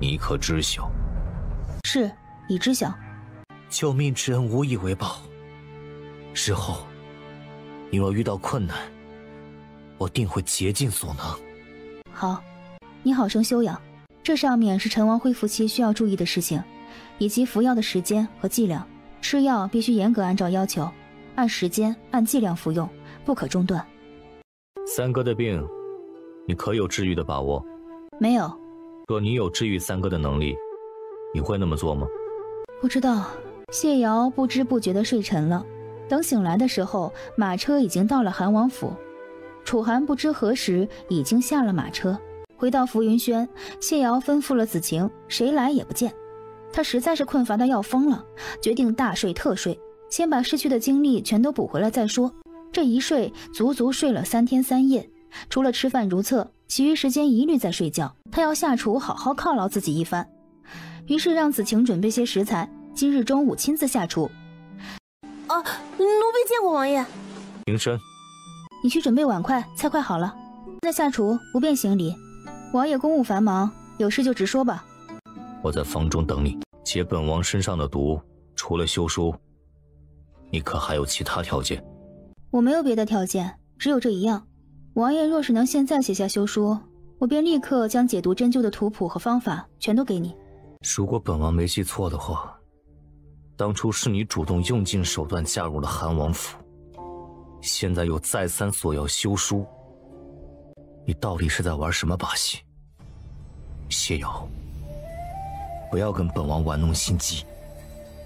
你可知晓？是，已知晓。救命之恩无以为报。日后，你若遇到困难，我定会竭尽所能。好，你好生休养。这上面是陈王恢复期需要注意的事情，以及服药的时间和剂量。吃药必须严格按照要求，按时间、按剂量服用，不可中断。三哥的病，你可有治愈的把握？没有。若你有治愈三哥的能力，你会那么做吗？不知道。谢瑶不知不觉的睡沉了。等醒来的时候，马车已经到了韩王府。楚寒不知何时已经下了马车，回到浮云轩，谢瑶吩咐了子晴，谁来也不见。他实在是困乏的要疯了，决定大睡特睡，先把失去的精力全都补回来再说。这一睡足足睡了三天三夜，除了吃饭如厕，其余时间一律在睡觉。他要下厨好好犒劳自己一番，于是让子晴准备些食材，今日中午亲自下厨。啊，奴婢见过王爷。平身。你去准备碗筷，菜快好了。在下厨，不便行礼。王爷公务繁忙，有事就直说吧。我在房中等你。解本王身上的毒，除了休书，你可还有其他条件？我没有别的条件，只有这一样。王爷若是能现在写下休书，我便立刻将解毒针灸的图谱和方法全都给你。如果本王没记错的话，当初是你主动用尽手段嫁入了韩王府。现在又再三索要休书，你到底是在玩什么把戏？谢瑶，不要跟本王玩弄心机。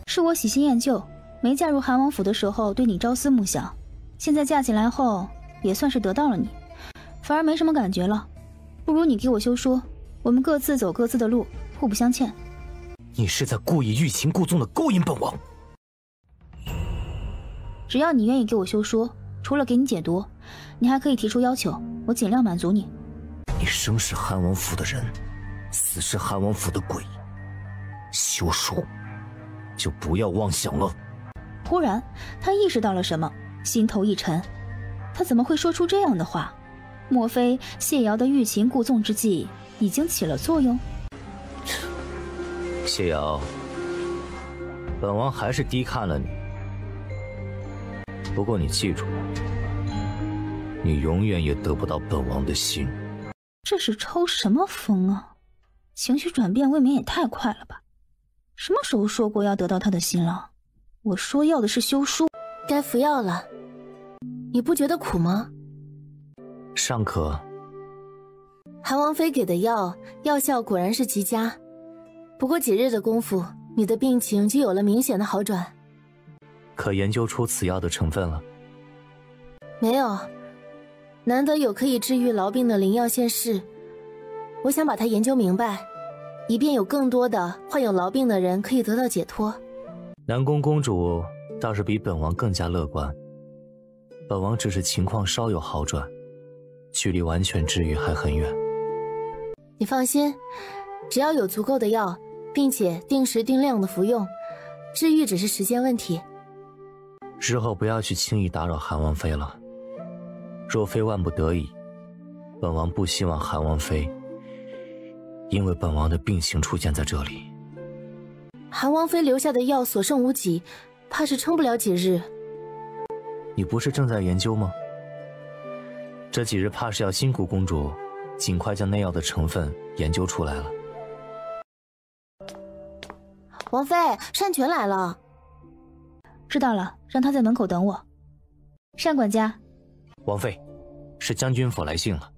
是我喜新厌旧，没嫁入韩王府的时候对你朝思暮想，现在嫁进来后也算是得到了你，反而没什么感觉了。不如你给我休书，我们各自走各自的路，互不相欠。你是在故意欲擒故纵的勾引本王？只要你愿意给我休书。除了给你解毒，你还可以提出要求，我尽量满足你。你生是汉王府的人，死是汉王府的鬼，休书就不要妄想了。忽然，他意识到了什么，心头一沉。他怎么会说出这样的话？莫非谢瑶的欲擒故纵之计已经起了作用？谢瑶，本王还是低看了你。不过你记住，你永远也得不到本王的心。这是抽什么风啊？情绪转变未免也太快了吧？什么时候说过要得到他的心了？我说要的是休书。该服药了，你不觉得苦吗？尚可。韩王妃给的药药效果然是极佳，不过几日的功夫，你的病情就有了明显的好转。可研究出此药的成分了？没有，难得有可以治愈痨病的灵药现世，我想把它研究明白，以便有更多的患有痨病的人可以得到解脱。南宫公主倒是比本王更加乐观，本王只是情况稍有好转，距离完全治愈还很远。你放心，只要有足够的药，并且定时定量的服用，治愈只是时间问题。日后不要去轻易打扰韩王妃了。若非万不得已，本王不希望韩王妃因为本王的病情出现在这里。韩王妃留下的药所剩无几，怕是撑不了几日。你不是正在研究吗？这几日怕是要辛苦公主尽快将内药的成分研究出来了。王妃，单权来了。知道了，让他在门口等我。单管家，王妃，是将军府来信了。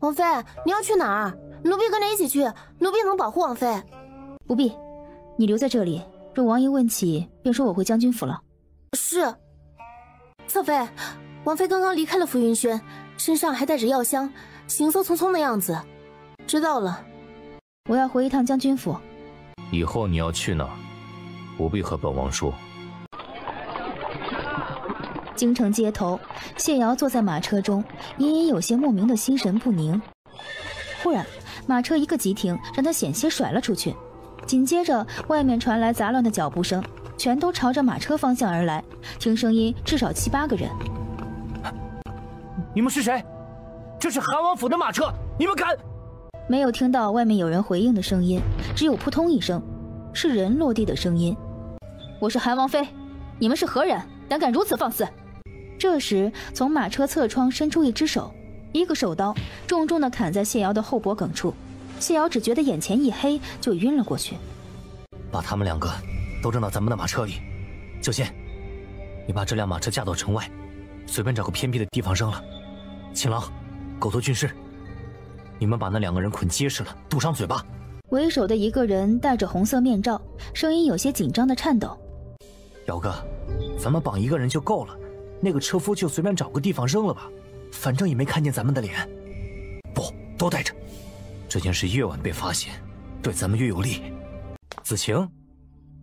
王妃，你要去哪儿？奴婢跟着一起去，奴婢能保护王妃。不必，你留在这里。若王爷问起，便说我回将军府了。是。侧妃，王妃刚刚离开了浮云轩，身上还带着药箱，行色匆匆的样子。知道了。我要回一趟将军府。以后你要去哪儿，不必和本王说。京城街头，谢瑶坐在马车中，隐隐有些莫名的心神不宁。忽然，马车一个急停，让他险些甩了出去。紧接着，外面传来杂乱的脚步声，全都朝着马车方向而来。听声音，至少七八个人。你们是谁？这是韩王府的马车，你们敢？没有听到外面有人回应的声音，只有扑通一声，是人落地的声音。我是韩王妃，你们是何人？胆敢如此放肆！这时，从马车侧窗伸出一只手，一个手刀重重的砍在谢瑶的后脖梗处。谢瑶只觉得眼前一黑，就晕了过去。把他们两个都扔到咱们的马车里。九仙，你把这辆马车驾到城外，随便找个偏僻的地方扔了。秦郎，狗头军师，你们把那两个人捆结实了，堵上嘴巴。为首的一个人戴着红色面罩，声音有些紧张的颤抖。姚哥，咱们绑一个人就够了，那个车夫就随便找个地方扔了吧，反正也没看见咱们的脸。不，都带着。这件事越晚被发现，对咱们越有利。子晴，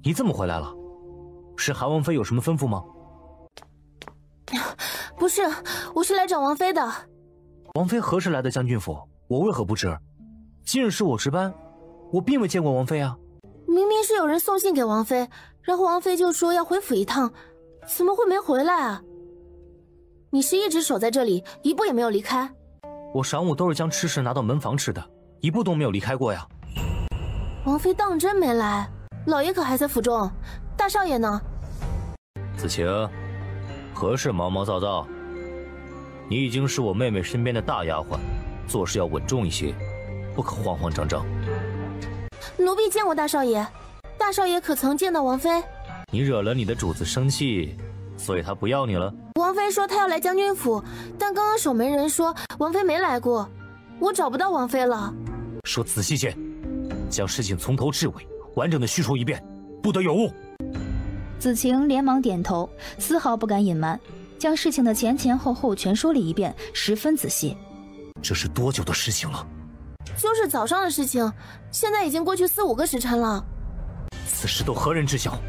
你怎么回来了？是韩王妃有什么吩咐吗？不是，我是来找王妃的。王妃何时来的将军府？我为何不知？今日是我值班，我并未见过王妃啊。明明是有人送信给王妃，然后王妃就说要回府一趟，怎么会没回来啊？你是一直守在这里，一步也没有离开？我晌午都是将吃食拿到门房吃的。一步都没有离开过呀！王妃当真没来，老爷可还在府中？大少爷呢？子晴，何事毛毛躁躁？你已经是我妹妹身边的大丫鬟，做事要稳重一些，不可慌慌张张。奴婢见过大少爷，大少爷可曾见到王妃？你惹了你的主子生气，所以他不要你了。王妃说她要来将军府，但刚刚守门人说王妃没来过，我找不到王妃了。说仔细些，将事情从头至尾完整的叙述一遍，不得有误。子晴连忙点头，丝毫不敢隐瞒，将事情的前前后后全说了一遍，十分仔细。这是多久的事情了？就是早上的事情，现在已经过去四五个时辰了。此事都何人知晓？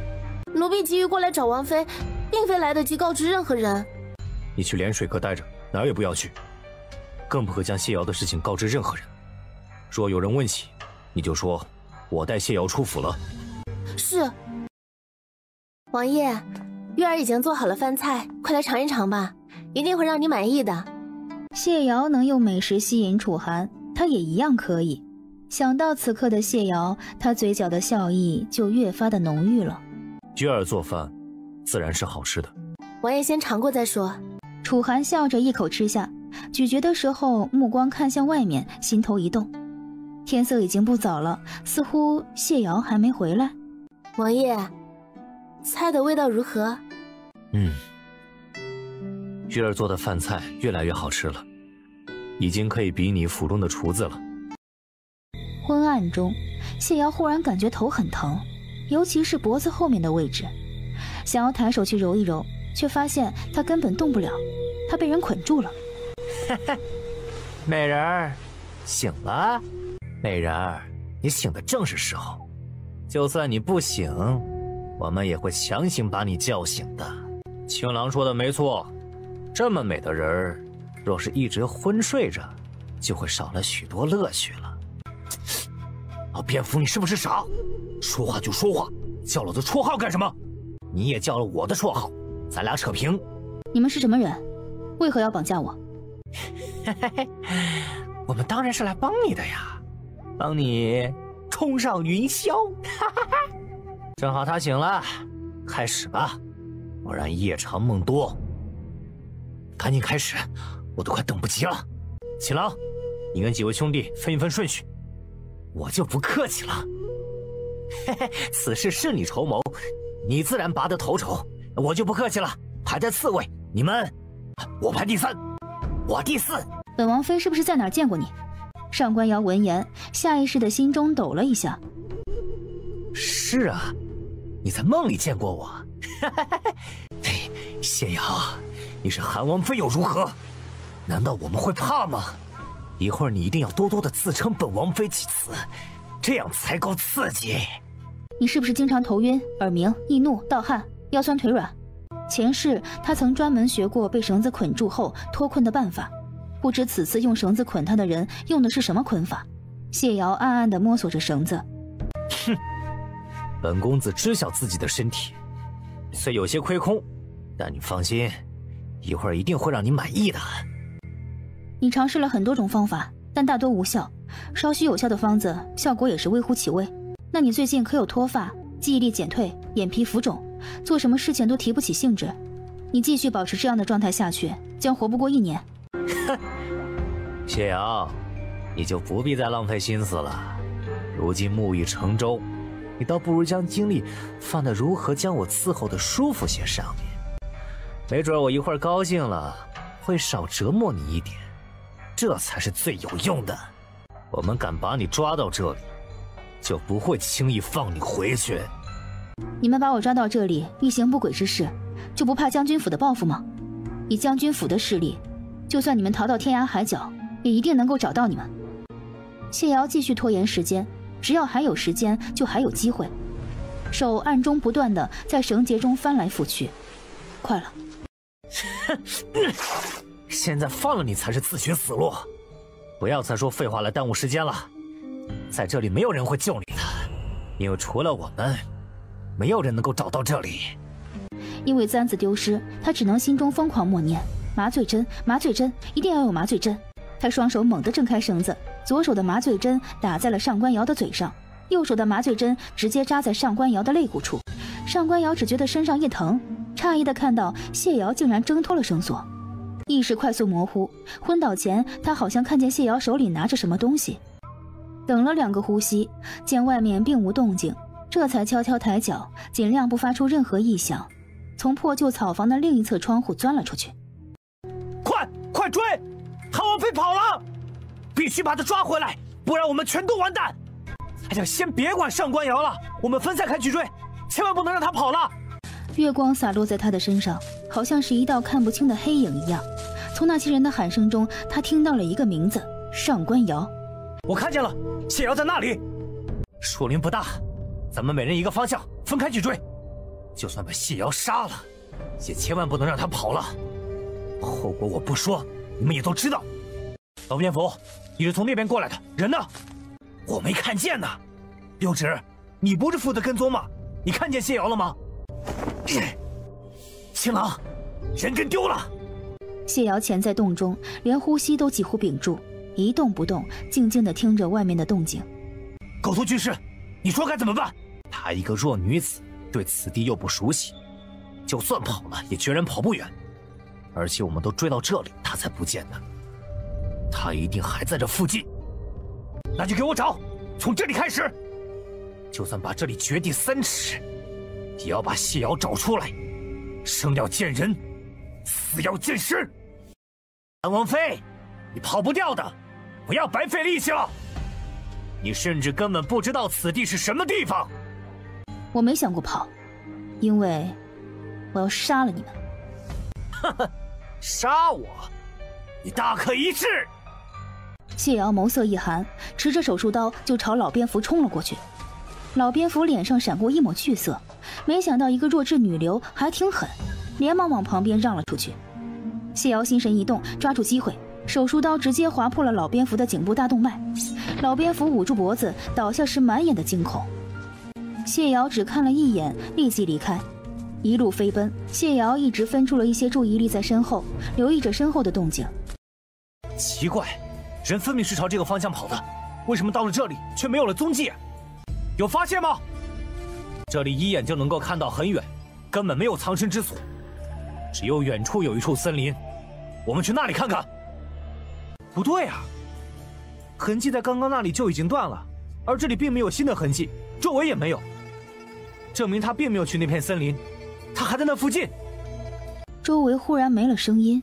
奴婢急于过来找王妃，并非来得及告知任何人。你去涟水阁待着，哪儿也不要去，更不可将谢瑶的事情告知任何人。若有人问起，你就说我带谢瑶出府了。是。王爷，月儿已经做好了饭菜，快来尝一尝吧，一定会让你满意的。谢瑶能用美食吸引楚寒，他也一样可以。想到此刻的谢瑶，他嘴角的笑意就越发的浓郁了。月儿做饭，自然是好吃的。王爷先尝过再说。楚寒笑着一口吃下，咀嚼的时候目光看向外面，心头一动。天色已经不早了，似乎谢瑶还没回来。王爷，菜的味道如何？嗯，月儿做的饭菜越来越好吃了，已经可以比拟府中的厨子了。昏暗中，谢瑶忽然感觉头很疼，尤其是脖子后面的位置，想要抬手去揉一揉，却发现她根本动不了，她被人捆住了。美人儿，醒了。美人儿，你醒的正是时候。就算你不醒，我们也会强行把你叫醒的。青狼说的没错，这么美的人儿，若是一直昏睡着，就会少了许多乐趣了。老蝙蝠，你是不是傻？说话就说话，叫老子绰号干什么？你也叫了我的绰号，咱俩扯平。你们是什么人？为何要绑架我？嘿嘿嘿，我们当然是来帮你的呀。帮你冲上云霄，哈哈哈！正好他醒了，开始吧，不然夜长梦多。赶紧开始，我都快等不及了。秦郎，你跟几位兄弟分一分顺序，我就不客气了。嘿嘿，此事是你筹谋，你自然拔得头筹，我就不客气了，排在次位。你们，我排第三，我第四。本王妃是不是在哪见过你？上官瑶闻言，下意识的心中抖了一下。是啊，你在梦里见过我。嘿，谢瑶，你是韩王妃又如何？难道我们会怕吗？一会儿你一定要多多的自称本王妃几次，这样才够刺激。你是不是经常头晕、耳鸣、易怒、盗汗、腰酸腿软？前世他曾专门学过被绳子捆住后脱困的办法。不知此次用绳子捆他的人用的是什么捆法？谢瑶暗暗地摸索着绳子。哼，本公子知晓自己的身体，虽有些亏空，但你放心，一会儿一定会让你满意的。你尝试了很多种方法，但大多无效。稍许有效的方子，效果也是微乎其微。那你最近可有脱发、记忆力减退、眼皮浮肿，做什么事情都提不起兴致？你继续保持这样的状态下去，将活不过一年。哼，谢瑶，你就不必再浪费心思了。如今木已成舟，你倒不如将精力放在如何将我伺候的舒服些上面。没准我一会儿高兴了，会少折磨你一点，这才是最有用的。我们敢把你抓到这里，就不会轻易放你回去。你们把我抓到这里，欲行不轨之事，就不怕将军府的报复吗？以将军府的势力，就算你们逃到天涯海角，也一定能够找到你们。谢瑶继续拖延时间，只要还有时间，就还有机会。手暗中不断的在绳结中翻来覆去，快了。哼，现在放了你才是自寻死路！不要再说废话来耽误时间了。在这里没有人会救你的，因为除了我们，没有人能够找到这里。因为簪子丢失，他只能心中疯狂默念：麻醉针，麻醉针，一定要有麻醉针。他双手猛地挣开绳子，左手的麻醉针打在了上官瑶的嘴上，右手的麻醉针直接扎在上官瑶的肋骨处。上官瑶只觉得身上一疼。诧异的看到谢瑶竟然挣脱了绳索，意识快速模糊。昏倒前，他好像看见谢瑶手里拿着什么东西。等了两个呼吸，见外面并无动静，这才悄悄抬脚，尽量不发出任何异响，从破旧草房的另一侧窗户钻了出去。快快追！韩王妃跑了，必须把她抓回来，不然我们全都完蛋！哎呀，先别管上官瑶了，我们分散开去追，千万不能让她跑了。月光洒落在他的身上，好像是一道看不清的黑影一样。从那些人的喊声中，他听到了一个名字：上官瑶。我看见了，谢瑶在那里。树林不大，咱们每人一个方向，分开去追。就算把谢瑶杀了，也千万不能让他跑了。后果我不说，你们也都知道。老蝙蝠，你是从那边过来的，人呢？我没看见呢。六指，你不是负责跟踪吗？你看见谢瑶了吗？青狼，人跟丢了。谢瑶潜在洞中，连呼吸都几乎屏住，一动不动，静静的听着外面的动静。狗头军师，你说该怎么办？她一个弱女子，对此地又不熟悉，就算跑了，也决然跑不远。而且我们都追到这里，她才不见呢。她一定还在这附近。那就给我找，从这里开始。就算把这里掘地三尺。也要把谢瑶找出来，生要见人，死要见尸。安王妃，你跑不掉的，不要白费力气了。你甚至根本不知道此地是什么地方。我没想过跑，因为我要杀了你们。哈哈，杀我，你大可一试。谢瑶眸色一寒，持着手术刀就朝老蝙蝠冲了过去。老蝙蝠脸上闪过一抹惧色。没想到一个弱智女流还挺狠，连忙往旁边让了出去。谢瑶心神一动，抓住机会，手术刀直接划破了老蝙蝠的颈部大动脉。老蝙蝠捂住脖子，倒下时满眼的惊恐。谢瑶只看了一眼，立即离开，一路飞奔。谢瑶一直分出了一些注意力在身后，留意着身后的动静。奇怪，人分明是朝这个方向跑的，为什么到了这里却没有了踪迹？有发现吗？这里一眼就能够看到很远，根本没有藏身之所，只有远处有一处森林，我们去那里看看。不对啊，痕迹在刚刚那里就已经断了，而这里并没有新的痕迹，周围也没有，证明他并没有去那片森林，他还在那附近。周围忽然没了声音，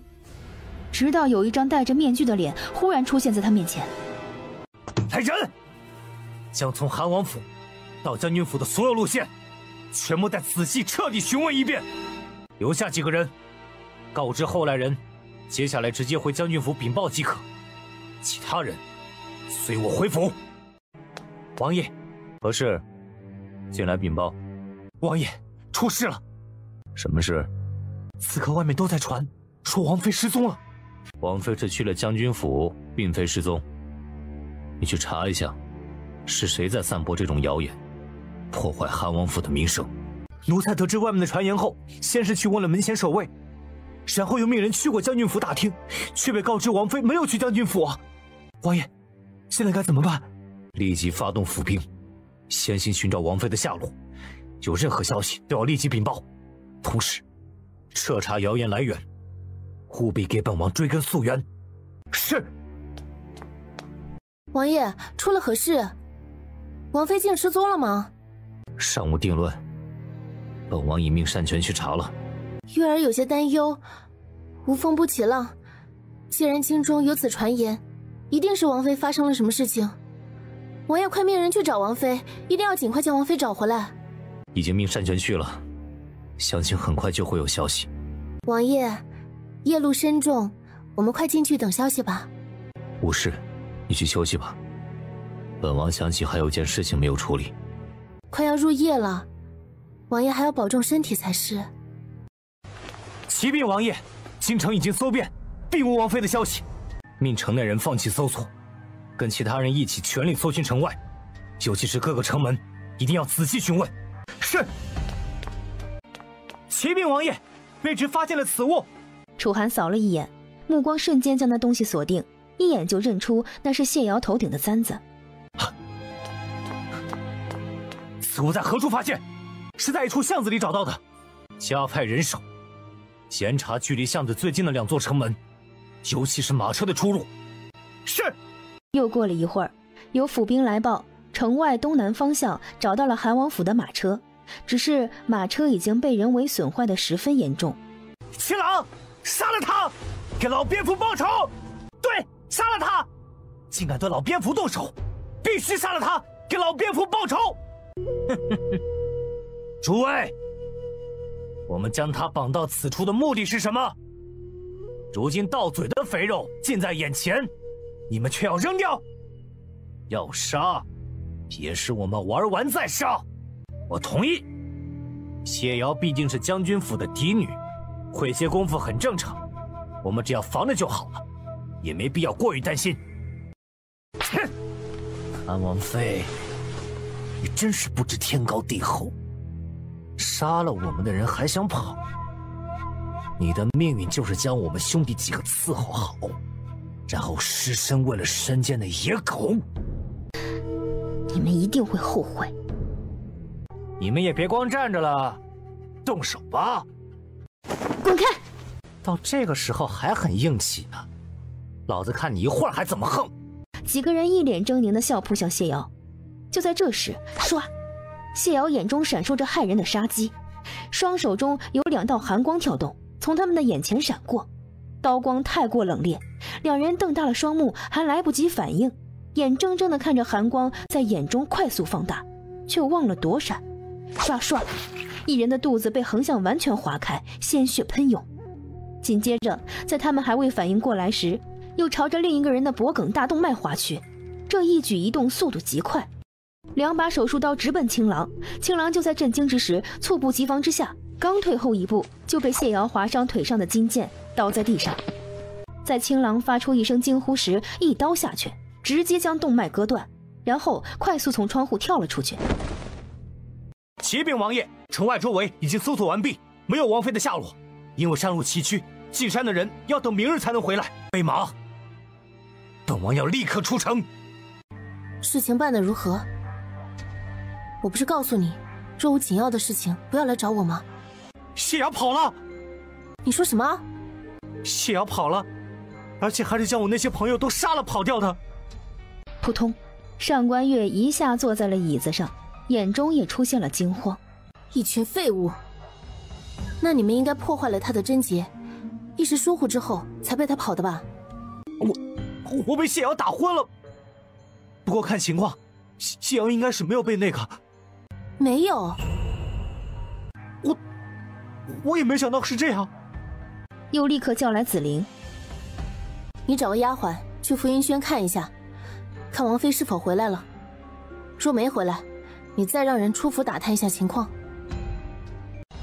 直到有一张戴着面具的脸忽然出现在他面前。来人，将从韩王府。到将军府的所有路线，全部再仔细彻底询问一遍，留下几个人，告知后来人，接下来直接回将军府禀报即可。其他人，随我回府。王爷，何事？进来禀报。王爷，出事了。什么事？此刻外面都在传，说王妃失踪了。王妃是去了将军府，并非失踪。你去查一下，是谁在散播这种谣言？破坏汉王府的名声。奴才得知外面的传言后，先是去问了门前守卫，然后又命人去过将军府打听，却被告知王妃没有去将军府。王爷，现在该怎么办？立即发动府兵，先行寻找王妃的下落，有任何消息都要立即禀报。同时，彻查谣言来源，务必给本王追根溯源。是。王爷，出了何事？王妃竟失踪了吗？尚无定论。本王已命单权去查了。月儿有些担忧，无风不起浪。既然京中有此传言，一定是王妃发生了什么事情。王爷快命人去找王妃，一定要尽快将王妃找回来。已经命单权去了，相信很快就会有消息。王爷，夜路深重，我们快进去等消息吧。无事，你去休息吧。本王想起还有件事情没有处理。快要入夜了，王爷还要保重身体才是。启禀王爷，京城已经搜遍，并无王妃的消息。命城内人放弃搜索，跟其他人一起全力搜寻城外，尤其是各个城门，一定要仔细询问。是。启禀王爷，卑职发现了此物。楚寒扫了一眼，目光瞬间将那东西锁定，一眼就认出那是谢瑶头顶的簪子。此物在何处发现？是在一处巷子里找到的。加派人手。检查距离巷子最近的两座城门，尤其是马车的出入。是。又过了一会儿，有府兵来报，城外东南方向找到了韩王府的马车，只是马车已经被人为损坏的十分严重。七郎，杀了他，给老蝙蝠报仇！对，杀了他！竟敢对老蝙蝠动手，必须杀了他，给老蝙蝠报仇！诸位。我们将他绑到此处的目的是什么？如今到嘴的肥肉近在眼前，你们却要扔掉？要杀，也是我们玩完再杀。我同意。谢瑶毕竟是将军府的嫡女，会些功夫很正常，我们只要防着就好了，也没必要过于担心。哼，安王妃，你真是不知天高地厚。杀了我们的人还想跑？你的命运就是将我们兄弟几个伺候好，然后失身为了山间的野狗。你们一定会后悔。你们也别光站着了，动手吧！滚开！到这个时候还很硬气呢，老子看你一会儿还怎么横！几个人一脸狰狞的笑扑向谢瑶。就在这时，唰！谢瑶眼中闪烁着骇人的杀机，双手中有两道寒光跳动，从他们的眼前闪过，刀光太过冷冽，两人瞪大了双目，还来不及反应，眼睁睁地看着寒光在眼中快速放大，却忘了躲闪。唰唰，一人的肚子被横向完全划开，鲜血喷涌。紧接着，在他们还未反应过来时，又朝着另一个人的脖颈大动脉划去，这一举一动速度极快。两把手术刀直奔青狼，青狼就在震惊之时，猝不及防之下，刚退后一步，就被谢瑶划伤腿上的金剑，倒在地上。在青狼发出一声惊呼时，一刀下去，直接将动脉割断，然后快速从窗户跳了出去。启禀王爷，城外周围已经搜索完毕，没有王妃的下落。因为山路崎岖，进山的人要等明日才能回来。备马，本王要立刻出城。事情办得如何？我不是告诉你，若无紧要的事情，不要来找我吗？谢瑶跑了。你说什么？谢瑶跑了，而且还是将我那些朋友都杀了跑掉的。扑通，上官月一下坐在了椅子上，眼中也出现了惊慌。一群废物！那你们应该破坏了他的贞洁，一时疏忽之后才被他跑的吧？我我被谢瑶打昏了。不过看情况，谢谢瑶应该是没有被那个。没有，我我也没想到是这样。又立刻叫来紫菱，你找个丫鬟去福云轩看一下，看王妃是否回来了。若没回来，你再让人出府打探一下情况。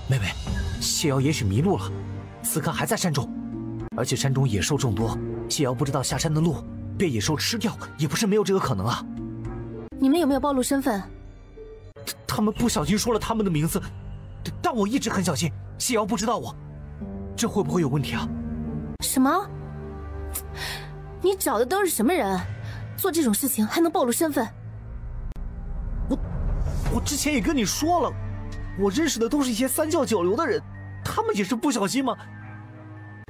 妹妹，谢瑶也许迷路了，此刻还在山中，而且山中野兽众多，谢瑶不知道下山的路，被野兽吃掉也不是没有这个可能啊。你们有没有暴露身份？他们不小心说了他们的名字，但我一直很小心。谢瑶不知道我。这会不会有问题啊？什么？你找的都是什么人？做这种事情还能暴露身份？我我之前也跟你说了，我认识的都是一些三教九流的人，他们也是不小心吗？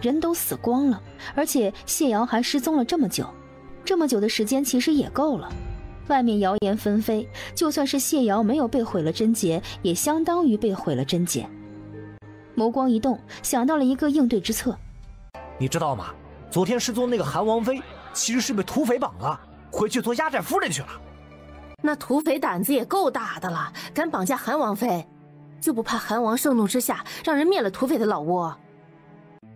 人都死光了，而且谢瑶还失踪了这么久，这么久的时间其实也够了。外面谣言纷飞，就算是谢瑶没有被毁了贞洁，也相当于被毁了贞洁。眸光一动，想到了一个应对之策。你知道吗？昨天失踪那个韩王妃，其实是被土匪绑了，回去做压寨夫人去了。那土匪胆子也够大的了，敢绑架韩王妃，就不怕韩王盛怒之下让人灭了土匪的老窝？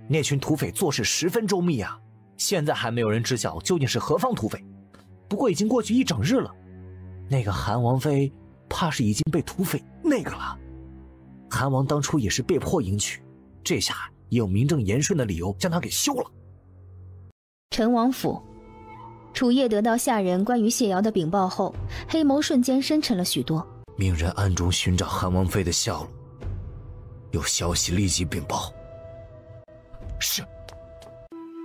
那群土匪做事十分周密啊，现在还没有人知晓究竟是何方土匪。不过已经过去一整日了，那个韩王妃怕是已经被土匪那个了。韩王当初也是被迫迎娶，这下也有名正言顺的理由将他给休了。陈王府，楚夜得到下人关于谢瑶的禀报后，黑眸瞬间深沉了许多。命人暗中寻找韩王妃的下落，有消息立即禀报。是，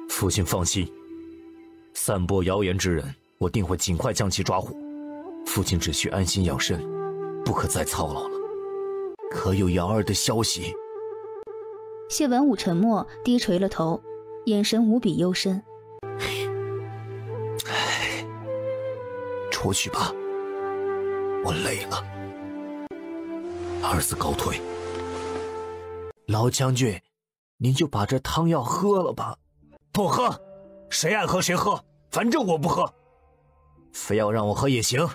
父亲放心，散播谣言之人。我定会尽快将其抓获，父亲只需安心养身，不可再操劳了。可有瑶儿的消息？谢文武沉默，低垂了头，眼神无比幽深。唉，出去吧，我累了。儿子告退。老将军，您就把这汤药喝了吧。不喝，谁爱喝谁喝，反正我不喝。非要让我喝也行，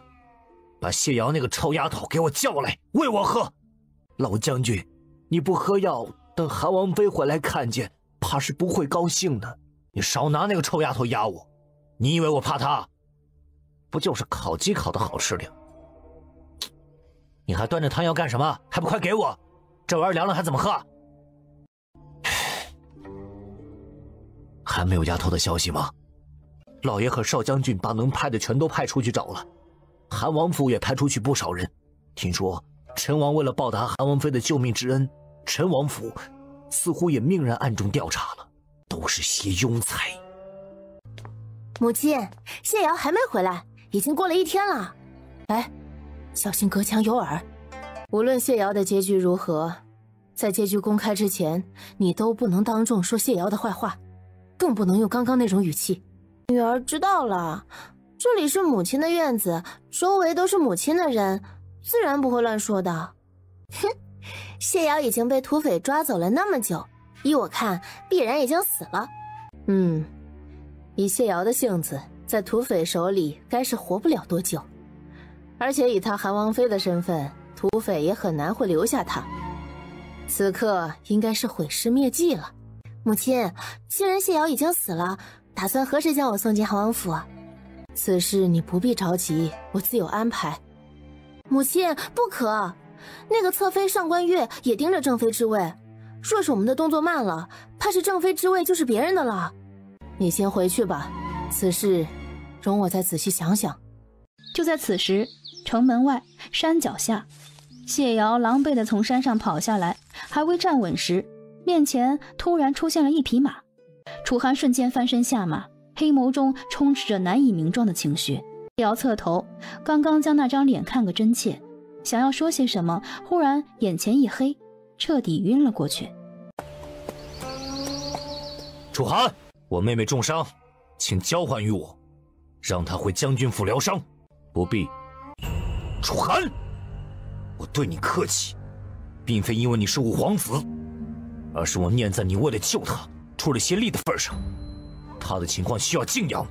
把谢瑶那个臭丫头给我叫来喂我喝。老将军，你不喝药，等韩王妃回来看见，怕是不会高兴的。你少拿那个臭丫头压我，你以为我怕她？不就是烤鸡烤的好吃点？你还端着汤药干什么？还不快给我！这玩意凉了还怎么喝？还没有丫头的消息吗？老爷和少将军把能派的全都派出去找了，韩王府也派出去不少人。听说陈王为了报答韩王妃的救命之恩，陈王府似乎也命人暗中调查了，都是些庸才。母亲，谢瑶还没回来，已经过了一天了。哎，小心隔墙有耳。无论谢瑶的结局如何，在结局公开之前，你都不能当众说谢瑶的坏话，更不能用刚刚那种语气。女儿知道了，这里是母亲的院子，周围都是母亲的人，自然不会乱说的。哼，谢瑶已经被土匪抓走了那么久，依我看，必然已经死了。嗯，以谢瑶的性子，在土匪手里该是活不了多久，而且以她韩王妃的身份，土匪也很难会留下她。此刻应该是毁尸灭迹了。母亲，既然谢瑶已经死了。打算何时将我送进韩王府？此事你不必着急，我自有安排。母亲不可，那个侧妃上官月也盯着正妃之位，若是我们的动作慢了，怕是正妃之位就是别人的了。你先回去吧，此事容我再仔细想想。就在此时，城门外山脚下，谢瑶狼狈地从山上跑下来，还未站稳时，面前突然出现了一匹马。楚寒瞬间翻身下马，黑眸中充斥着难以名状的情绪。谢瑶侧头，刚刚将那张脸看个真切，想要说些什么，忽然眼前一黑，彻底晕了过去。楚寒，我妹妹重伤，请交还于我，让她回将军府疗伤。不必。楚寒，我对你客气，并非因为你是五皇子，而是我念在你为了救她。出了些力的份上，他的情况需要静养。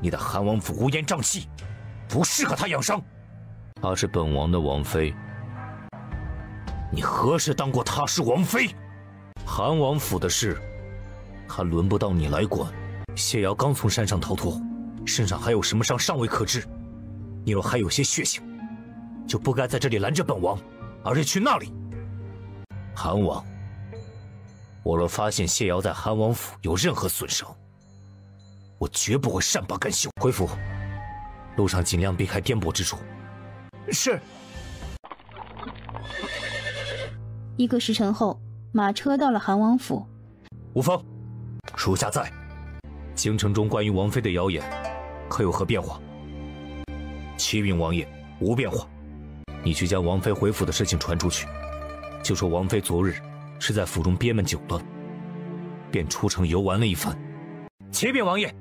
你的韩王府乌烟瘴气，不适合他养伤。她是本王的王妃，你何时当过她是王妃？韩王府的事，还轮不到你来管。谢瑶刚从山上逃脱，身上还有什么伤尚未可知。你若还有些血性，就不该在这里拦着本王，而是去那里。韩王。我若发现谢瑶在韩王府有任何损伤，我绝不会善罢甘休。回府，路上尽量避开颠簸之处。是。一个时辰后，马车到了韩王府，无风，属下在。京城中关于王妃的谣言，可有何变化？启禀王爷，无变化。你去将王妃回府的事情传出去，就说王妃昨日是在府中憋闷久了，便出城游玩了一番。启禀王爷，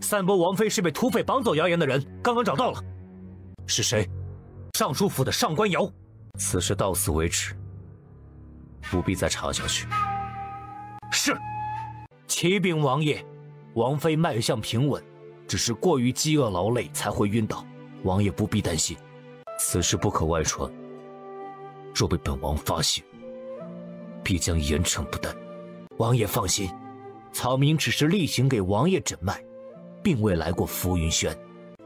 散播王妃是被土匪绑走谣言的人，刚刚找到了。是谁？尚书府的上官瑶。此事到此为止，不必再查下去。是。启禀王爷，王妃脉象平稳，只是过于饥饿劳累才会晕倒。王爷不必担心，此事不可外传。若被本王发现，必将严惩不贷。王爷放心，草民只是例行给王爷诊脉，并未来过浮云轩。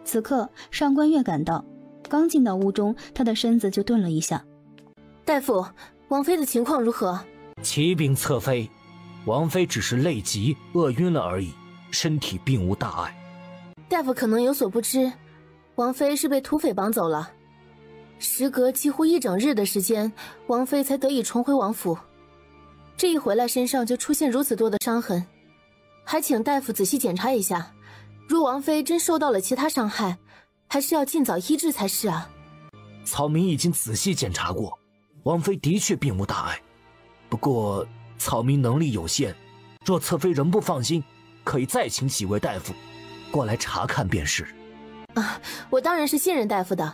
此刻，上官月赶到，刚进到屋中，他的身子就顿了一下。大夫，王妃的情况如何？启禀侧妃。王妃只是累极饿晕了而已，身体并无大碍。大夫可能有所不知，王妃是被土匪绑走了。时隔几乎一整日的时间，王妃才得以重回王府。这一回来，身上就出现如此多的伤痕，还请大夫仔细检查一下。若王妃真受到了其他伤害，还是要尽早医治才是啊。草民已经仔细检查过，王妃的确并无大碍，不过。草民能力有限，若侧妃仍不放心，可以再请几位大夫过来查看便是。啊，我当然是信任大夫的，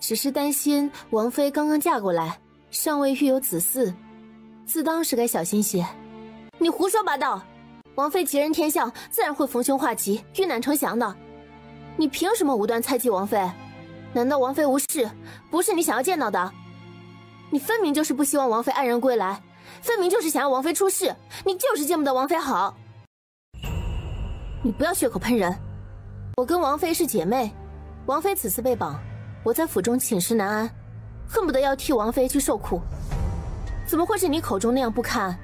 只是担心王妃刚刚嫁过来，尚未育有子嗣，自当是该小心些。你胡说八道！王妃吉人天相，自然会逢凶化吉，遇难成祥的。你凭什么无端猜忌王妃？难道王妃无事，不是你想要见到的？你分明就是不希望王妃安然归来。分明就是想要王妃出事，你就是见不得王妃好。你不要血口喷人，我跟王妃是姐妹，王妃此次被绑，我在府中寝食难安，恨不得要替王妃去受苦。怎么会是你口中那样不堪？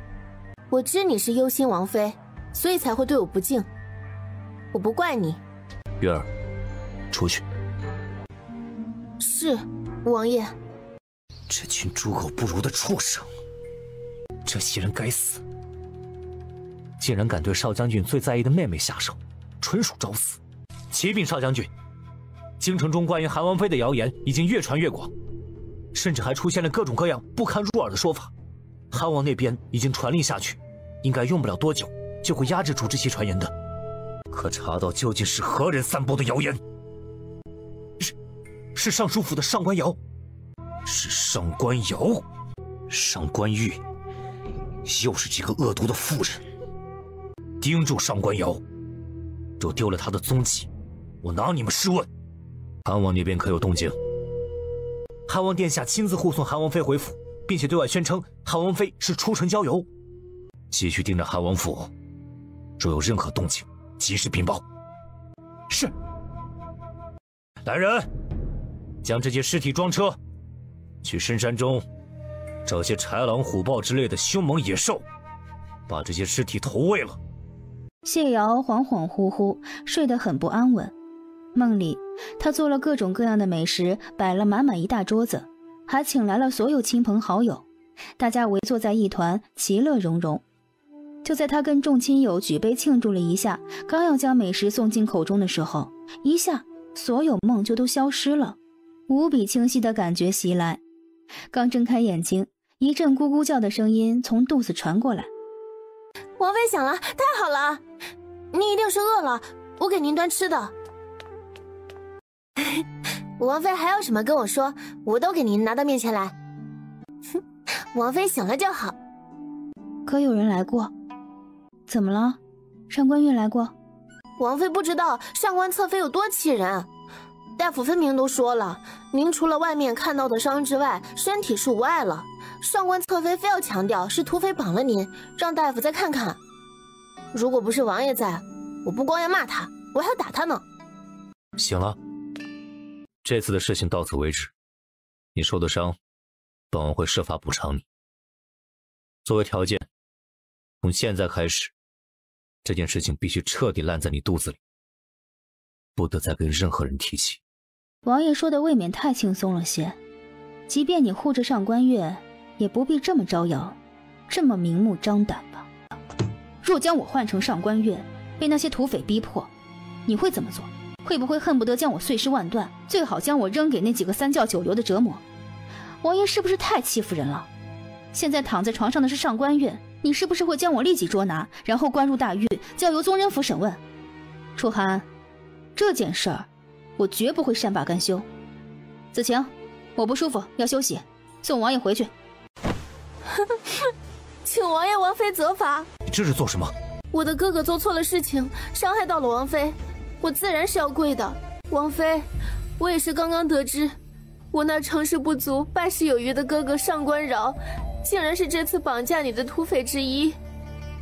我知你是忧心王妃，所以才会对我不敬。我不怪你。月儿，出去。是，王爷。这群猪狗不如的畜生！这些人该死！竟然敢对少将军最在意的妹妹下手，纯属找死！启禀少将军，京城中关于韩王妃的谣言已经越传越广，甚至还出现了各种各样不堪入耳的说法。韩王那边已经传令下去，应该用不了多久就会压制住这些传言的。可查到究竟是何人散播的谣言？是，是尚书府的上官瑶，是上官瑶，上官玉。又是几个恶毒的妇人，盯住上官瑶，若丢了他的踪迹，我拿你们试问。韩王那边可有动静？韩王殿下亲自护送韩王妃回府，并且对外宣称韩王妃是出城郊游。继续盯着韩王府，若有任何动静，及时禀报。是。来人，将这些尸体装车，去深山中。找些豺狼虎豹之类的凶猛野兽，把这些尸体投喂了。谢瑶恍恍惚惚，睡得很不安稳。梦里，他做了各种各样的美食，摆了满满一大桌子，还请来了所有亲朋好友，大家围坐在一团，其乐融融。就在他跟众亲友举杯庆祝了一下，刚要将美食送进口中的时候，一下所有梦就都消失了，无比清晰的感觉袭来。刚睁开眼睛。一阵咕咕叫的声音从肚子传过来，王妃醒了，太好了！您一定是饿了，我给您端吃的。王妃还有什么跟我说，我都给您拿到面前来。哼，王妃醒了就好。可有人来过？怎么了？上官月来过？王妃不知道上官侧妃有多气人。大夫分明都说了，您除了外面看到的伤之外，身体是无碍了。上官侧妃非要强调是土匪绑了您，让大夫再看看。如果不是王爷在，我不光要骂他，我还要打他呢。行了，这次的事情到此为止。你受的伤，本王会设法补偿你。作为条件，从现在开始，这件事情必须彻底烂在你肚子里，不得再跟任何人提起。王爷说的未免太轻松了些，即便你护着上官月。也不必这么招摇，这么明目张胆吧。若将我换成上官月，被那些土匪逼迫，你会怎么做？会不会恨不得将我碎尸万段？最好将我扔给那几个三教九流的折磨？王爷是不是太欺负人了？现在躺在床上的是上官月，你是不是会将我立即捉拿，然后关入大狱，交由宗人府审问？楚寒，这件事儿，我绝不会善罢甘休。子晴，我不舒服，要休息，送王爷回去。请王爷、王妃责罚。你这是做什么？我的哥哥做错了事情，伤害到了王妃，我自然是要跪的。王妃，我也是刚刚得知，我那成事不足败事有余的哥哥上官饶，竟然是这次绑架你的土匪之一。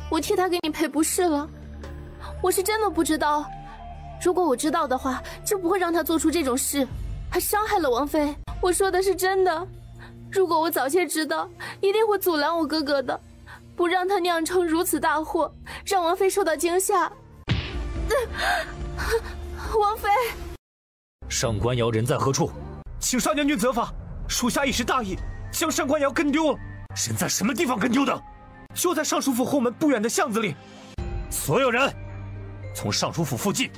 我替他给你赔不是了。我是真的不知道，如果我知道的话，就不会让他做出这种事，还伤害了王妃。我说的是真的。如果我早些知道，一定会阻拦我哥哥的。不让他酿成如此大祸，让王妃受到惊吓。王妃，上官瑶人在何处？请少将军责罚，属下一时大意，将上官瑶跟丢了。人在什么地方跟丢的？就在尚书府后门不远的巷子里。所有人，从尚书府附近，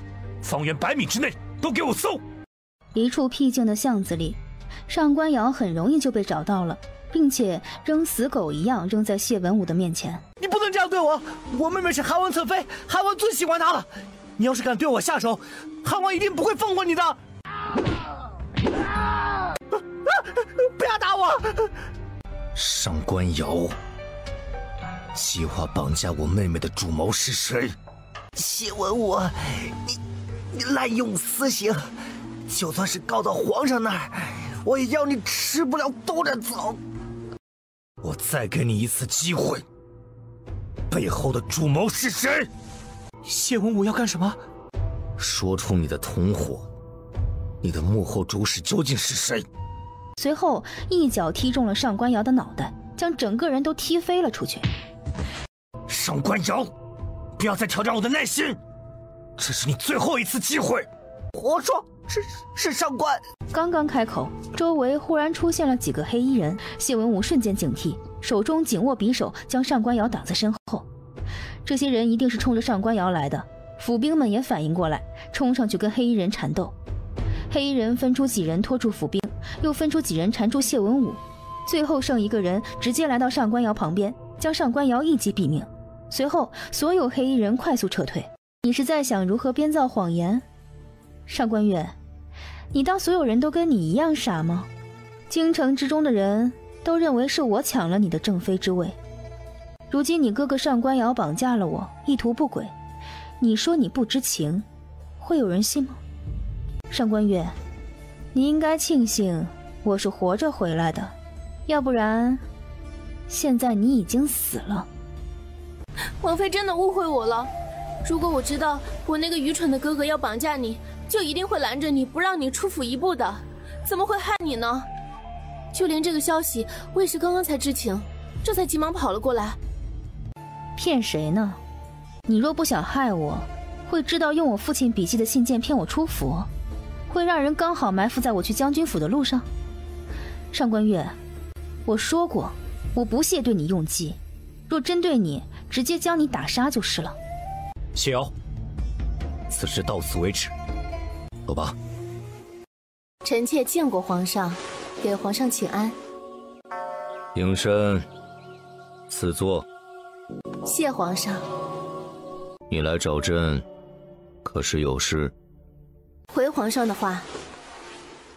方圆百米之内都给我搜。一处僻静的巷子里，上官瑶很容易就被找到了。并且扔死狗一样扔在谢文武的面前。你不能这样对我！我妹妹是韩王侧妃，韩王最喜欢她了。你要是敢对我下手，汉王一定不会放过你的。不要打我！上官瑶，计划绑架我妹妹的主谋是谁？谢文武，你你滥用私刑，就算是告到皇上那儿，我也要你吃不了兜着走。我再给你一次机会，背后的主谋是谁？谢文武要干什么？说出你的同伙，你的幕后主使究竟是谁？随后一脚踢中了上官瑶的脑袋，将整个人都踢飞了出去。上官瑶，不要再挑战我的耐心，这是你最后一次机会。我说。是是上官，刚刚开口，周围忽然出现了几个黑衣人。谢文武瞬间警惕，手中紧握匕首，将上官瑶挡在身后。这些人一定是冲着上官瑶来的。府兵们也反应过来，冲上去跟黑衣人缠斗。黑衣人分出几人拖住府兵，又分出几人缠住谢文武，最后剩一个人直接来到上官瑶旁边，将上官瑶一击毙命。随后，所有黑衣人快速撤退。你是在想如何编造谎言？上官月，你当所有人都跟你一样傻吗？京城之中的人都认为是我抢了你的正妃之位。如今你哥哥上官瑶绑架了我，意图不轨，你说你不知情，会有人信吗？上官月，你应该庆幸我是活着回来的，要不然，现在你已经死了。王妃真的误会我了。如果我知道我那个愚蠢的哥哥要绑架你，就一定会拦着你不让你出府一步的，怎么会害你呢？就连这个消息，我也是刚刚才知情，这才急忙跑了过来。骗谁呢？你若不想害我，会知道用我父亲笔记的信件骗我出府，会让人刚好埋伏在我去将军府的路上。上官月，我说过，我不屑对你用计，若针对你，直接将你打杀就是了。谢瑶，此事到此为止。走吧。臣妾见过皇上，给皇上请安。应身，赐座。谢皇上。你来找朕，可是有事？回皇上的话，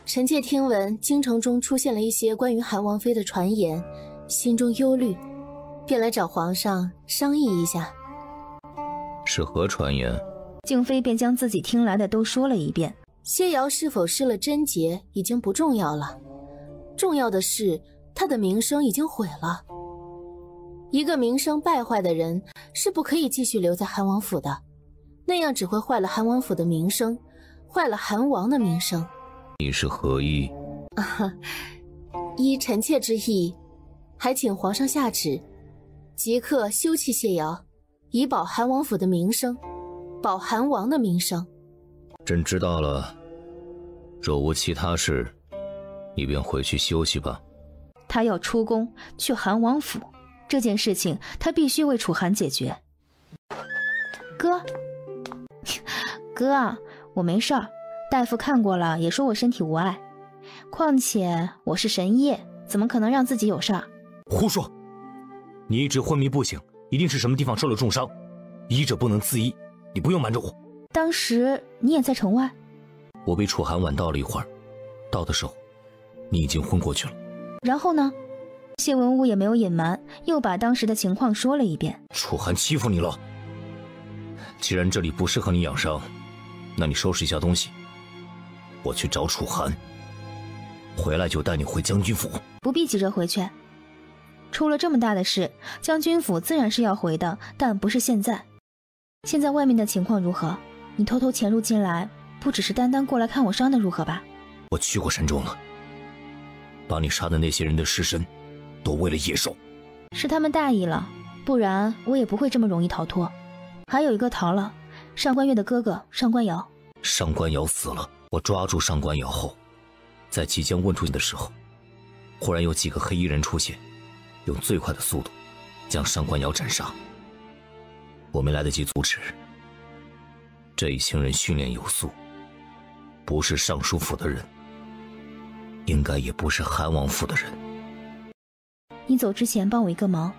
臣妾听闻京城中出现了一些关于韩王妃的传言，心中忧虑，便来找皇上商议一下。是何传言？静妃便将自己听来的都说了一遍。谢瑶是否失了贞洁已经不重要了，重要的是她的名声已经毁了。一个名声败坏的人是不可以继续留在韩王府的，那样只会坏了韩王府的名声，坏了韩王的名声。你是何意？啊，依臣妾之意，还请皇上下旨，即刻休弃谢瑶，以保韩王府的名声，保韩王的名声。朕知道了，若无其他事，你便回去休息吧。他要出宫去韩王府，这件事情他必须为楚寒解决。哥，哥，我没事儿，大夫看过了，也说我身体无碍。况且我是神医，怎么可能让自己有事儿？胡说！你一直昏迷不醒，一定是什么地方受了重伤。医者不能自医，你不用瞒着我。当时你也在城外，我比楚寒晚到了一会儿，到的时候你已经昏过去了。然后呢？谢文武也没有隐瞒，又把当时的情况说了一遍。楚寒欺负你了。既然这里不适合你养伤，那你收拾一下东西，我去找楚寒。回来就带你回将军府。不必急着回去，出了这么大的事，将军府自然是要回的，但不是现在。现在外面的情况如何？你偷偷潜入进来，不只是单单过来看我伤的如何吧？我去过山中了，把你杀的那些人的尸身。都为了野兽，是他们大意了，不然我也不会这么容易逃脱。还有一个逃了，上官月的哥哥上官瑶。上官瑶死了，我抓住上官瑶后，在即将问出去的时候，忽然有几个黑衣人出现，用最快的速度将上官瑶斩杀。我没来得及阻止。这一行人训练有素，不是尚书府的人，应该也不是韩王府的人。你走之前帮我一个忙，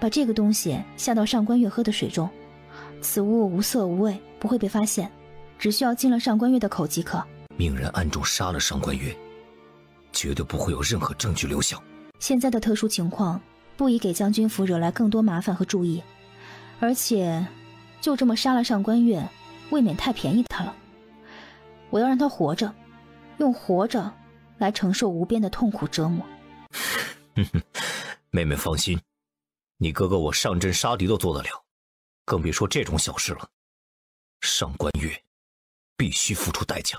把这个东西下到上官月喝的水中。此物无色无味，不会被发现，只需要进了上官月的口即可。命人暗中杀了上官月，绝对不会有任何证据留下。现在的特殊情况，不宜给将军府惹来更多麻烦和注意。而且，就这么杀了上官月，未免太便宜他了。我要让他活着，用活着来承受无边的痛苦折磨。哼哼。妹妹放心，你哥哥我上阵杀敌都做得了，更别说这种小事了。上官月必须付出代价。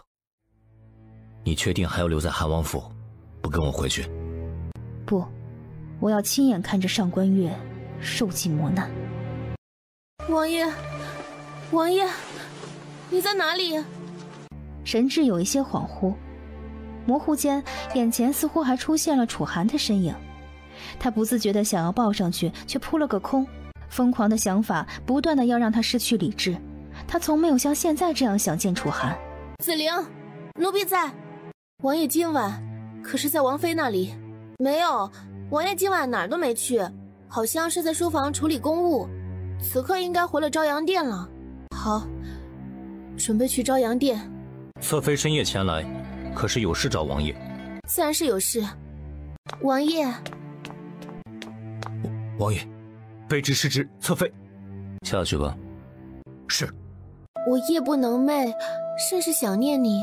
你确定还要留在韩王府，不跟我回去？不，我要亲眼看着上官月受尽磨难。王爷，王爷，你在哪里？神智有一些恍惚，模糊间，眼前似乎还出现了楚寒的身影。他不自觉地想要抱上去，却扑了个空。疯狂的想法不断的要让他失去理智。他从没有像现在这样想见楚寒。子玲，奴婢在。王爷今晚可是在王妃那里？没有，王爷今晚哪儿都没去，好像是在书房处理公务。此刻应该回了朝阳殿了。好，准备去朝阳殿。侧妃深夜前来，可是有事找王爷？自然是有事。王爷。王爷，卑职失职，侧妃，下去吧。是。我夜不能寐，甚是想念你。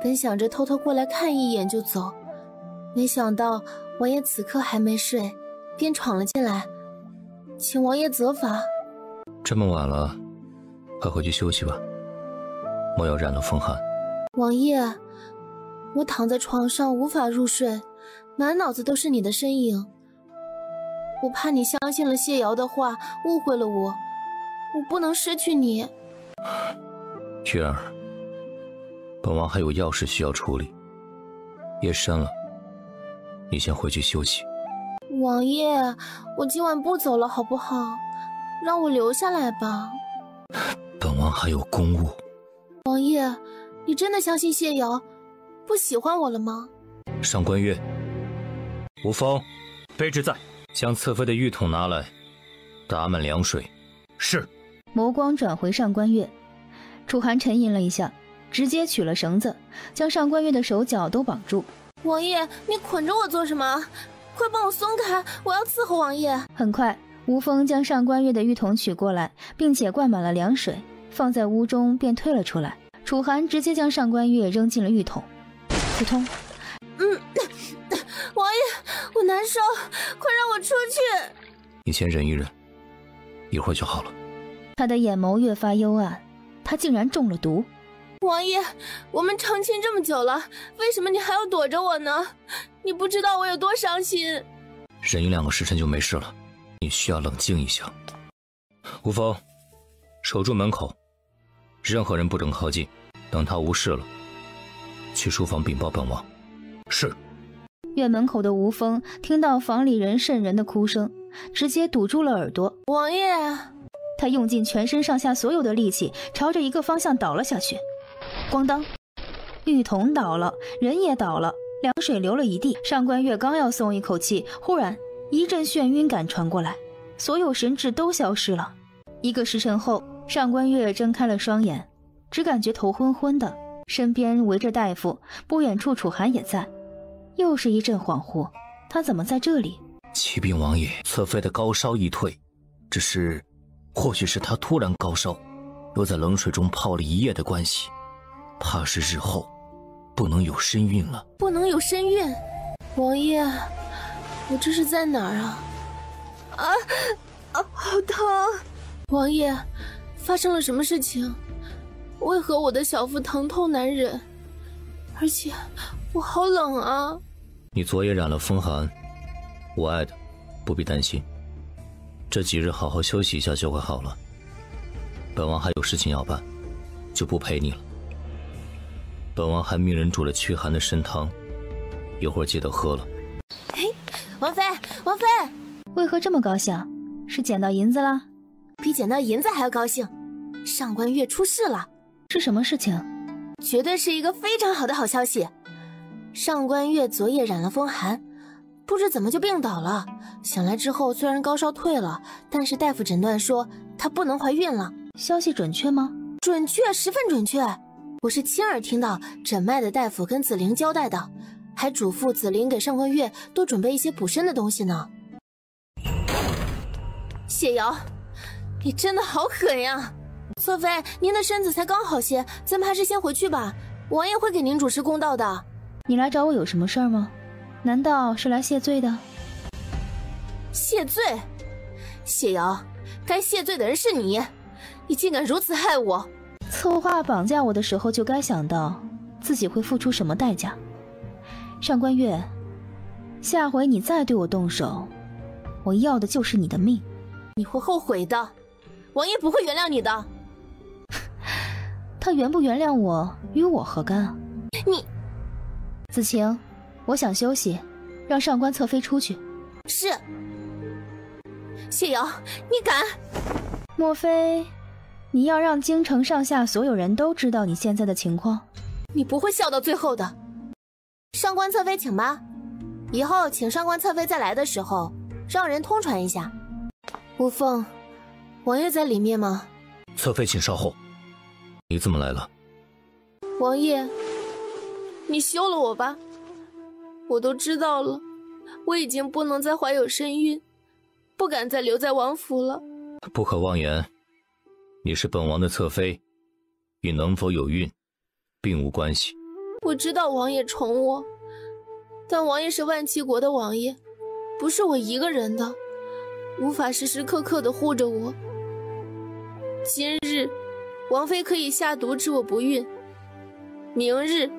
本想着偷偷过来看一眼就走，没想到王爷此刻还没睡，便闯了进来，请王爷责罚。这么晚了，快回去休息吧。莫要染了风寒。王爷，我躺在床上无法入睡，满脑子都是你的身影。我怕你相信了谢瑶的话，误会了我，我不能失去你。月儿，本王还有要事需要处理，夜深了，你先回去休息。王爷，我今晚不走了，好不好？让我留下来吧。本王还有公务。王爷，你真的相信谢瑶，不喜欢我了吗？上官月，无风，卑职在。将侧妃的浴桶拿来，打满凉水。是。眸光转回上官月，楚寒沉吟了一下，直接取了绳子，将上官月的手脚都绑住。王爷，你捆着我做什么？快帮我松开，我要伺候王爷。很快，吴风将上官月的浴桶取过来，并且灌满了凉水，放在屋中，便退了出来。楚寒直接将上官月扔进了浴桶，扑通。嗯。王爷，我难受，快让我出去！你先忍一忍，一会儿就好了。他的眼眸越发幽暗，他竟然中了毒。王爷，我们成亲这么久了，为什么你还要躲着我呢？你不知道我有多伤心。忍一两个时辰就没事了，你需要冷静一下。吴峰，守住门口，任何人不准靠近。等他无事了，去书房禀报本王。是。院门口的吴峰听到房里人渗人的哭声，直接堵住了耳朵。王爷，他用尽全身上下所有的力气，朝着一个方向倒了下去。咣当，玉桶倒了，人也倒了，凉水流了一地。上官月刚要松一口气，忽然一阵眩晕感传过来，所有神智都消失了。一个时辰后，上官月睁开了双眼，只感觉头昏昏的，身边围着大夫，不远处楚寒也在。又是一阵恍惚，他怎么在这里？启禀王爷，侧妃的高烧已退，只是，或许是她突然高烧，又在冷水中泡了一夜的关系，怕是日后不能有身孕了。不能有身孕，王爷，我这是在哪儿啊？啊啊，好疼！王爷，发生了什么事情？为何我的小腹疼痛难忍？而且我好冷啊！你昨夜染了风寒。我爱的，不必担心。这几日好好休息一下就会好了。本王还有事情要办，就不陪你了。本王还命人煮了驱寒的参汤，一会儿记得喝了。嘿，王妃，王妃，为何这么高兴？是捡到银子了？比捡到银子还要高兴。上官月出事了，是什么事情？绝对是一个非常好的好消息。上官月昨夜染了风寒。不知怎么就病倒了，醒来之后虽然高烧退了，但是大夫诊断说她不能怀孕了。消息准确吗？准确，十分准确。我是亲耳听到诊脉的大夫跟紫菱交代的，还嘱咐紫菱给上官月多准备一些补身的东西呢。谢瑶，你真的好狠呀！侧妃，您的身子才刚好些，咱们还是先回去吧。王爷会给您主持公道的。你来找我有什么事儿吗？难道是来谢罪的？谢罪，谢瑶，该谢罪的人是你，你竟敢如此害我！策划绑架我的时候就该想到自己会付出什么代价。上官月，下回你再对我动手，我要的就是你的命，你会后悔的。王爷不会原谅你的。他原不原谅我，与我何干？你，子晴。我想休息，让上官侧妃出去。是。谢瑶，你敢？莫非你要让京城上下所有人都知道你现在的情况？你不会笑到最后的。上官侧妃，请吧。以后请上官侧妃再来的时候，让人通传一下。无凤，王爷在里面吗？侧妃，请稍后。你怎么来了？王爷，你休了我吧。我都知道了，我已经不能再怀有身孕，不敢再留在王府了。不可妄言，你是本王的侧妃，与能否有孕，并无关系。我知道王爷宠我，但王爷是万七国的王爷，不是我一个人的，无法时时刻刻的护着我。今日，王妃可以下毒治我不孕，明日。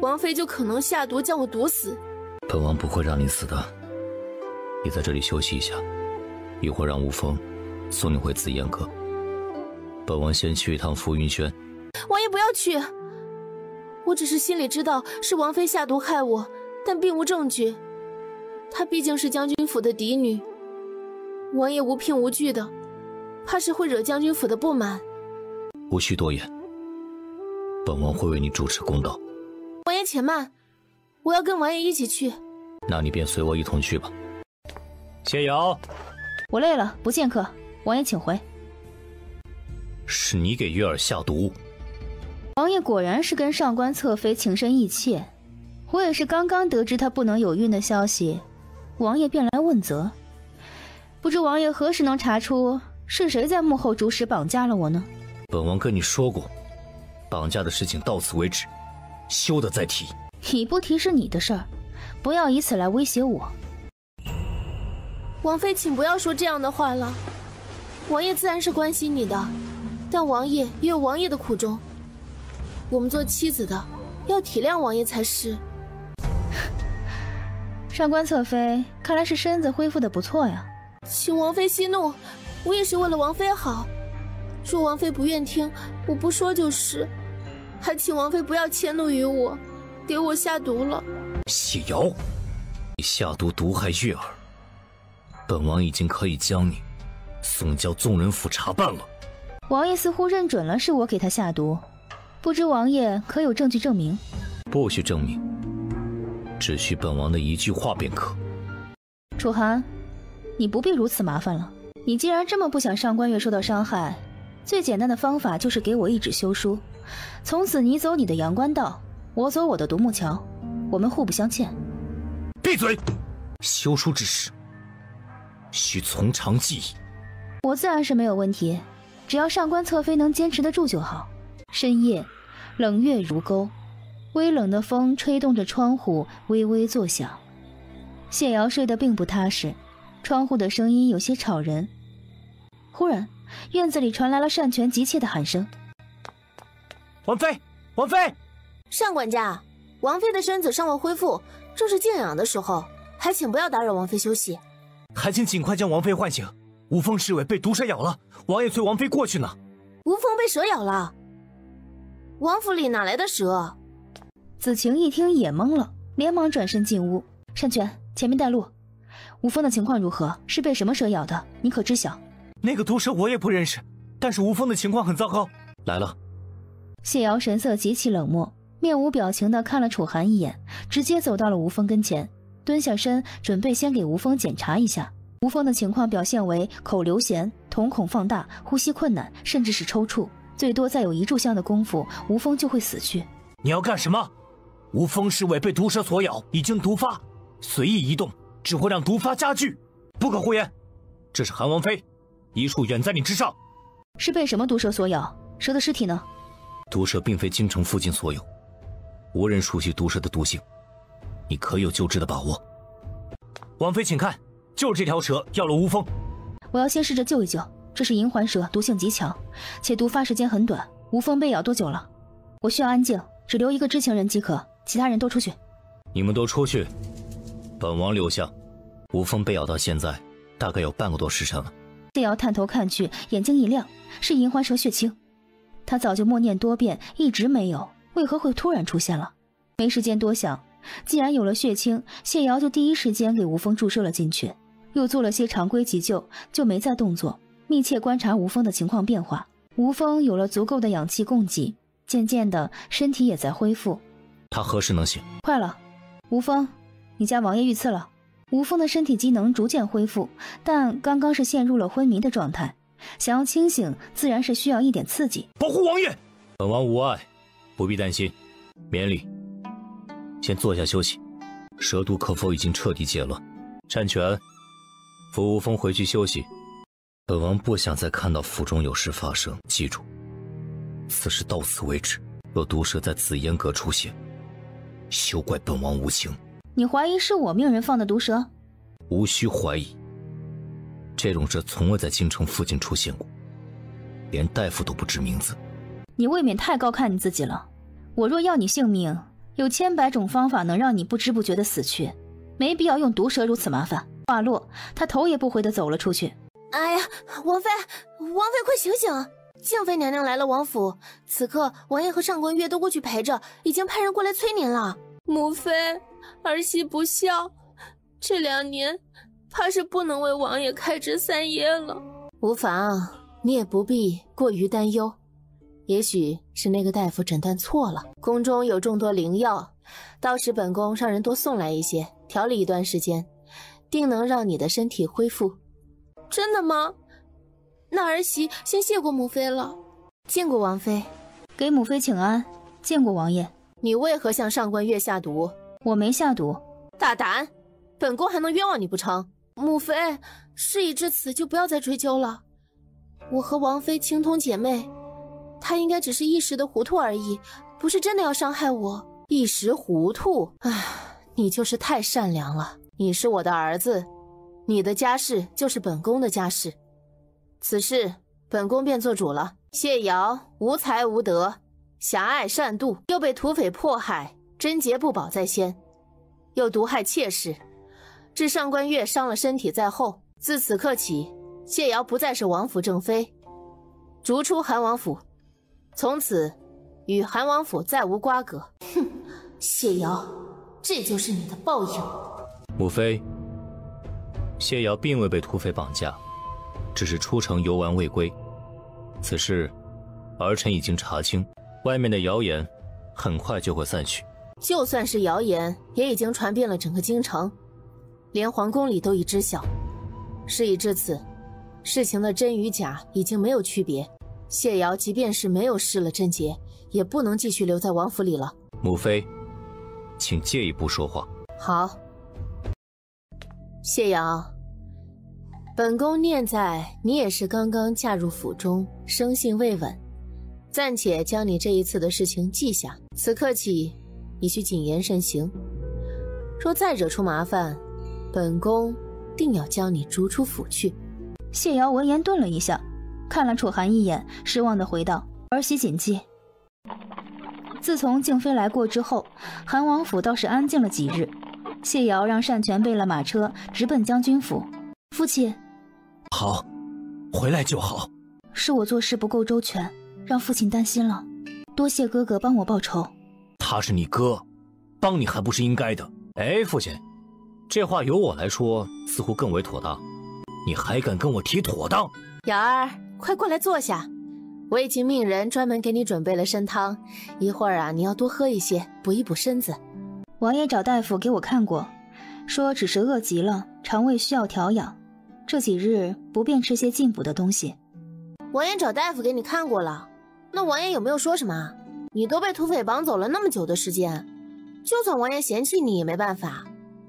王妃就可能下毒将我毒死，本王不会让你死的。你在这里休息一下，一会儿让吴风送你回紫烟阁。本王先去一趟浮云轩。王爷不要去，我只是心里知道是王妃下毒害我，但并无证据。她毕竟是将军府的嫡女，王爷无凭无据的，怕是会惹将军府的不满。无需多言，本王会为你主持公道。王爷且慢，我要跟王爷一起去。那你便随我一同去吧。谢瑶，我累了，不见客。王爷请回。是你给月儿下毒？王爷果然是跟上官侧妃情深意切。我也是刚刚得知她不能有孕的消息，王爷便来问责。不知王爷何时能查出是谁在幕后主使绑架了我呢？本王跟你说过，绑架的事情到此为止。休得再提！你不提是你的事儿，不要以此来威胁我。王妃，请不要说这样的话了。王爷自然是关心你的，但王爷也有王爷的苦衷。我们做妻子的要体谅王爷才是。上官侧妃，看来是身子恢复的不错呀。请王妃息怒，我也是为了王妃好。若王妃不愿听，我不说就是。还请王妃不要迁怒于我，给我下毒了。谢瑶，你下毒毒害月儿，本王已经可以将你送交宗人府查办了。王爷似乎认准了是我给他下毒，不知王爷可有证据证明？不需证明，只需本王的一句话便可。楚寒，你不必如此麻烦了。你既然这么不想上官月受到伤害，最简单的方法就是给我一纸休书，从此你走你的阳关道，我走我的独木桥，我们互不相欠。闭嘴！休书之事，需从长计议。我自然是没有问题，只要上官侧妃能坚持得住就好。深夜，冷月如钩，微冷的风吹动着窗户，微微作响。谢瑶睡得并不踏实，窗户的声音有些吵人。忽然，院子里传来了单权急切的喊声：“王妃，王妃！”单管家，王妃的身子尚未恢复，正是静养的时候，还请不要打扰王妃休息。还请尽快将王妃唤醒。无风侍卫被毒蛇咬了，王爷催王妃过去呢。无风被蛇咬了，王府里哪来的蛇？子晴一听也懵了，连忙转身进屋。单权，前面带路。无风的情况如何？是被什么蛇咬的？你可知晓？那个毒蛇我也不认识，但是无风的情况很糟糕。来了。谢瑶神色极其冷漠，面无表情的看了楚寒一眼，直接走到了吴峰跟前，蹲下身准备先给吴峰检查一下。吴峰的情况表现为口流涎、瞳孔放大、呼吸困难，甚至是抽搐。最多再有一炷香的功夫，吴峰就会死去。你要干什么？吴峰侍卫被毒蛇所咬，已经毒发，随意移动只会让毒发加剧，不可胡言。这是韩王妃，医术远在你之上。是被什么毒蛇所咬？蛇的尸体呢？毒蛇并非京城附近所有，无人熟悉毒蛇的毒性，你可有救治的把握？王妃，请看。就是这条蛇咬了吴峰，我要先试着救一救。这是银环蛇，毒性极强，且毒发时间很短。吴峰被咬多久了？我需要安静，只留一个知情人即可，其他人都出去。你们都出去，本王留下。吴峰被咬到现在，大概有半个多时辰了。谢瑶探头看去，眼睛一亮，是银环蛇血清。他早就默念多遍，一直没有，为何会突然出现了？没时间多想，既然有了血清，谢瑶就第一时间给吴峰注射了进去。又做了些常规急救，就没再动作，密切观察吴峰的情况变化。吴峰有了足够的氧气供给，渐渐的身体也在恢复。他何时能醒？快了，吴峰，你家王爷遇刺了。吴峰的身体机能逐渐恢复，但刚刚是陷入了昏迷的状态，想要清醒，自然是需要一点刺激。保护王爷，本王无碍，不必担心。免礼，先坐下休息。蛇毒可否已经彻底解了？单全。扶吴峰回去休息，本王不想再看到府中有事发生。记住，此事到此为止。若毒蛇在紫烟阁出现，休怪本王无情。你怀疑是我命人放的毒蛇？无需怀疑，这种蛇从未在京城附近出现过，连大夫都不知名字。你未免太高看你自己了。我若要你性命，有千百种方法能让你不知不觉的死去，没必要用毒蛇如此麻烦。话落，他头也不回的走了出去。哎呀，王妃，王妃，快醒醒！静妃娘娘来了王府，此刻王爷和上官月都过去陪着，已经派人过来催您了。母妃，儿媳不孝，这两年怕是不能为王爷开枝散叶了。无妨，你也不必过于担忧。也许是那个大夫诊断错了，宫中有众多灵药，到时本宫让人多送来一些，调理一段时间。定能让你的身体恢复，真的吗？那儿媳先谢过母妃了。见过王妃，给母妃请安。见过王爷。你为何向上官月下毒？我没下毒。大胆！本宫还能冤枉你不成？母妃，事已至此，就不要再追究了。我和王妃情同姐妹，她应该只是一时的糊涂而已，不是真的要伤害我。一时糊涂？唉，你就是太善良了。你是我的儿子，你的家事就是本宫的家事，此事本宫便做主了。谢瑶无才无德，狭隘善妒，又被土匪迫害，贞洁不保在先，又毒害妾室，致上官月伤了身体在后。自此刻起，谢瑶不再是王府正妃，逐出韩王府，从此与韩王府再无瓜葛。哼，谢瑶，这就是你的报应。母妃，谢瑶并未被土匪绑架，只是出城游玩未归。此事，儿臣已经查清，外面的谣言很快就会散去。就算是谣言，也已经传遍了整个京城，连皇宫里都已知晓。事已至此，事情的真与假已经没有区别。谢瑶即便是没有失了贞洁，也不能继续留在王府里了。母妃，请借一步说话。好，谢瑶，本宫念在你也是刚刚嫁入府中，生性未稳，暂且将你这一次的事情记下。此刻起，你需谨言慎行。若再惹出麻烦，本宫定要将你逐出府去。谢瑶闻言顿了一下，看了楚寒一眼，失望的回道：“儿媳谨记。”自从静妃来过之后，韩王府倒是安静了几日。谢瑶让单权备了马车，直奔将军府。父亲，好，回来就好。是我做事不够周全，让父亲担心了。多谢哥哥帮我报仇。他是你哥，帮你还不是应该的？哎，父亲，这话由我来说似乎更为妥当。你还敢跟我提妥当？瑶儿，快过来坐下。我已经命人专门给你准备了参汤，一会儿啊，你要多喝一些，补一补身子。王爷找大夫给我看过，说只是饿极了，肠胃需要调养，这几日不便吃些进补的东西。王爷找大夫给你看过了，那王爷有没有说什么？你都被土匪绑走了那么久的时间，就算王爷嫌弃你也没办法，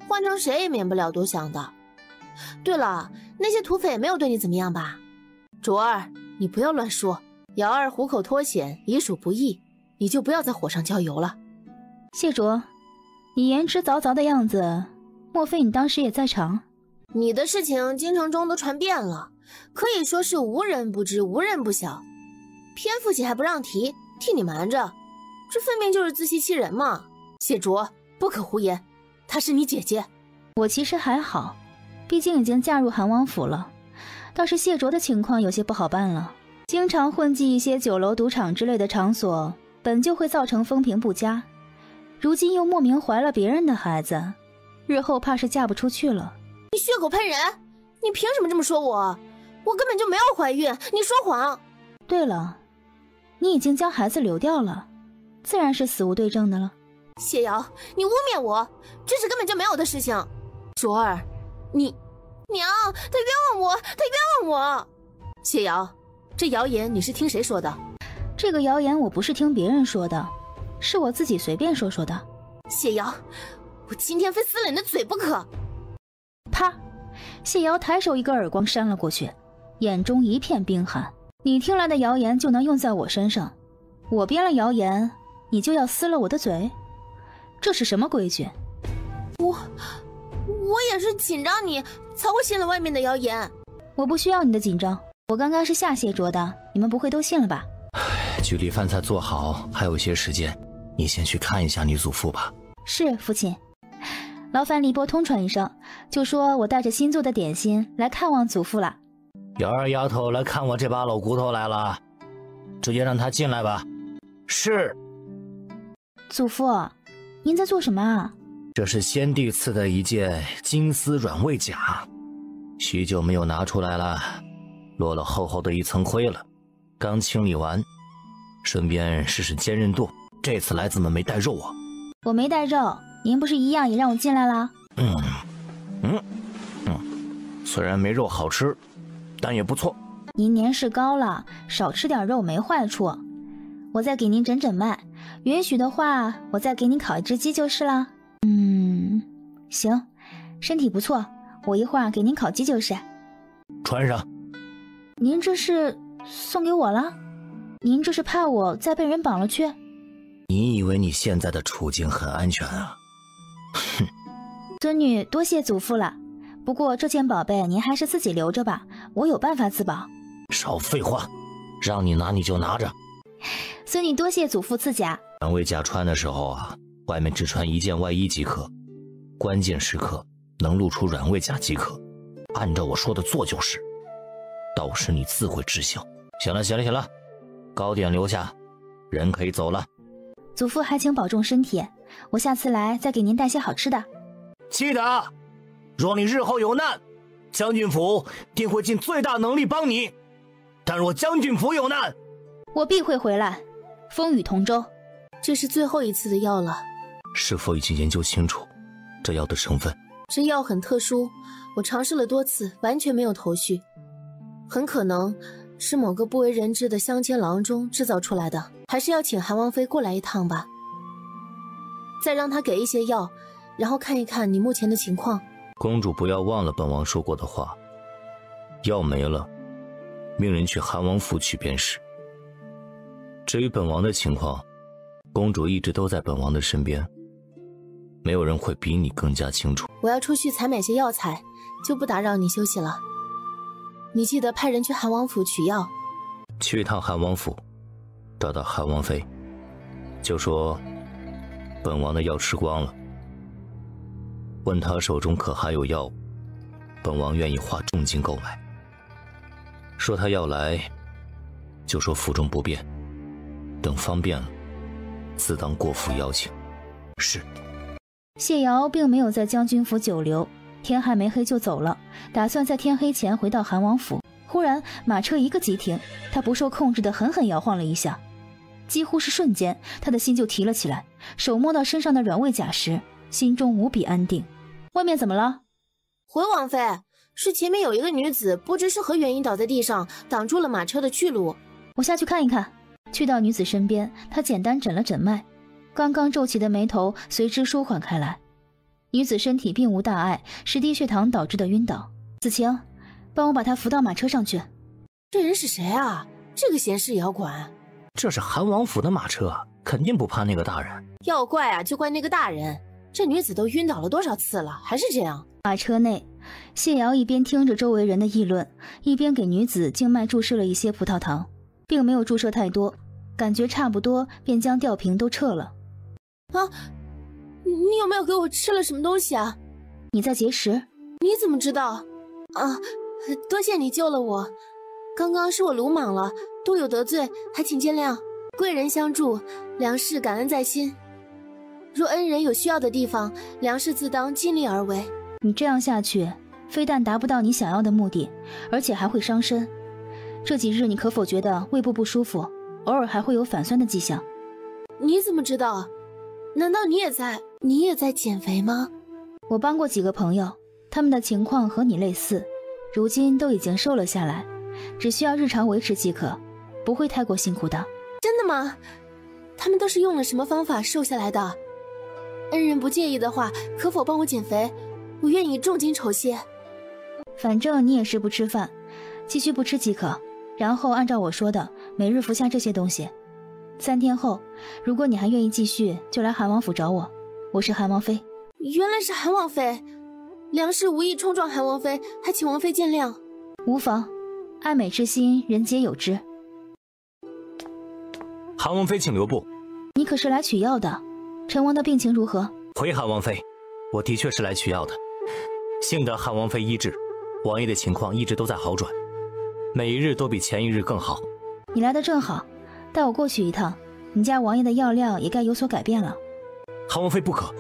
换成谁也免不了多想的。对了，那些土匪没有对你怎么样吧？卓儿，你不要乱说。瑶儿虎口脱险，已属不易，你就不要在火上浇油了。谢卓，你言之凿凿的样子，莫非你当时也在场？你的事情京城中都传遍了，可以说是无人不知，无人不晓。偏父亲还不让提，替你瞒着，这分明就是自欺欺人嘛！谢卓，不可胡言，她是你姐姐。我其实还好，毕竟已经嫁入韩王府了。倒是谢卓的情况有些不好办了。经常混迹一些酒楼、赌场之类的场所，本就会造成风评不佳。如今又莫名怀了别人的孩子，日后怕是嫁不出去了。你血口喷人！你凭什么这么说我？我根本就没有怀孕，你说谎。对了，你已经将孩子流掉了，自然是死无对证的了。谢瑶，你污蔑我，这是根本就没有的事情。卓儿，你娘，他冤枉我，他冤枉我。谢瑶。这谣言你是听谁说的？这个谣言我不是听别人说的，是我自己随便说说的。谢瑶，我今天非撕了你的嘴不可！啪！谢瑶抬手一个耳光扇了过去，眼中一片冰寒。你听来的谣言就能用在我身上？我编了谣言，你就要撕了我的嘴？这是什么规矩？我我也是紧张你才会信了外面的谣言。我不需要你的紧张。我刚刚是下谢卓的，你们不会都信了吧？距离饭菜做好还有一些时间，你先去看一下你祖父吧。是父亲，劳烦黎波通传一声，就说我带着新做的点心来看望祖父了。瑶儿丫头来看我这把老骨头来了，直接让她进来吧。是。祖父，您在做什么啊？这是先帝赐的一件金丝软猬甲，许久没有拿出来了。落了厚厚的一层灰了，刚清理完，顺便试试坚韧度。这次来怎么没带肉啊？我没带肉，您不是一样也让我进来了？嗯，嗯，嗯，虽然没肉好吃，但也不错。您年事高了，少吃点肉没坏处。我再给您诊诊脉，允许的话，我再给您烤一只鸡就是了。嗯，行，身体不错，我一会儿给您烤鸡就是。穿上。您这是送给我了？您这是怕我再被人绑了去？你以为你现在的处境很安全啊？哼！孙女多谢祖父了，不过这件宝贝您还是自己留着吧，我有办法自保。少废话，让你拿你就拿着。孙女多谢祖父赐甲。软猬甲穿的时候啊，外面只穿一件外衣即可，关键时刻能露出软猬甲即可，按照我说的做就是。到时你自会知晓。行了，行了，行了，糕点留下，人可以走了。祖父还请保重身体，我下次来再给您带些好吃的。记得，若你日后有难，将军府定会尽最大能力帮你。但若将军府有难，我必会回来，风雨同舟。这是最后一次的药了。是否已经研究清楚这药的成分？这药很特殊，我尝试了多次，完全没有头绪。很可能是某个不为人知的乡间郎中制造出来的，还是要请韩王妃过来一趟吧。再让他给一些药，然后看一看你目前的情况。公主不要忘了本王说过的话，药没了。命人去韩王府取便是。至于本王的情况，公主一直都在本王的身边，没有人会比你更加清楚。我要出去采买些药材，就不打扰你休息了。你记得派人去韩王府取药。去一趟韩王府，找到韩王妃，就说本王的药吃光了，问他手中可还有药物，本王愿意花重金购买。说他要来，就说府中不便，等方便了，自当过府邀请。是。谢瑶并没有在将军府久留，天还没黑就走了，打算在天黑前回到韩王府。忽然马车一个急停，他不受控制的狠狠摇晃了一下，几乎是瞬间，他的心就提了起来，手摸到身上的软猬甲时，心中无比安定。外面怎么了？回王妃。是前面有一个女子，不知是何原因倒在地上，挡住了马车的去路。我下去看一看。去到女子身边，他简单诊了诊脉，刚刚皱起的眉头随之舒缓开来。女子身体并无大碍，是低血糖导致的晕倒。子晴，帮我把她扶到马车上去。这人是谁啊？这个闲事也要管？这是韩王府的马车，肯定不怕那个大人。要怪啊，就怪那个大人。这女子都晕倒了多少次了，还是这样？马车内。谢瑶一边听着周围人的议论，一边给女子静脉注射了一些葡萄糖，并没有注射太多，感觉差不多，便将吊瓶都撤了。啊，你有没有给我吃了什么东西啊？你在节食？你怎么知道？啊，多谢你救了我，刚刚是我鲁莽了，多有得罪，还请见谅。贵人相助，梁氏感恩在心。若恩人有需要的地方，梁氏自当尽力而为。你这样下去，非但达不到你想要的目的，而且还会伤身。这几日你可否觉得胃部不舒服，偶尔还会有反酸的迹象？你怎么知道？难道你也在？你也在减肥吗？我帮过几个朋友，他们的情况和你类似，如今都已经瘦了下来，只需要日常维持即可，不会太过辛苦的。真的吗？他们都是用了什么方法瘦下来的？恩人不介意的话，可否帮我减肥？我愿意重金酬谢。反正你也是不吃饭，继续不吃即可。然后按照我说的，每日服下这些东西。三天后，如果你还愿意继续，就来韩王府找我。我是韩王妃。原来是韩王妃，梁氏无意冲撞韩王妃，还请王妃见谅。无妨，爱美之心，人皆有之。韩王妃，请留步。你可是来取药的？陈王的病情如何？回韩王妃，我的确是来取药的。幸得韩王妃医治，王爷的情况一直都在好转，每一日都比前一日更好。你来的正好，带我过去一趟。你家王爷的药量也该有所改变了。韩王妃不可，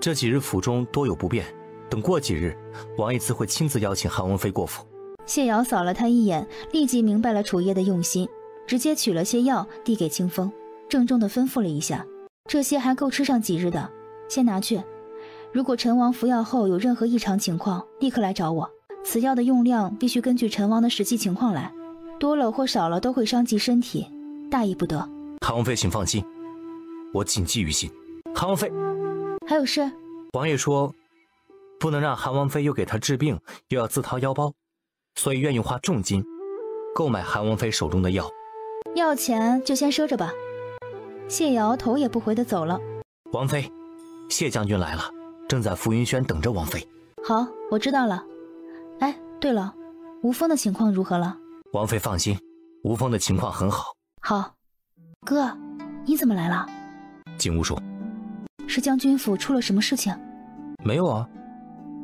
这几日府中多有不便，等过几日，王爷自会亲自邀请韩王妃过府。谢瑶扫了他一眼，立即明白了楚夜的用心，直接取了些药递给清风，郑重的吩咐了一下：这些还够吃上几日的，先拿去。如果陈王服药后有任何异常情况，立刻来找我。此药的用量必须根据陈王的实际情况来，多了或少了都会伤及身体，大意不得。韩王妃，请放心，我谨记于心。韩王妃，还有事？王爷说，不能让韩王妃又给他治病，又要自掏腰包，所以愿意花重金购买韩王妃手中的药。药钱就先赊着吧。谢瑶头也不回的走了。王妃，谢将军来了。正在浮云轩等着王妃。好，我知道了。哎，对了，吴峰的情况如何了？王妃放心，吴峰的情况很好。好，哥，你怎么来了？进屋说，是将军府出了什么事情？没有啊，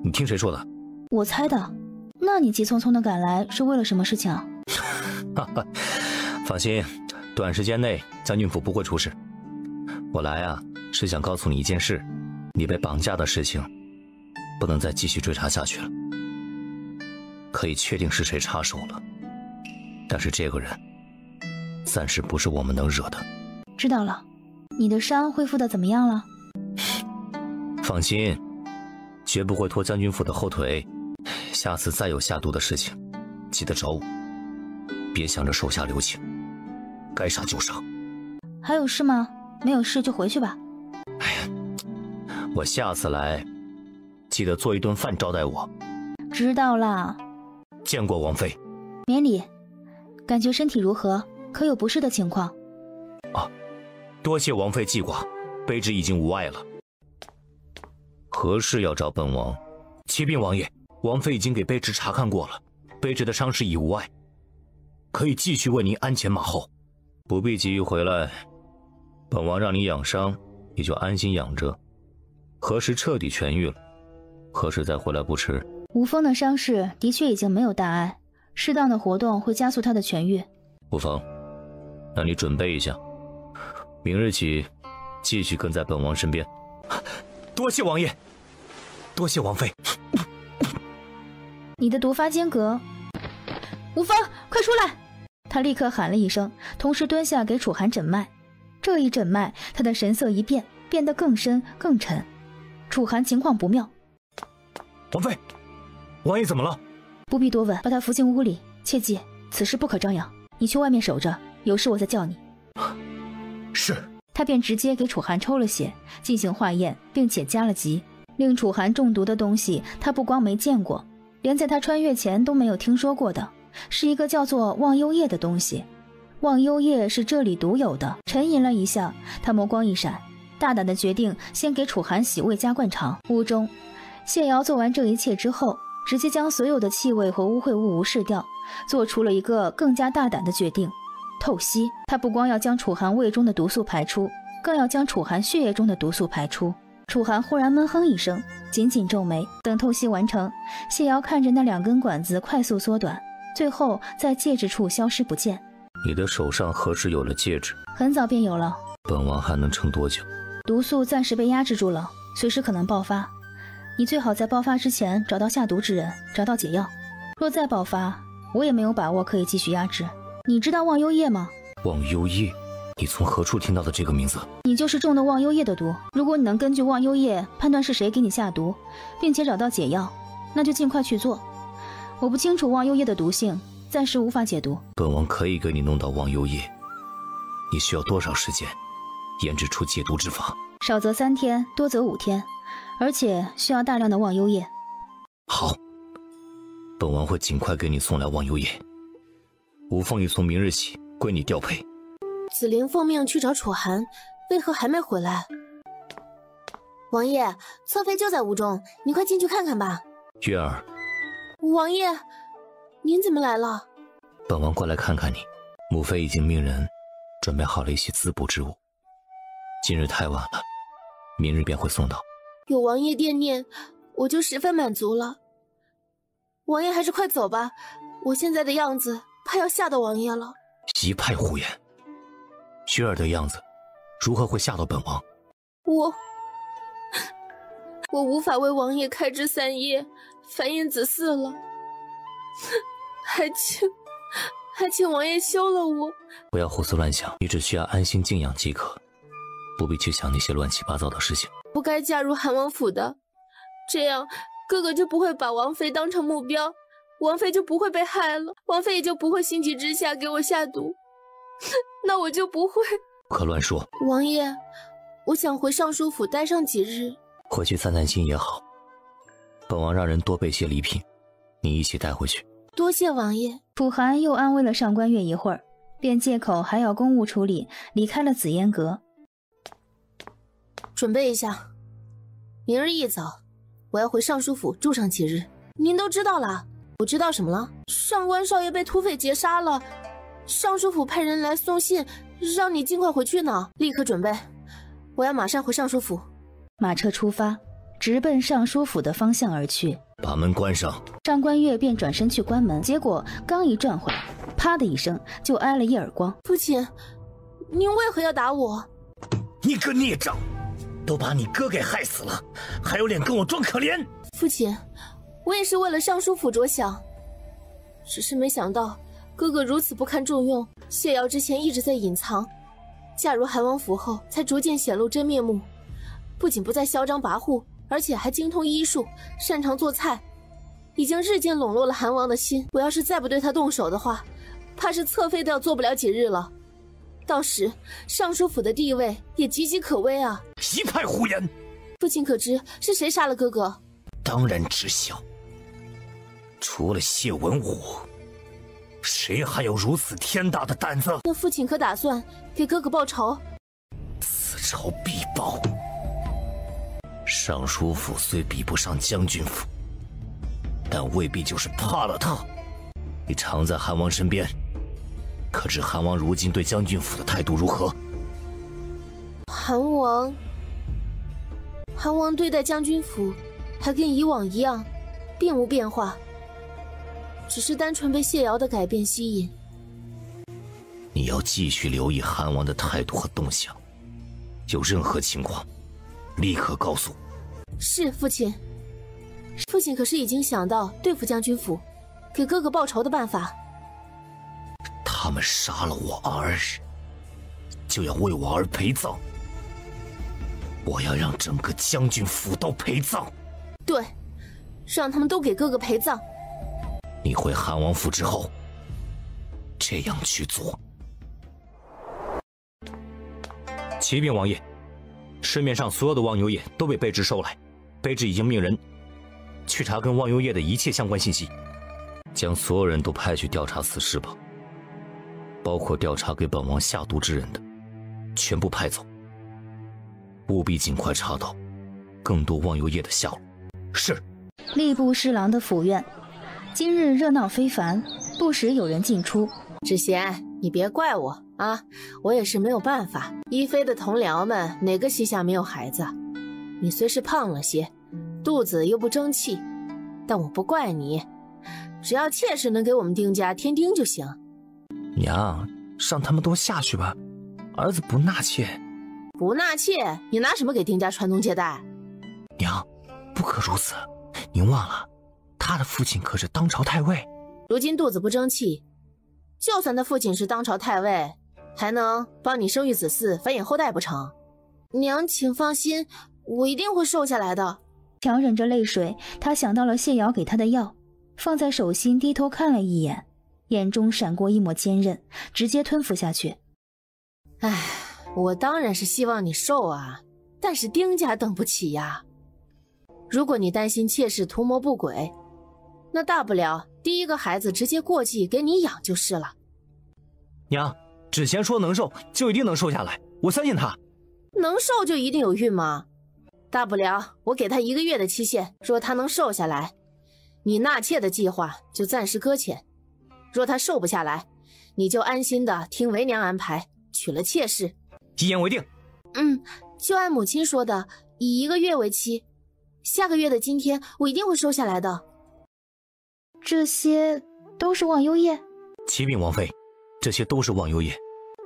你听谁说的？我猜的。那你急匆匆的赶来是为了什么事情？哈哈，放心，短时间内将军府不会出事。我来啊，是想告诉你一件事。你被绑架的事情，不能再继续追查下去了。可以确定是谁插手了，但是这个人暂时不是我们能惹的。知道了，你的伤恢复的怎么样了？放心，绝不会拖将军府的后腿。下次再有下毒的事情，记得找我，别想着手下留情，该杀就杀。还有事吗？没有事就回去吧。哎呀，我下次来，记得做一顿饭招待我。知道了。见过王妃。免礼。感觉身体如何？可有不适的情况？啊，多谢王妃记挂，卑职已经无碍了。何事要找本王？启禀王爷，王妃已经给卑职查看过了，卑职的伤势已无碍，可以继续为您鞍前马后。不必急于回来，本王让你养伤，你就安心养着。何时彻底痊愈了，何时再回来不迟。吴峰的伤势的确已经没有大碍，适当的活动会加速他的痊愈。吴峰，那你准备一下，明日起继续跟在本王身边。多谢王爷，多谢王妃。你的毒发间隔，吴峰，快出来！他立刻喊了一声，同时蹲下给楚寒诊脉。这一诊脉，他的神色一变，变得更深更沉。楚寒情况不妙。王妃，王爷怎么了？不必多问，把他扶进屋里，切记此事不可张扬。你去外面守着，有事我再叫你。是。他便直接给楚寒抽了血，进行化验，并且加了急。令楚寒中毒的东西，他不光没见过，连在他穿越前都没有听说过的，是一个叫做忘忧液的东西。忘忧液是这里独有的。沉吟了一下，他眸光一闪，大胆的决定先给楚寒洗胃加灌肠。屋中，谢瑶做完这一切之后，直接将所有的气味和污秽物无视掉，做出了一个更加大胆的决定。透析，他不光要将楚寒胃中的毒素排出，更要将楚寒血液中的毒素排出。楚寒忽然闷哼一声，紧紧皱眉。等透析完成，谢瑶看着那两根管子快速缩短，最后在戒指处消失不见。你的手上何时有了戒指？很早便有了。本王还能撑多久？毒素暂时被压制住了，随时可能爆发。你最好在爆发之前找到下毒之人，找到解药。若再爆发，我也没有把握可以继续压制。你知道忘忧叶吗？忘忧叶，你从何处听到的这个名字？你就是中的忘忧叶的毒。如果你能根据忘忧叶判断是谁给你下毒，并且找到解药，那就尽快去做。我不清楚忘忧叶的毒性，暂时无法解毒。本王可以给你弄到忘忧叶，你需要多少时间研制出解毒之法？少则三天，多则五天，而且需要大量的忘忧液。好，本王会尽快给你送来忘忧液。吴凤仪从明日起归你调配。紫菱奉命去找楚寒，为何还没回来？王爷，侧妃就在屋中，你快进去看看吧。月儿，王爷，您怎么来了？本王过来看看你。母妃已经命人准备好了一些滋补之物，今日太晚了，明日便会送到。有王爷惦念，我就十分满足了。王爷还是快走吧，我现在的样子。怕要吓到王爷了！一派胡言！雪儿的样子，如何会吓到本王？我我无法为王爷开枝散叶、繁衍子嗣了，还请还请王爷休了我！不要胡思乱想，你只需要安心静养即可，不必去想那些乱七八糟的事情。不该嫁入韩王府的，这样哥哥就不会把王妃当成目标。王妃就不会被害了，王妃也就不会心急之下给我下毒，那我就不会。不可乱说。王爷，我想回尚书府待上几日，回去散散心也好。本王让人多备些礼品，你一起带回去。多谢王爷。楚寒又安慰了上官月一会儿，便借口还要公务处理，离开了紫烟阁。准备一下，明日一早，我要回尚书府住上几日。您都知道了。我知道什么了？上官少爷被土匪劫杀了，尚书府派人来送信，让你尽快回去呢。立刻准备，我要马上回尚书府。马车出发，直奔尚书府的方向而去。把门关上。上官月便转身去关门，结果刚一转回来，啪的一声就挨了一耳光。父亲，您为何要打我？你个孽障，都把你哥给害死了，还有脸跟我装可怜？父亲。我也是为了尚书府着想，只是没想到哥哥如此不堪重用，谢瑶之前一直在隐藏，嫁入韩王府后才逐渐显露真面目。不仅不再嚣张跋扈，而且还精通医术，擅长做菜，已经日渐笼络了韩王的心。我要是再不对他动手的话，怕是侧妃都要做不了几日了。到时尚书府的地位也岌岌可危啊！一派胡言！父亲可知是谁杀了哥哥？当然知晓。除了谢文武，谁还有如此天大的胆子？那父亲可打算给哥哥报仇？此仇必报。尚书府虽比不上将军府，但未必就是怕了他。你常在韩王身边。可知韩王如今对将军府的态度如何？韩王，韩王对待将军府还跟以往一样，并无变化，只是单纯被谢瑶的改变吸引。你要继续留意韩王的态度和动向，有任何情况，立刻告诉。是父亲。父亲可是已经想到对付将军府，给哥哥报仇的办法。他们杀了我儿，就要为我儿陪葬。我要让整个将军府都陪葬。对，让他们都给哥哥陪葬。你回韩王府之后，这样去做。启禀王爷，市面上所有的忘忧液都被卑职收来，卑职已经命人去查跟忘忧液的一切相关信息，将所有人都派去调查此事吧。包括调查给本王下毒之人的，全部派走。务必尽快查到更多忘忧液的下落。是。吏部侍郎的府院，今日热闹非凡，不时有人进出。芷贤，你别怪我啊，我也是没有办法。一妃的同僚们哪个膝下没有孩子？你虽是胖了些，肚子又不争气，但我不怪你，只要妾室能给我们丁家添丁就行。娘，让他们都下去吧。儿子不纳妾，不纳妾，你拿什么给丁家传宗接代？娘，不可如此。您忘了，他的父亲可是当朝太尉。如今肚子不争气，就算他父亲是当朝太尉，还能帮你生育子嗣、繁衍后代不成？娘，请放心，我一定会瘦下来的。强忍着泪水，他想到了谢瑶给他的药，放在手心，低头看了一眼。眼中闪过一抹坚韧，直接吞服下去。唉，我当然是希望你瘦啊，但是丁家等不起呀。如果你担心妾室图谋不轨，那大不了第一个孩子直接过继给你养就是了。娘，芷贤说能瘦就一定能瘦下来，我相信他。能瘦就一定有孕吗？大不了我给他一个月的期限，若他能瘦下来，你纳妾的计划就暂时搁浅。若他瘦不下来，你就安心的听为娘安排，娶了妾室。一言为定。嗯，就按母亲说的，以一个月为期。下个月的今天，我一定会瘦下来的。这些都是忘忧液。启禀王妃，这些都是忘忧液。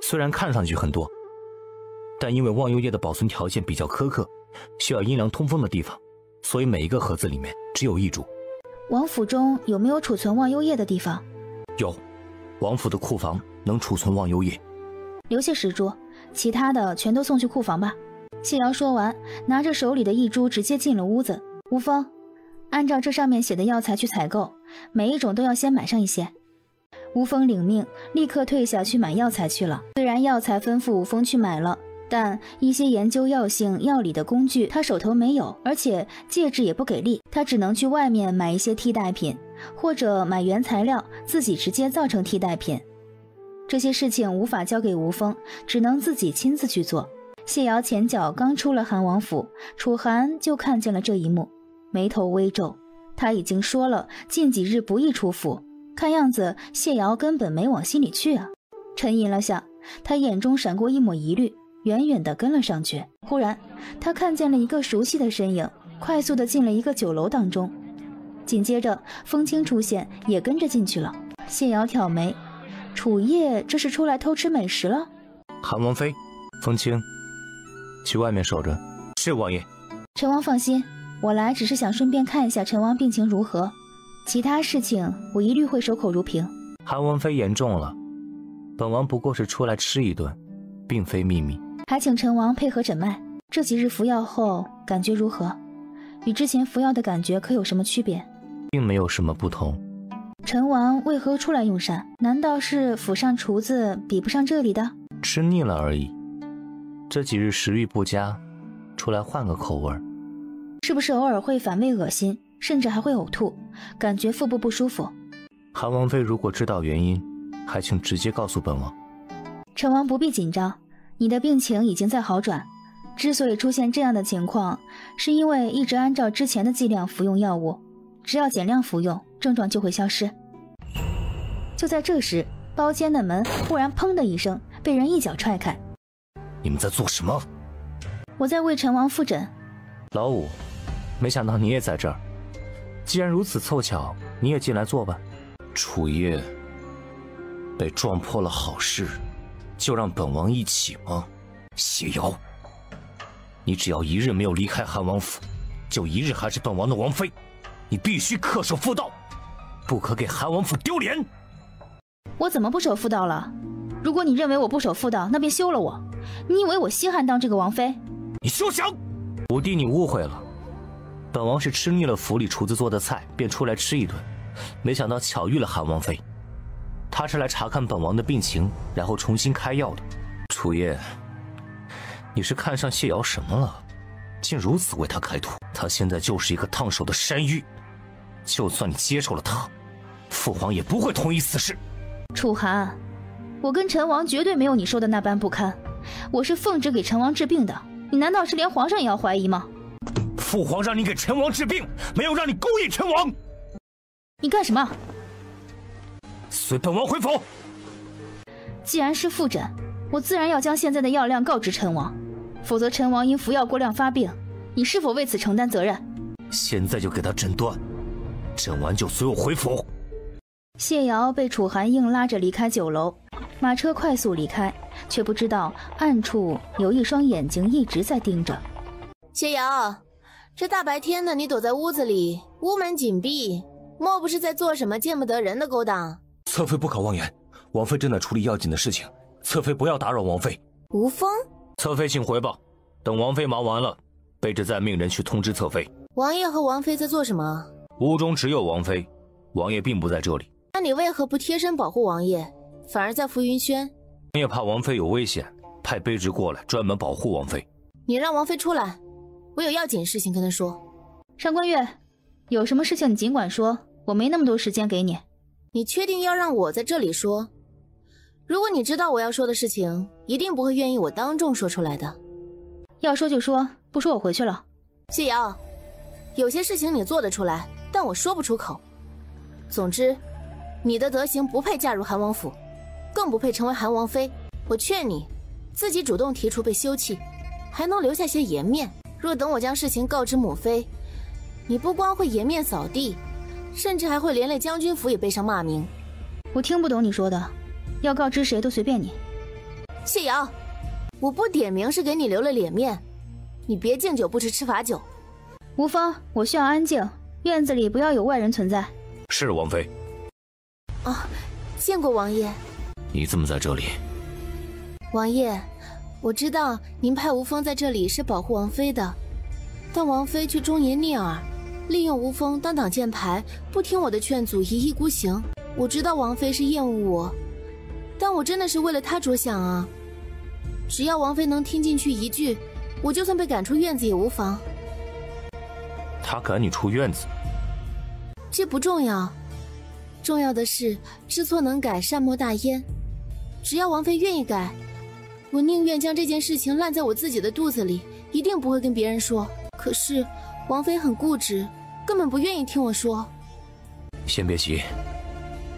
虽然看上去很多，但因为忘忧液的保存条件比较苛刻，需要阴凉通风的地方，所以每一个盒子里面只有一株。王府中有没有储存忘忧液的地方？有，王府的库房能储存忘忧液，留下十株，其他的全都送去库房吧。谢瑶说完，拿着手里的一株，直接进了屋子。吴峰，按照这上面写的药材去采购，每一种都要先买上一些。吴峰领命，立刻退下去买药材去了。虽然药材吩咐吴峰去买了。但一些研究药性药理的工具，他手头没有，而且戒指也不给力，他只能去外面买一些替代品，或者买原材料自己直接造成替代品。这些事情无法交给吴峰，只能自己亲自去做。谢瑶前脚刚出了韩王府，楚寒就看见了这一幕，眉头微皱。他已经说了近几日不宜出府，看样子谢瑶根本没往心里去啊。沉吟了下，他眼中闪过一抹疑虑。远远的跟了上去，忽然他看见了一个熟悉的身影，快速的进了一个酒楼当中。紧接着，风清出现，也跟着进去了。谢瑶挑眉，楚夜这是出来偷吃美食了？韩王妃，风清，去外面守着。是王爷。陈王放心，我来只是想顺便看一下陈王病情如何。其他事情我一律会守口如瓶。韩王妃言重了，本王不过是出来吃一顿，并非秘密。还请陈王配合诊脉。这几日服药后感觉如何？与之前服药的感觉可有什么区别？并没有什么不同。陈王为何出来用膳？难道是府上厨子比不上这里的？吃腻了而已。这几日食欲不佳，出来换个口味。是不是偶尔会反胃、恶心，甚至还会呕吐，感觉腹部不舒服？韩王妃如果知道原因，还请直接告诉本王。陈王不必紧张，你的病情已经在好转。之所以出现这样的情况，是因为一直按照之前的剂量服用药物，只要减量服用，症状就会消失。就在这时，包间的门忽然砰的一声被人一脚踹开。你们在做什么？我在为陈王复诊。老五，没想到你也在这儿。既然如此凑巧，你也进来坐吧。楚夜被撞破了好事，就让本王一起吗？邪妖，你只要一日没有离开韩王府，就一日还是本王的王妃。你必须恪守妇道，不可给韩王府丢脸。我怎么不守妇道了？如果你认为我不守妇道，那便休了我。你以为我稀罕当这个王妃？你休想！五弟，你误会了。本王是吃腻了府里厨子做的菜，便出来吃一顿。没想到巧遇了韩王妃，她是来查看本王的病情，然后重新开药的。楚夜，你是看上谢瑶什么了？竟如此为她开脱？她现在就是一个烫手的山芋，就算你接受了他，父皇也不会同意此事。楚寒，我跟陈王绝对没有你说的那般不堪。我是奉旨给陈王治病的，你难道是连皇上也要怀疑吗？父皇让你给陈王治病，没有让你勾引陈王。你干什么？随本王回府。既然是复诊，我自然要将现在的药量告知陈王，否则陈王因服药过量发病，你是否为此承担责任？现在就给他诊断，诊完就随我回府。谢瑶被楚寒硬拉着离开酒楼，马车快速离开，却不知道暗处有一双眼睛一直在盯着。谢瑶，这大白天的，你躲在屋子里，屋门紧闭。莫不是在做什么见不得人的勾当？侧妃不可妄言，王妃正在处理要紧的事情，侧妃不要打扰王妃。吴风，侧妃请回吧，等王妃忙完了，卑职再命人去通知侧妃。王爷和王妃在做什么？屋中只有王妃，王爷并不在这里。那你为何不贴身保护王爷，反而在浮云轩？王爷怕王妃有危险，派卑职过来专门保护王妃。你让王妃出来，我有要紧事情跟她说。上官月，有什么事情你尽管说。我没那么多时间给你，你确定要让我在这里说？如果你知道我要说的事情，一定不会愿意我当众说出来的。要说就说，不说我回去了。谢瑶，有些事情你做得出来，但我说不出口。总之，你的德行不配嫁入韩王府，更不配成为韩王妃。我劝你，自己主动提出被休弃，还能留下些颜面。若等我将事情告知母妃，你不光会颜面扫地。甚至还会连累将军府也背上骂名。我听不懂你说的，要告知谁都随便你。谢瑶，我不点名是给你留了脸面，你别敬酒不吃吃罚酒。无风，我需要安静，院子里不要有外人存在。是王妃。哦，见过王爷。你怎么在这里？王爷，我知道您派吴峰在这里是保护王妃的，但王妃却忠言逆耳。利用吴峰当挡箭牌，不听我的劝阻，一意孤行。我知道王妃是厌恶我，但我真的是为了她着想啊！只要王妃能听进去一句，我就算被赶出院子也无妨。他赶你出院子？这不重要，重要的是知错能改，善莫大焉。只要王妃愿意改，我宁愿将这件事情烂在我自己的肚子里，一定不会跟别人说。可是。王妃很固执，根本不愿意听我说。先别急，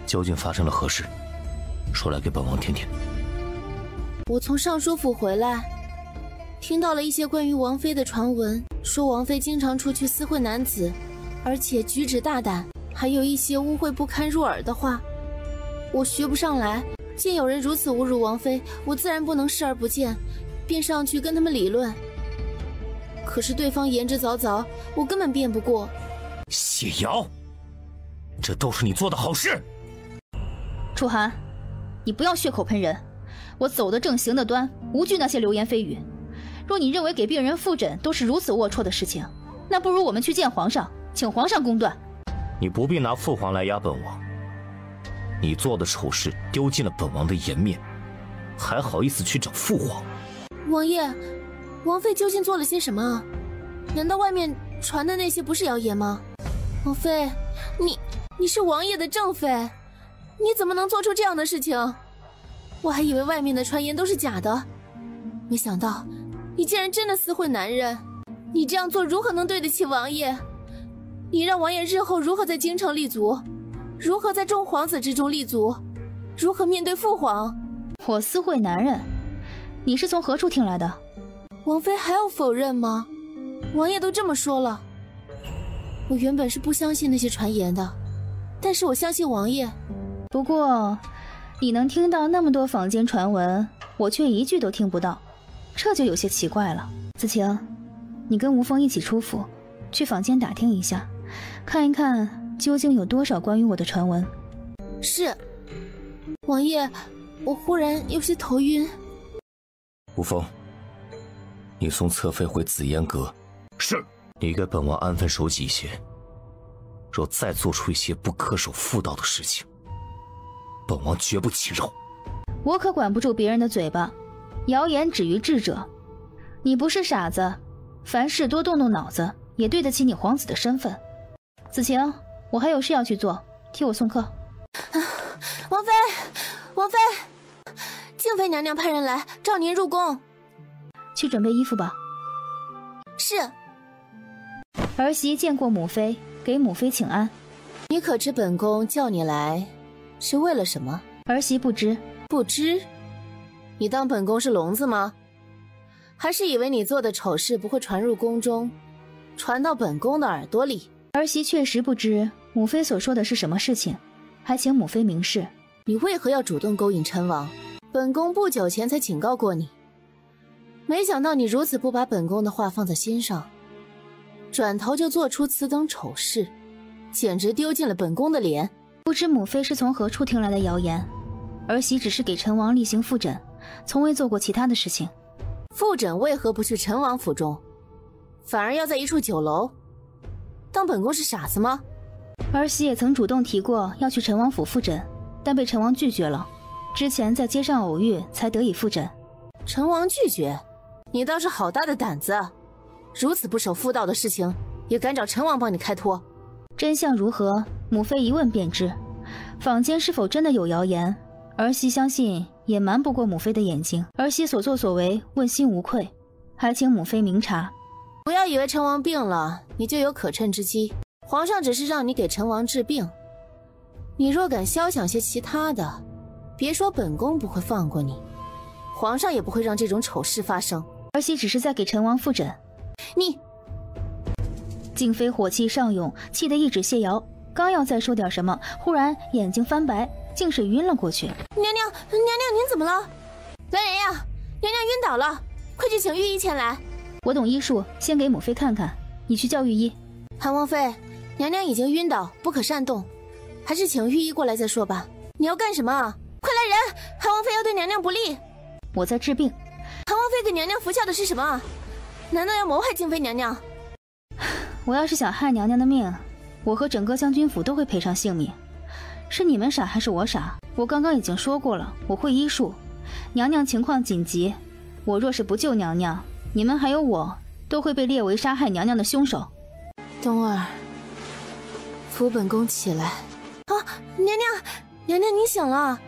究竟发生了何事？说来给本王听听。我从尚书府回来，听到了一些关于王妃的传闻，说王妃经常出去私会男子，而且举止大胆，还有一些污秽不堪入耳的话。我学不上来，见有人如此侮辱王妃，我自然不能视而不见，便上去跟他们理论。可是对方言之凿凿，我根本辩不过。谢瑶，这都是你做的好事。楚寒，你不要血口喷人，我走得正，行得端，无惧那些流言蜚语。若你认为给病人复诊都是如此龌龊的事情，那不如我们去见皇上，请皇上公断。你不必拿父皇来压本王。你做的丑事丢尽了本王的颜面，还好意思去找父皇？王爷，王妃究竟做了些什么？难道外面传的那些不是谣言吗？王妃，你你是王爷的正妃，你怎么能做出这样的事情？我还以为外面的传言都是假的，没想到。你竟然真的私会男人，你这样做如何能对得起王爷？你让王爷日后如何在京城立足？如何在众皇子之中立足？如何面对父皇？我私会男人，你是从何处听来的？王妃还要否认吗？王爷都这么说了，我原本是不相信那些传言的，但是我相信王爷。不过，你能听到那么多坊间传闻，我却一句都听不到。这就有些奇怪了，子晴，你跟吴峰一起出府，去坊间打听一下，看一看究竟有多少关于我的传闻。是，王爷，我忽然有些头晕。吴峰，你送侧妃回紫烟阁。是。你给本王安分守己一些。若再做出一些不恪守妇道的事情，本王绝不轻饶。我可管不住别人的嘴巴。谣言止于智者，你不是傻子，凡事多动动脑子，也对得起你皇子的身份。子晴，我还有事要去做，替我送客。王妃，王妃，静妃娘娘派人来召您入宫，去准备衣服吧。是。儿媳见过母妃，给母妃请安。你可知本宫叫你来是为了什么？儿媳不知，不知。你当本宫是聋子吗？还是以为你做的丑事不会传入宫中，传到本宫的耳朵里？儿媳确实不知母妃所说的是什么事情，还请母妃明示。你为何要主动勾引陈王？本宫不久前才警告过你，没想到你如此不把本宫的话放在心上，转头就做出此等丑事，简直丢尽了本宫的脸。不知母妃是从何处听来的谣言？儿媳只是给陈王例行复诊。从未做过其他的事情，复诊为何不去陈王府中，反而要在一处酒楼？当本宫是傻子吗？儿媳也曾主动提过要去陈王府复诊，但被陈王拒绝了。之前在街上偶遇，才得以复诊。陈王拒绝，你倒是好大的胆子！如此不守妇道的事情，也敢找陈王帮你开脱？真相如何？母妃一问便知。坊间是否真的有谣言？儿媳相信。也瞒不过母妃的眼睛，儿媳所作所为问心无愧，还请母妃明察。不要以为陈王病了，你就有可趁之机。皇上只是让你给陈王治病，你若敢肖想些其他的，别说本宫不会放过你，皇上也不会让这种丑事发生。儿媳只是在给陈王复诊。你，静妃火气上涌，气得一指谢瑶，刚要再说点什么，忽然眼睛翻白。竟是晕了过去。娘娘，娘娘，您怎么了？来人呀！娘娘晕倒了，快去请御医前来。我懂医术，先给母妃看看。你去叫御医。韩王妃，娘娘已经晕倒，不可擅动，还是请御医过来再说吧。你要干什么？快来人！韩王妃要对娘娘不利。我在治病。韩王妃给娘娘服下的是什么？难道要谋害静妃娘娘？我要是想害娘娘的命，我和整个将军府都会赔上性命。是你们傻还是我傻？我刚刚已经说过了，我会医术。娘娘情况紧急，我若是不救娘娘，你们还有我都会被列为杀害娘娘的凶手。冬儿，扶本宫起来。啊，娘娘，娘娘您醒了。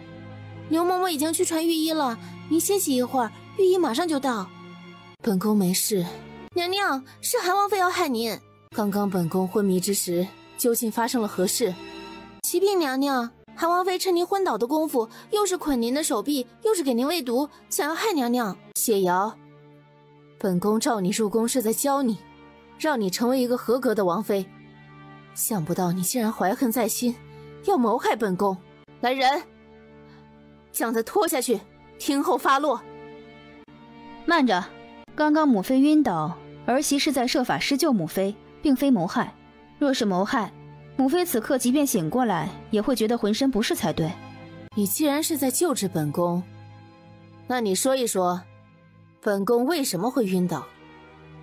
牛嬷嬷已经去传御医了，您歇息一会儿，御医马上就到。本宫没事。娘娘，是韩王妃要害您。刚刚本宫昏迷之时，究竟发生了何事？启禀娘娘，韩王妃趁您昏倒的功夫，又是捆您的手臂，又是给您喂毒，想要害娘娘。谢瑶，本宫召你入宫是在教你，让你成为一个合格的王妃。想不到你竟然怀恨在心，要谋害本宫。来人，将他拖下去，听候发落。慢着，刚刚母妃晕倒，儿媳是在设法施救母妃，并非谋害。若是谋害。母妃此刻即便醒过来，也会觉得浑身不适才对。你既然是在救治本宫，那你说一说，本宫为什么会晕倒，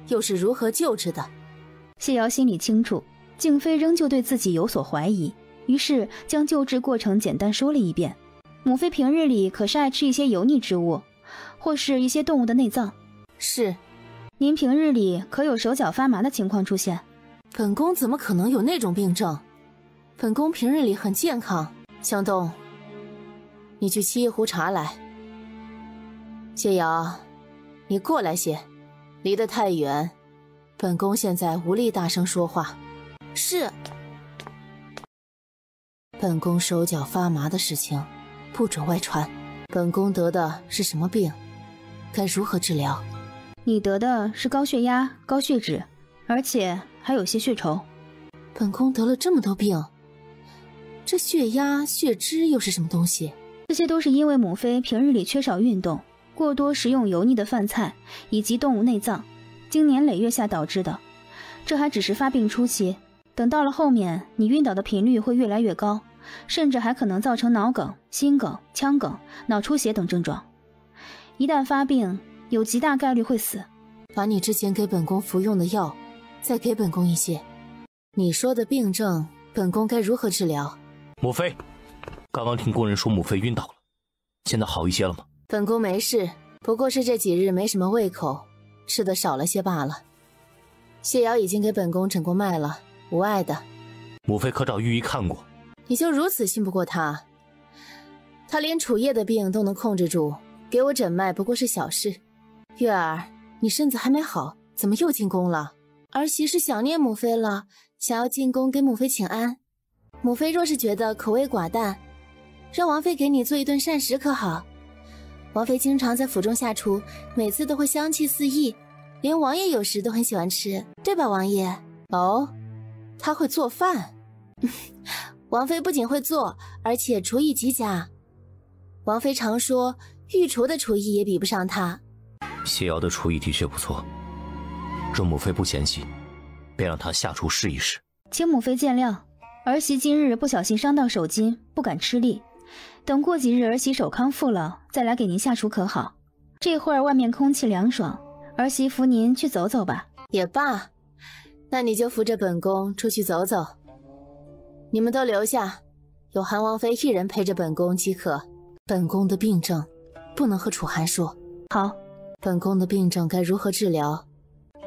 又是如何救治的？谢瑶心里清楚，静妃仍旧对自己有所怀疑，于是将救治过程简单说了一遍。母妃平日里可是爱吃一些油腻之物，或是一些动物的内脏。是，您平日里可有手脚发麻的情况出现？本宫怎么可能有那种病症？本宫平日里很健康。向东。你去沏一壶茶来。谢瑶，你过来些，离得太远，本宫现在无力大声说话。是。本宫手脚发麻的事情，不准外传。本宫得的是什么病？该如何治疗？你得的是高血压、高血脂，而且还有些血稠。本宫得了这么多病，这血压、血脂又是什么东西？这些都是因为母妃平日里缺少运动，过多食用油腻的饭菜以及动物内脏，经年累月下导致的。这还只是发病初期，等到了后面，你晕倒的频率会越来越高，甚至还可能造成脑梗、心梗、腔梗、脑出血等症状。一旦发病，有极大概率会死。把你之前给本宫服用的药，再给本宫一些。你说的病症，本宫该如何治疗？母妃。刚刚听宫人说母妃晕倒了，现在好一些了吗？本宫没事，不过是这几日没什么胃口，吃的少了些罢了。谢瑶已经给本宫诊过脉了，无碍的。母妃可找御医看过？你就如此信不过他？他连楚夜的病都能控制住，给我诊脉不过是小事。月儿，你身子还没好，怎么又进宫了？儿媳是想念母妃了，想要进宫给母妃请安。母妃若是觉得口味寡淡，让王妃给你做一顿膳食可好？王妃经常在府中下厨，每次都会香气四溢，连王爷有时都很喜欢吃，对吧，王爷？哦，她会做饭。王妃不仅会做，而且厨艺极佳。王妃常说，御厨的厨艺也比不上她。谢瑶的厨艺的确不错，若母妃不嫌弃，便让她下厨试一试。请母妃见谅，儿媳今日不小心伤到手筋，不敢吃力。等过几日儿媳手康复了，再来给您下厨可好？这会儿外面空气凉爽，儿媳扶您去走走吧。也罢，那你就扶着本宫出去走走。你们都留下，有韩王妃一人陪着本宫即可。本宫的病症，不能和楚寒说。好，本宫的病症该如何治疗？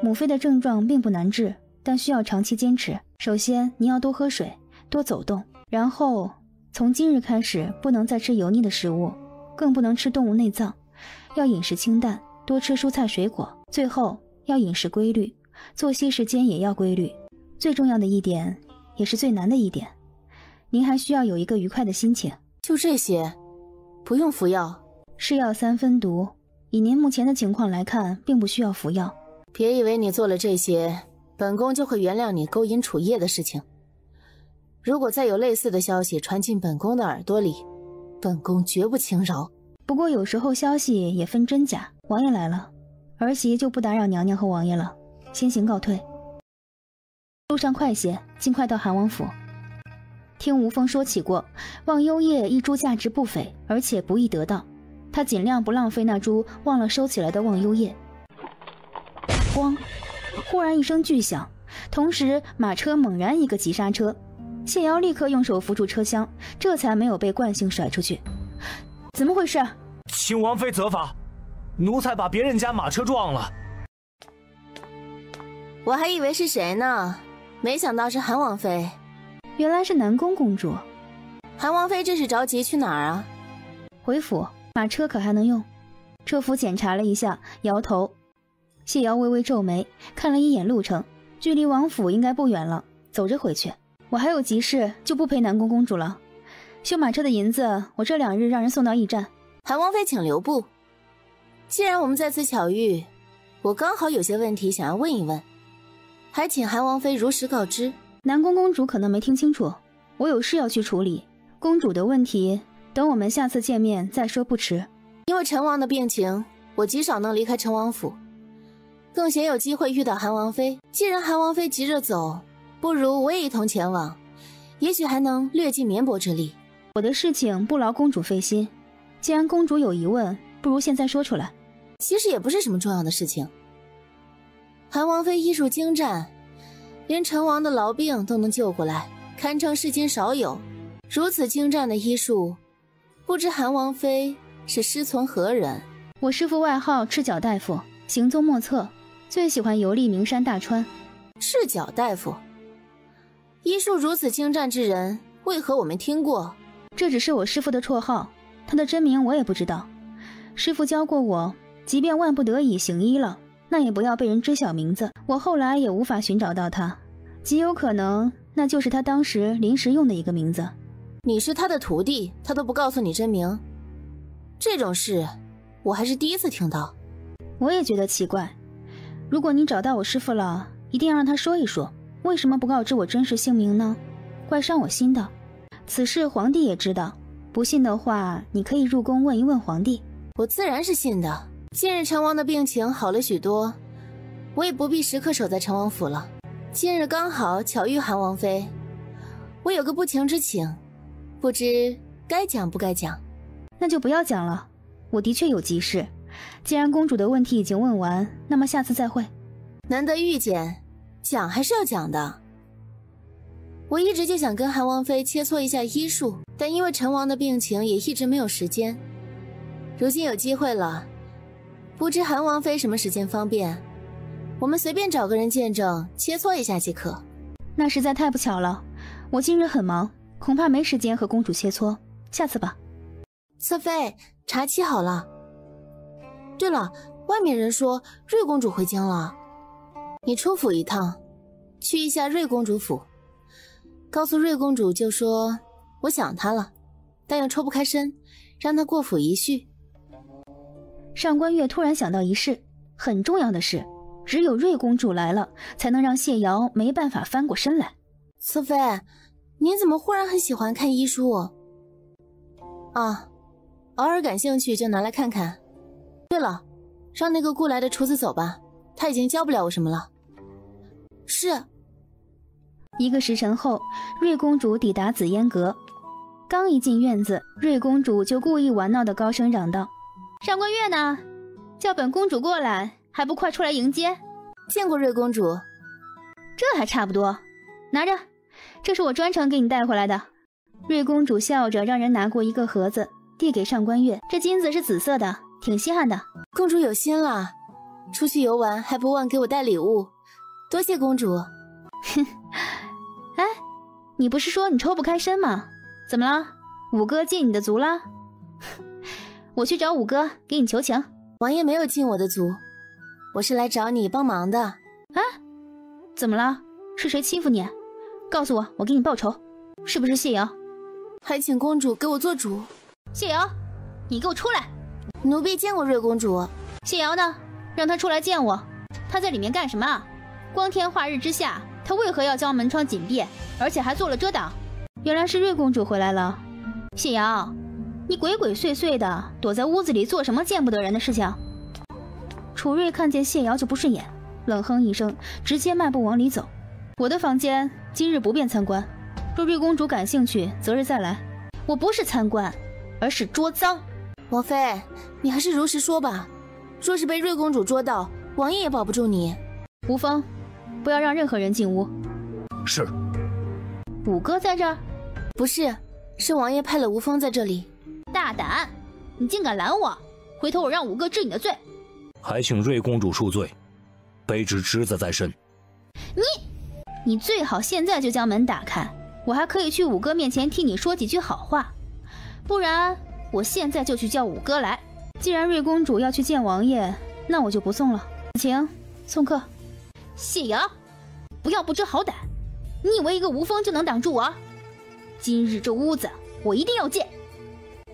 母妃的症状并不难治，但需要长期坚持。首先，您要多喝水，多走动，然后。从今日开始，不能再吃油腻的食物，更不能吃动物内脏，要饮食清淡，多吃蔬菜水果。最后要饮食规律，作息时间也要规律。最重要的一点，也是最难的一点，您还需要有一个愉快的心情。就这些，不用服药。是药三分毒，以您目前的情况来看，并不需要服药。别以为你做了这些，本宫就会原谅你勾引楚叶的事情。如果再有类似的消息传进本宫的耳朵里，本宫绝不轻饶。不过有时候消息也分真假。王爷来了，儿媳就不打扰娘娘和王爷了，先行告退。路上快些，尽快到韩王府。听吴峰说起过，忘忧叶一株价值不菲，而且不易得到，他尽量不浪费那株忘了收起来的忘忧叶。咣！忽然一声巨响，同时马车猛然一个急刹车。谢瑶立刻用手扶住车厢，这才没有被惯性甩出去。怎么回事？请王妃责罚，奴才把别人家马车撞了。我还以为是谁呢，没想到是韩王妃。原来是南宫公主。韩王妃这是着急去哪儿啊？回府。马车可还能用？车夫检查了一下，摇头。谢瑶微微皱眉，看了一眼路程，距离王府应该不远了，走着回去。我还有急事，就不陪南宫公主了。修马车的银子，我这两日让人送到驿站。韩王妃，请留步。既然我们在此巧遇，我刚好有些问题想要问一问，还请韩王妃如实告知。南宫公主可能没听清楚，我有事要去处理。公主的问题，等我们下次见面再说不迟。因为陈王的病情，我极少能离开陈王府，更鲜有机会遇到韩王妃。既然韩王妃急着走。不如我也一同前往，也许还能略尽绵薄之力。我的事情不劳公主费心，既然公主有疑问，不如现在说出来。其实也不是什么重要的事情。韩王妃医术精湛，连陈王的痨病都能救过来，堪称世间少有。如此精湛的医术，不知韩王妃是师从何人？我师父外号赤脚大夫，行踪莫测，最喜欢游历名山大川。赤脚大夫，医术如此精湛之人，为何我没听过？这只是我师傅的绰号，他的真名我也不知道。师傅教过我，即便万不得已行医了，那也不要被人知晓名字。我后来也无法寻找到他，极有可能那就是他当时临时用的一个名字。你是他的徒弟，他都不告诉你真名，这种事我还是第一次听到。我也觉得奇怪。如果你找到我师傅了，一定要让他说一说，为什么不告知我真实姓名呢？怪伤我心的。此事皇帝也知道，不信的话，你可以入宫问一问皇帝。我自然是信的。近日陈王的病情好了许多，我也不必时刻守在陈王府了。今日刚好巧遇韩王妃，我有个不情之请，不知该讲不该讲。那就不要讲了，我的确有急事。既然公主的问题已经问完，那么下次再会。难得遇见。讲还是要讲的。我一直就想跟韩王妃切磋一下医术，但因为陈王的病情，也一直没有时间。如今有机会了，不知韩王妃什么时间方便？我们随便找个人见证，切磋一下即可。那实在太不巧了，我今日很忙，恐怕没时间和公主切磋，下次吧。侧妃，茶沏好了。对了，外面人说瑞公主回京了。你出府一趟，去一下瑞公主府，告诉瑞公主就说我想她了，但又抽不开身，让她过府一叙。上官月突然想到一事，很重要的事，只有瑞公主来了，才能让谢瑶没办法翻过身来。侧妃，您怎么忽然很喜欢看医书？啊，偶尔感兴趣就拿来看看。对了，让那个雇来的厨子走吧，他已经教不了我什么了。是。一个时辰后，瑞公主抵达紫烟阁。刚一进院子，瑞公主就故意玩闹的高声嚷道：“上官月呢？叫本公主过来，还不快出来迎接？”见过瑞公主。这还差不多。拿着，这是我专程给你带回来的。瑞公主笑着让人拿过一个盒子，递给上官月。这金子是紫色的，挺稀罕的。公主有心了，出去游玩还不忘给我带礼物。多谢公主。哼，哎，你不是说你抽不开身吗？怎么了？五哥进你的族了？我去找五哥给你求情。王爷没有进我的族，我是来找你帮忙的。啊？怎么了？是谁欺负你？告诉我，我给你报仇。是不是谢瑶？还请公主给我做主。谢瑶，你给我出来！奴婢见过瑞公主。谢瑶呢？让她出来见我。她在里面干什么？光天化日之下，她为何要将门窗紧闭，而且还做了遮挡？原来是瑞公主回来了。谢瑶，你鬼鬼祟祟的躲在屋子里做什么见不得人的事情？楚瑞看见谢瑶就不顺眼，冷哼一声，直接迈步往里走。我的房间今日不便参观，若瑞公主感兴趣，择日再来。我不是参观，而是捉赃。王妃，你还是如实说吧。若是被瑞公主捉到，王爷也保不住你。吴风。不要让任何人进屋。是。五哥在这儿？不是，是王爷派了吴峰在这里。大胆，你竟敢拦我！回头我让五哥治你的罪。还请瑞公主恕罪，卑职职责在身。你，你最好现在就将门打开，我还可以去五哥面前替你说几句好话。不然，我现在就去叫五哥来。既然瑞公主要去见王爷，那我就不送了。请送客。谢瑶，不要不知好歹！你以为一个无风就能挡住我？今日这屋子我一定要见。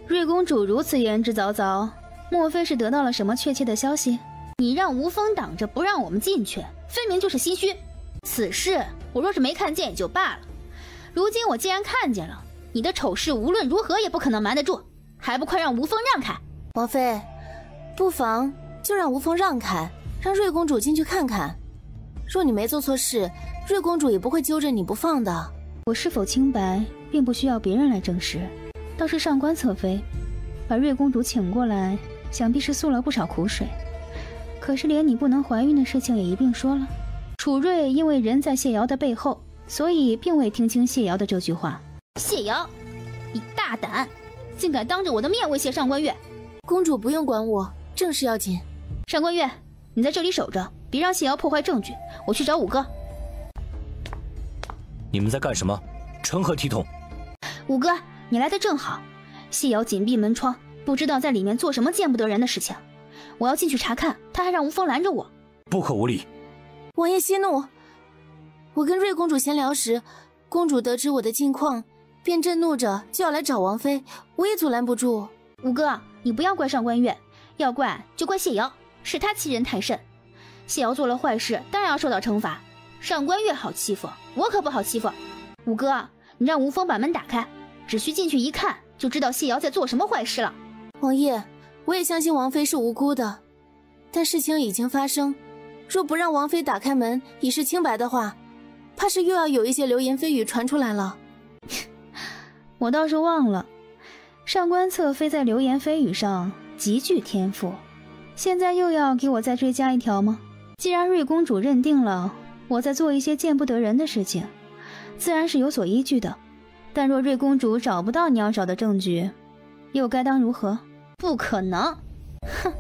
瑞公主如此言之凿凿，莫非是得到了什么确切的消息？你让无风挡着不让我们进去，分明就是心虚。此事我若是没看见也就罢了，如今我既然看见了，你的丑事无论如何也不可能瞒得住，还不快让吴风让开！王妃，不妨就让吴风让开，让瑞公主进去看看。若你没做错事，瑞公主也不会揪着你不放的。我是否清白，并不需要别人来证实。倒是上官侧妃，把瑞公主请过来，想必是诉了不少苦水。可是连你不能怀孕的事情也一并说了。楚瑞因为人在谢瑶的背后，所以并未听清谢瑶的这句话。谢瑶，你大胆，竟敢当着我的面威胁上官月！公主不用管我，正事要紧。上官月，你在这里守着，别让谢瑶破坏证据。我去找五哥。你们在干什么？成何体统？五哥，你来的正好。谢瑶紧闭门窗，不知道在里面做什么见不得人的事情。我要进去查看，他还让吴峰拦着我。不可无礼！王爷息怒。我跟瑞公主闲聊时，公主得知我的近况，便震怒着就要来找王妃，我也阻拦不住。五哥，你不要怪上官月，要怪就怪谢瑶，是他欺人太甚。谢瑶做了坏事，当然要受到惩罚。上官月好欺负，我可不好欺负。五哥，你让吴峰把门打开，只需进去一看，就知道谢瑶在做什么坏事了。王爷，我也相信王妃是无辜的，但事情已经发生，若不让王妃打开门以示清白的话，怕是又要有一些流言蜚语传出来了。我倒是忘了，上官侧妃在流言蜚语上极具天赋，现在又要给我再追加一条吗？既然瑞公主认定了。我在做一些见不得人的事情，自然是有所依据的。但若瑞公主找不到你要找的证据，又该当如何？不可能！哼，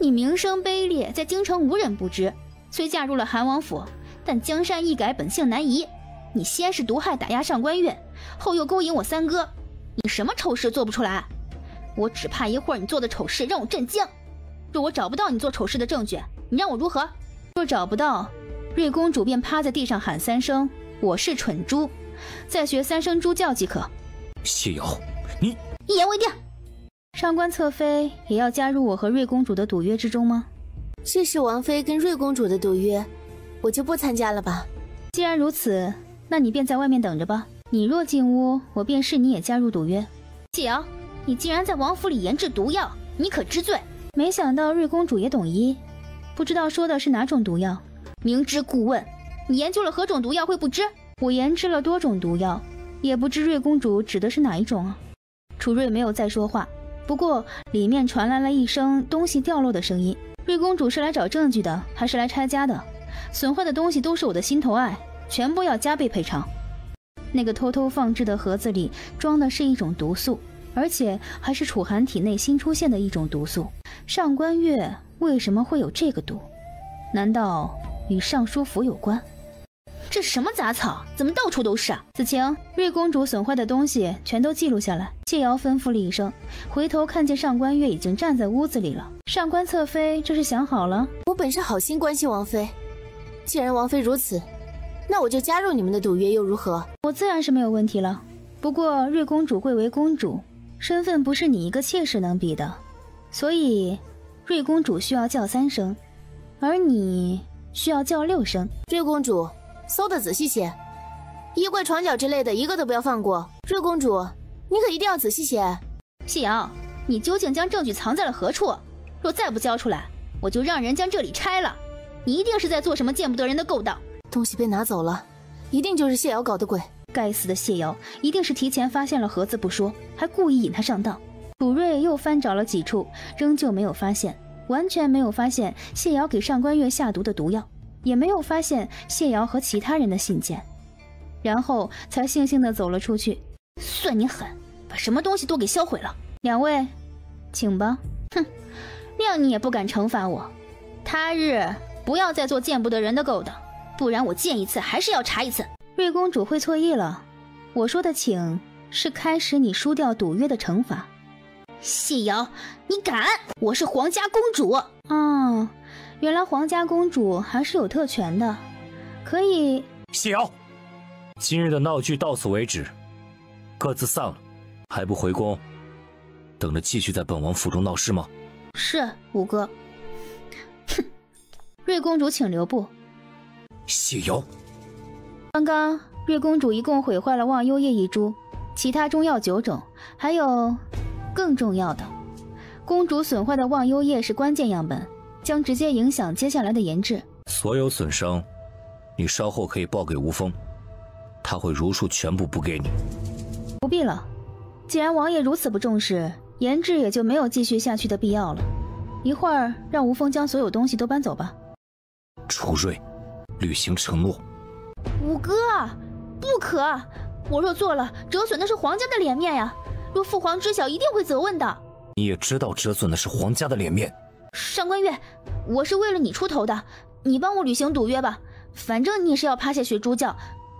你名声卑劣，在京城无人不知。虽嫁入了韩王府，但江山易改，本性难移。你先是毒害打压上官月，后又勾引我三哥，你什么丑事做不出来？我只怕一会儿你做的丑事让我震惊。若我找不到你做丑事的证据，你让我如何？若找不到。瑞公主便趴在地上喊三声：“我是蠢猪”，再学三声猪叫即可。谢瑶，你一言为定。上官侧妃也要加入我和瑞公主的赌约之中吗？这是王妃跟瑞公主的赌约，我就不参加了吧。既然如此，那你便在外面等着吧。你若进屋，我便视你也加入赌约。谢瑶，你竟然在王府里研制毒药，你可知罪？没想到瑞公主也懂医，不知道说的是哪种毒药。明知故问，你研究了何种毒药会不知？我研制了多种毒药，也不知瑞公主指的是哪一种啊？楚瑞没有再说话，不过里面传来了一声东西掉落的声音。瑞公主是来找证据的，还是来拆家的？损坏的东西都是我的心头爱，全部要加倍赔偿。那个偷偷放置的盒子里装的是一种毒素，而且还是楚寒体内新出现的一种毒素。上官月为什么会有这个毒？难道？与尚书府有关，这什么杂草？怎么到处都是啊？子晴，瑞公主损坏的东西全都记录下来。谢瑶吩咐了一声，回头看见上官月已经站在屋子里了。上官侧妃这是想好了？我本是好心关心王妃，既然王妃如此，那我就加入你们的赌约又如何？我自然是没有问题了。不过瑞公主贵为公主，身份不是你一个妾室能比的，所以瑞公主需要叫三声，而你。需要叫六声，瑞公主，搜的仔细些，衣柜、床角之类的，一个都不要放过。瑞公主，你可一定要仔细些。夕瑶，你究竟将证据藏在了何处？若再不交出来，我就让人将这里拆了。你一定是在做什么见不得人的勾当。东西被拿走了，一定就是谢瑶搞的鬼。该死的谢瑶，一定是提前发现了盒子不说，还故意引他上当。楚瑞又翻找了几处，仍旧没有发现。完全没有发现谢瑶给上官月下毒的毒药，也没有发现谢瑶和其他人的信件，然后才悻悻地走了出去。算你狠，把什么东西都给销毁了。两位，请吧。哼，谅你也不敢惩罚我。他日不要再做见不得人的勾当，不然我见一次还是要查一次。瑞公主会错意了，我说的请是开始你输掉赌约的惩罚。谢瑶，你敢！我是皇家公主哦，原来皇家公主还是有特权的，可以。谢瑶，今日的闹剧到此为止，各自散了。还不回宫，等着继续在本王府中闹事吗？是五哥。哼，瑞公主请留步。谢瑶，刚刚瑞公主一共毁坏了忘忧叶一株，其他中药九种，还有。更重要的，公主损坏的忘忧叶是关键样本，将直接影响接下来的研制。所有损伤，你稍后可以报给吴峰。他会如数全部补给你。不必了，既然王爷如此不重视，研制也就没有继续下去的必要了。一会儿让吴峰将所有东西都搬走吧。楚瑞，履行承诺。五哥，不可！我若做了，折损的是皇家的脸面呀！若父皇知晓，一定会责问的。你也知道折损的是皇家的脸面。上官月，我是为了你出头的，你帮我履行赌约吧。反正你也是要趴下学猪叫，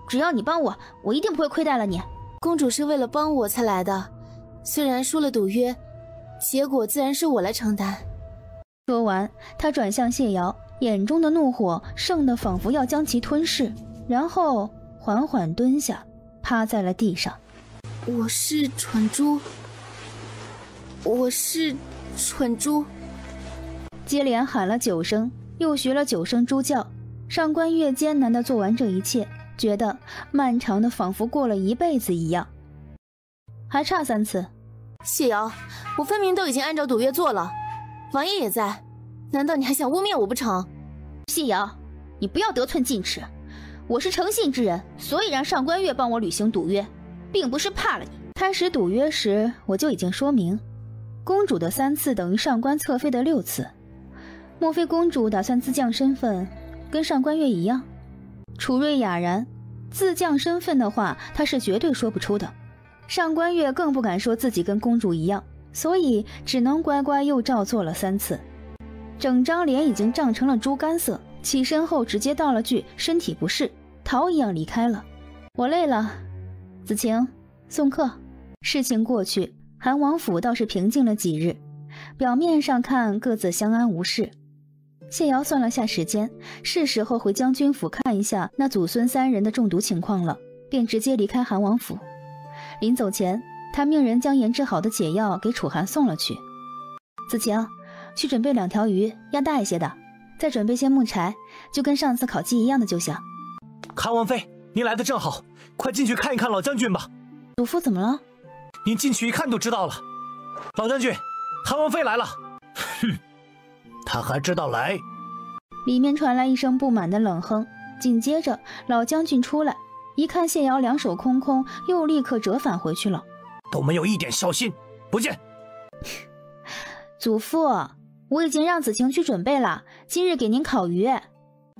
只要你帮我，我一定不会亏待了你。公主是为了帮我才来的，虽然输了赌约，结果自然是我来承担。说完，他转向谢瑶，眼中的怒火盛得仿佛要将其吞噬，然后缓缓蹲下，趴在了地上。我是蠢猪，我是蠢猪。接连喊了九声，又学了九声猪叫。上官月艰难地做完这一切，觉得漫长的仿佛过了一辈子一样。还差三次，谢瑶，我分明都已经按照赌约做了，王爷也在，难道你还想污蔑我不成？谢瑶，你不要得寸进尺，我是诚信之人，所以让上官月帮我履行赌约，并不是怕了你。开始赌约时，我就已经说明，公主的三次等于上官侧妃的六次，莫非公主打算自降身份？跟上官月一样，楚瑞哑然，自降身份的话，他是绝对说不出的。上官月更不敢说自己跟公主一样，所以只能乖乖又照做了三次。整张脸已经涨成了猪肝色，起身后直接道了句身体不适，逃一样离开了。我累了，子晴送客。事情过去，韩王府倒是平静了几日，表面上看各自相安无事。谢瑶算了下时间，是时候回将军府看一下那祖孙三人的中毒情况了，便直接离开韩王府。临走前，他命人将研制好的解药给楚寒送了去。子晴，去准备两条鱼，要大一些的，再准备些木柴，就跟上次烤鸡一样的就行。韩王妃，您来的正好，快进去看一看老将军吧。祖父怎么了？您进去一看就知道了。老将军，韩王妃来了。哼。他还知道来？里面传来一声不满的冷哼，紧接着老将军出来，一看谢瑶两手空空，又立刻折返回去了。都没有一点孝心，不见。祖父，我已经让子晴去准备了，今日给您烤鱼。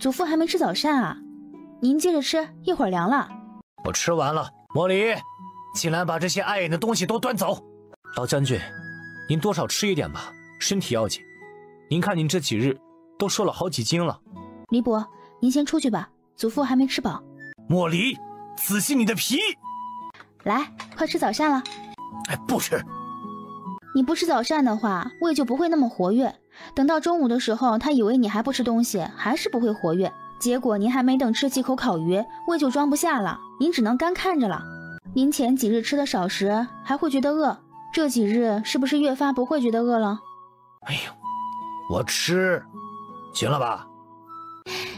祖父还没吃早膳啊，您接着吃，一会儿凉了。我吃完了。莫离，进来把这些碍眼的东西都端走。老将军，您多少吃一点吧，身体要紧。您看，您这几日都瘦了好几斤了。李伯，您先出去吧，祖父还没吃饱。莫离，仔细你的皮！来，快吃早膳了。哎，不吃。你不吃早膳的话，胃就不会那么活跃。等到中午的时候，他以为你还不吃东西，还是不会活跃。结果您还没等吃几口烤鱼，胃就装不下了，您只能干看着了。您前几日吃的少时还会觉得饿，这几日是不是越发不会觉得饿了？哎呦！我吃，行了吧？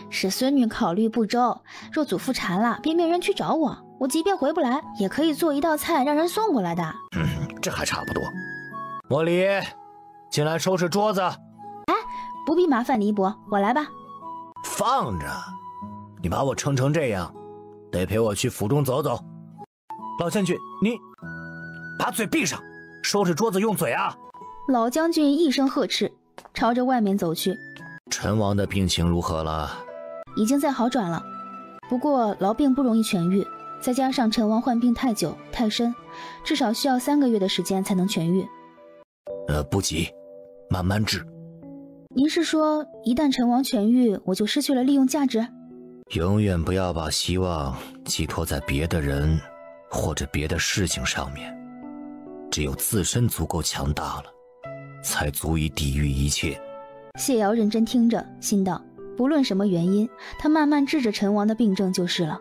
是孙女考虑不周，若祖父馋了，便命人去找我。我即便回不来，也可以做一道菜让人送过来的。嗯，这还差不多。莫离，进来收拾桌子。哎，不必麻烦黎伯，我来吧。放着，你把我撑成这样，得陪我去府中走走。老将军，你把嘴闭上，收拾桌子用嘴啊！老将军一声呵斥。朝着外面走去。陈王的病情如何了？已经在好转了，不过痨病不容易痊愈，再加上陈王患病太久太深，至少需要三个月的时间才能痊愈。呃，不急，慢慢治。您是说，一旦陈王痊愈，我就失去了利用价值？永远不要把希望寄托在别的人或者别的事情上面，只有自身足够强大了。才足以抵御一切。谢瑶认真听着，心道：不论什么原因，他慢慢治着陈王的病症就是了。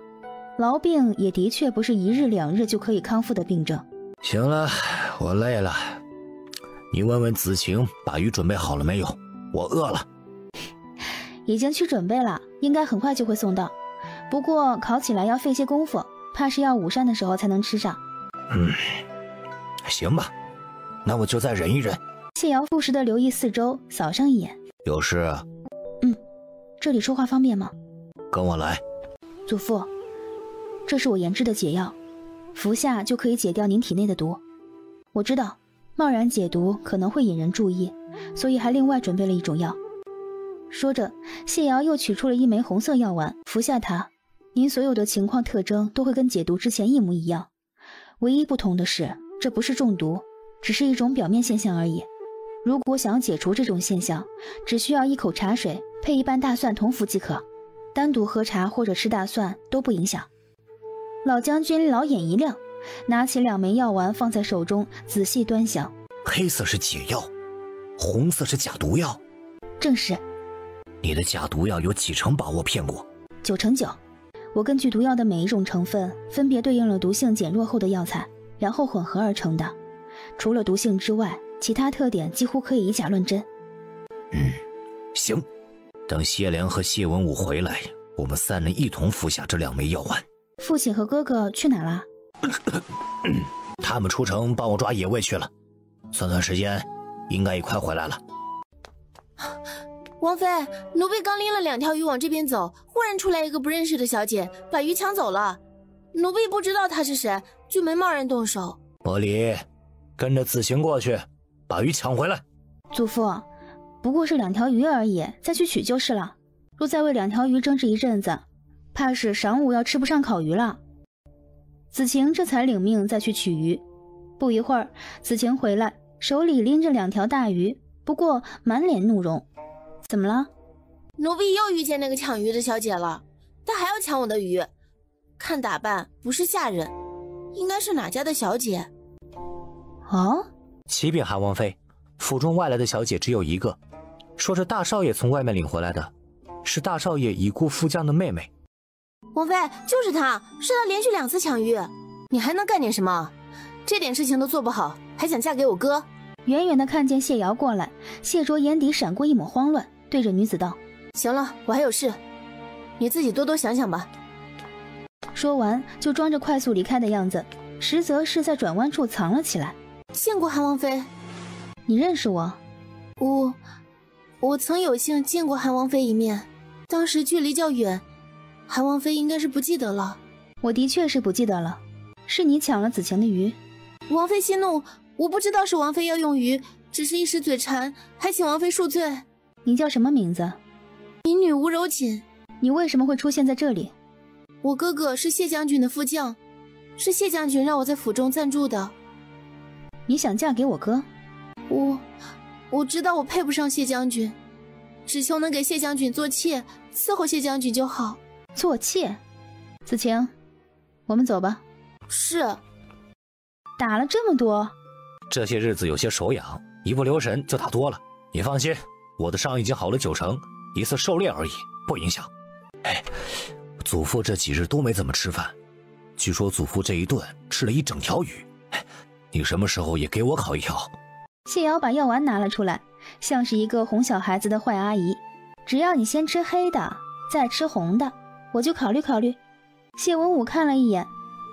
痨病也的确不是一日两日就可以康复的病症。行了，我累了。你问问子晴，把鱼准备好了没有？我饿了。已经去准备了，应该很快就会送到。不过烤起来要费些功夫，怕是要午膳的时候才能吃上。嗯，行吧，那我就再忍一忍。谢瑶不时的留意四周，扫上一眼。有事？嗯，这里说话方便吗？跟我来。祖父，这是我研制的解药，服下就可以解掉您体内的毒。我知道，贸然解毒可能会引人注意，所以还另外准备了一种药。说着，谢瑶又取出了一枚红色药丸，服下它，您所有的情况特征都会跟解毒之前一模一样。唯一不同的是，这不是中毒，只是一种表面现象而已。如果想要解除这种现象，只需要一口茶水配一半大蒜同服即可，单独喝茶或者吃大蒜都不影响。老将军老眼一亮，拿起两枚药丸放在手中，仔细端详。黑色是解药，红色是假毒药。正是。你的假毒药有几成把握骗过？九成九。我根据毒药的每一种成分，分别对应了毒性减弱后的药材，然后混合而成的。除了毒性之外，其他特点几乎可以以假乱真。嗯，行，等谢良和谢文武回来，我们三人一同服下这两枚药丸。父亲和哥哥去哪了？他们出城帮我抓野味去了，算算时间，应该也快回来了。王妃，奴婢刚拎了两条鱼往这边走，忽然出来一个不认识的小姐，把鱼抢走了。奴婢不知道她是谁，就没贸然动手。伯离，跟着子晴过去。把鱼抢回来，祖父，不过是两条鱼而已，再去取就是了。若再为两条鱼争执一阵子，怕是晌午要吃不上烤鱼了。子晴这才领命再去取鱼。不一会儿，子晴回来，手里拎着两条大鱼，不过满脸怒容。怎么了？奴婢又遇见那个抢鱼的小姐了，她还要抢我的鱼。看打扮不是下人，应该是哪家的小姐？哦。启禀韩王妃，府中外来的小姐只有一个，说是大少爷从外面领回来的，是大少爷已故副将的妹妹。王妃，就是她，是她连续两次抢鱼，你还能干点什么？这点事情都做不好，还想嫁给我哥？远远的看见谢瑶过来，谢卓眼底闪过一抹慌乱，对着女子道：“行了，我还有事，你自己多多想想吧。”说完就装着快速离开的样子，实则是在转弯处藏了起来。见过韩王妃，你认识我？我，我曾有幸见过韩王妃一面，当时距离较远，韩王妃应该是不记得了。我的确是不记得了，是你抢了子晴的鱼。王妃息怒，我不知道是王妃要用鱼，只是一时嘴馋，还请王妃恕罪。你叫什么名字？民女吴柔锦。你为什么会出现在这里？我哥哥是谢将军的副将，是谢将军让我在府中暂住的。你想嫁给我哥？我我知道我配不上谢将军，只求能给谢将军做妾，伺候谢将军就好。做妾？子晴，我们走吧。是。打了这么多，这些日子有些手痒，一不留神就打多了。你放心，我的伤已经好了九成，一次狩猎而已，不影响。哎，祖父这几日都没怎么吃饭，据说祖父这一顿吃了一整条鱼。哎你什么时候也给我烤一条？谢瑶把药丸拿了出来，像是一个哄小孩子的坏阿姨。只要你先吃黑的，再吃红的，我就考虑考虑。谢文武看了一眼，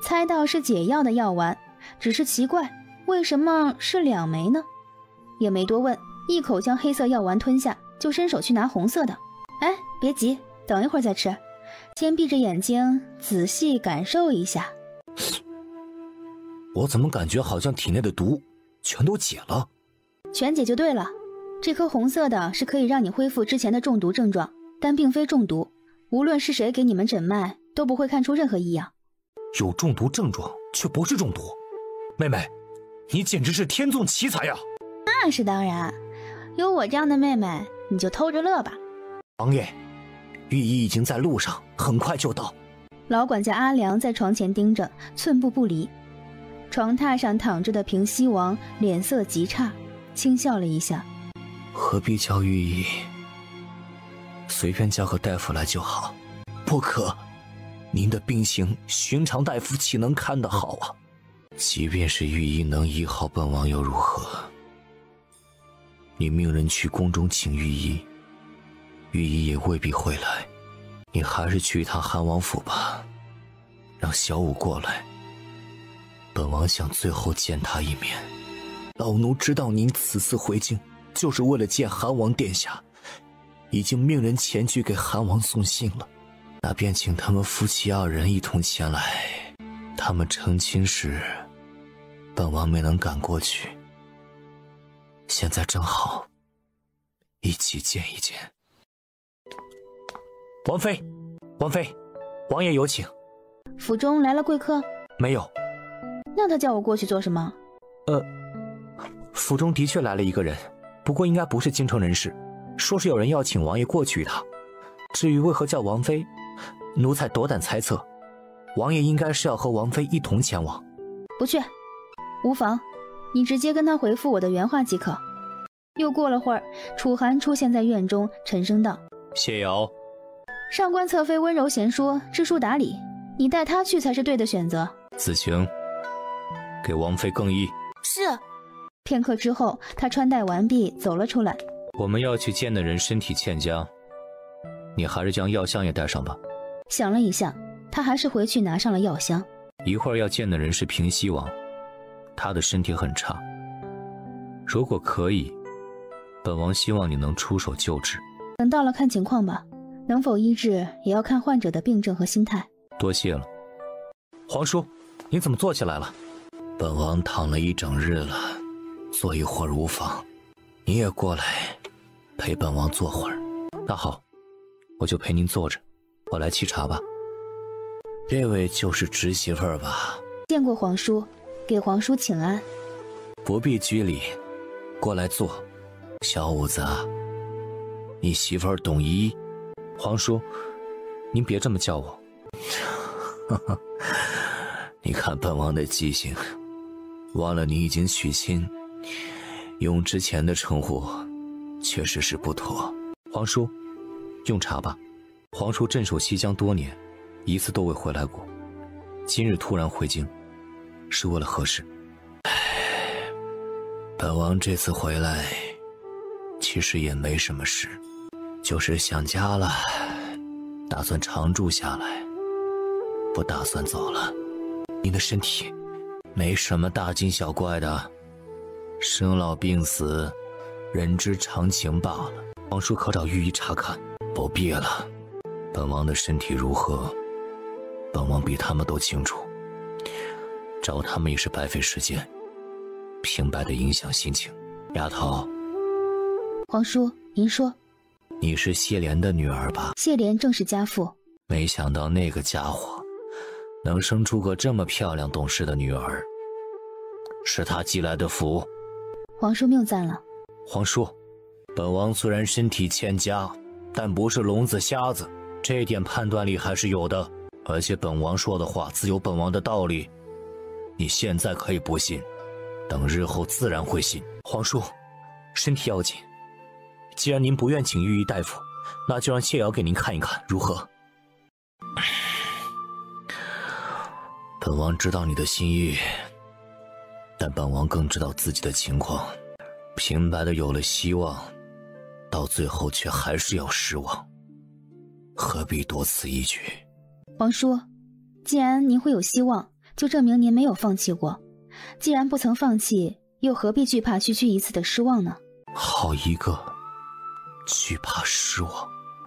猜到是解药的药丸，只是奇怪为什么是两枚呢？也没多问，一口将黑色药丸吞下，就伸手去拿红色的。哎，别急，等一会儿再吃，先闭着眼睛仔细感受一下。我怎么感觉好像体内的毒全都解了？全解就对了。这颗红色的是可以让你恢复之前的中毒症状，但并非中毒。无论是谁给你们诊脉，都不会看出任何异样。有中毒症状却不是中毒，妹妹，你简直是天纵奇才呀！那是当然，有我这样的妹妹，你就偷着乐吧。王爷，御医已经在路上，很快就到。老管家阿良在床前盯着，寸步不离。床榻上躺着的平西王脸色极差，轻笑了一下：“何必叫御医？随便叫个大夫来就好。不可，您的病情，寻常大夫岂能看得好啊？即便是御医能医好本王又如何？你命人去宫中请御医，御医也未必会来。你还是去一趟汉王府吧，让小五过来。”本王想最后见他一面。老奴知道您此次回京就是为了见韩王殿下，已经命人前去给韩王送信了。那便请他们夫妻二人一同前来。他们成亲时，本王没能赶过去。现在正好，一起见一见。王妃，王妃，王爷有请。府中来了贵客？没有。那他叫我过去做什么？呃，府中的确来了一个人，不过应该不是京城人士，说是有人要请王爷过去一趟。至于为何叫王妃，奴才斗胆猜测，王爷应该是要和王妃一同前往。不去，无妨，你直接跟他回复我的原话即可。又过了会儿，楚寒出现在院中，沉声道：“谢瑶，上官侧妃温柔贤淑，知书达理，你带她去才是对的选择。”子晴，给王妃更衣。是。片刻之后，他穿戴完毕，走了出来。我们要去见的人身体欠佳。你还是将药箱也带上吧。想了一下，他还是回去拿上了药箱。一会儿要见的人是平西王，他的身体很差。如果可以，本王希望你能出手救治。等到了看情况吧，能否医治也要看患者的病症和心态。多谢了，皇叔，你怎么坐起来了？本王躺了一整日了，坐一会儿无妨。你也过来，陪本王坐会儿。那好。我就陪您坐着，我来沏茶吧。这位就是侄媳妇儿吧？见过皇叔，给皇叔请安。不必拘礼，过来坐。小五子，你媳妇儿懂医。皇叔，您别这么叫我。你看本王的记性，忘了你已经娶亲，用之前的称呼，确实是不妥。皇叔。用茶吧，皇叔镇守西江多年，一次都未回来过。今日突然回京，是为了何事？唉本王这次回来，其实也没什么事，就是想家了，打算常住下来，不打算走了。您的身体没什么大惊小怪的，生老病死，人之常情罢了。皇叔可找御医查看？不必了，本王的身体如何，本王比他们都清楚。找他们也是白费时间，平白的影响心情。丫头，皇叔，您说，你是谢莲的女儿吧？谢莲正是家父。没想到那个家伙能生出个这么漂亮懂事的女儿，是他积来的福。皇叔谬赞了。皇叔，本王虽然身体欠佳。但不是聋子瞎子，这点判断力还是有的。而且本王说的话自有本王的道理，你现在可以不信，等日后自然会信。皇叔，身体要紧，既然您不愿请御医大夫，那就让谢瑶给您看一看，如何？本王知道你的心意，但本王更知道自己的情况，平白的有了希望。到最后却还是要失望，何必多此一举？皇叔，既然您会有希望，就证明您没有放弃过。既然不曾放弃，又何必惧怕区区一次的失望呢？好一个惧怕失望！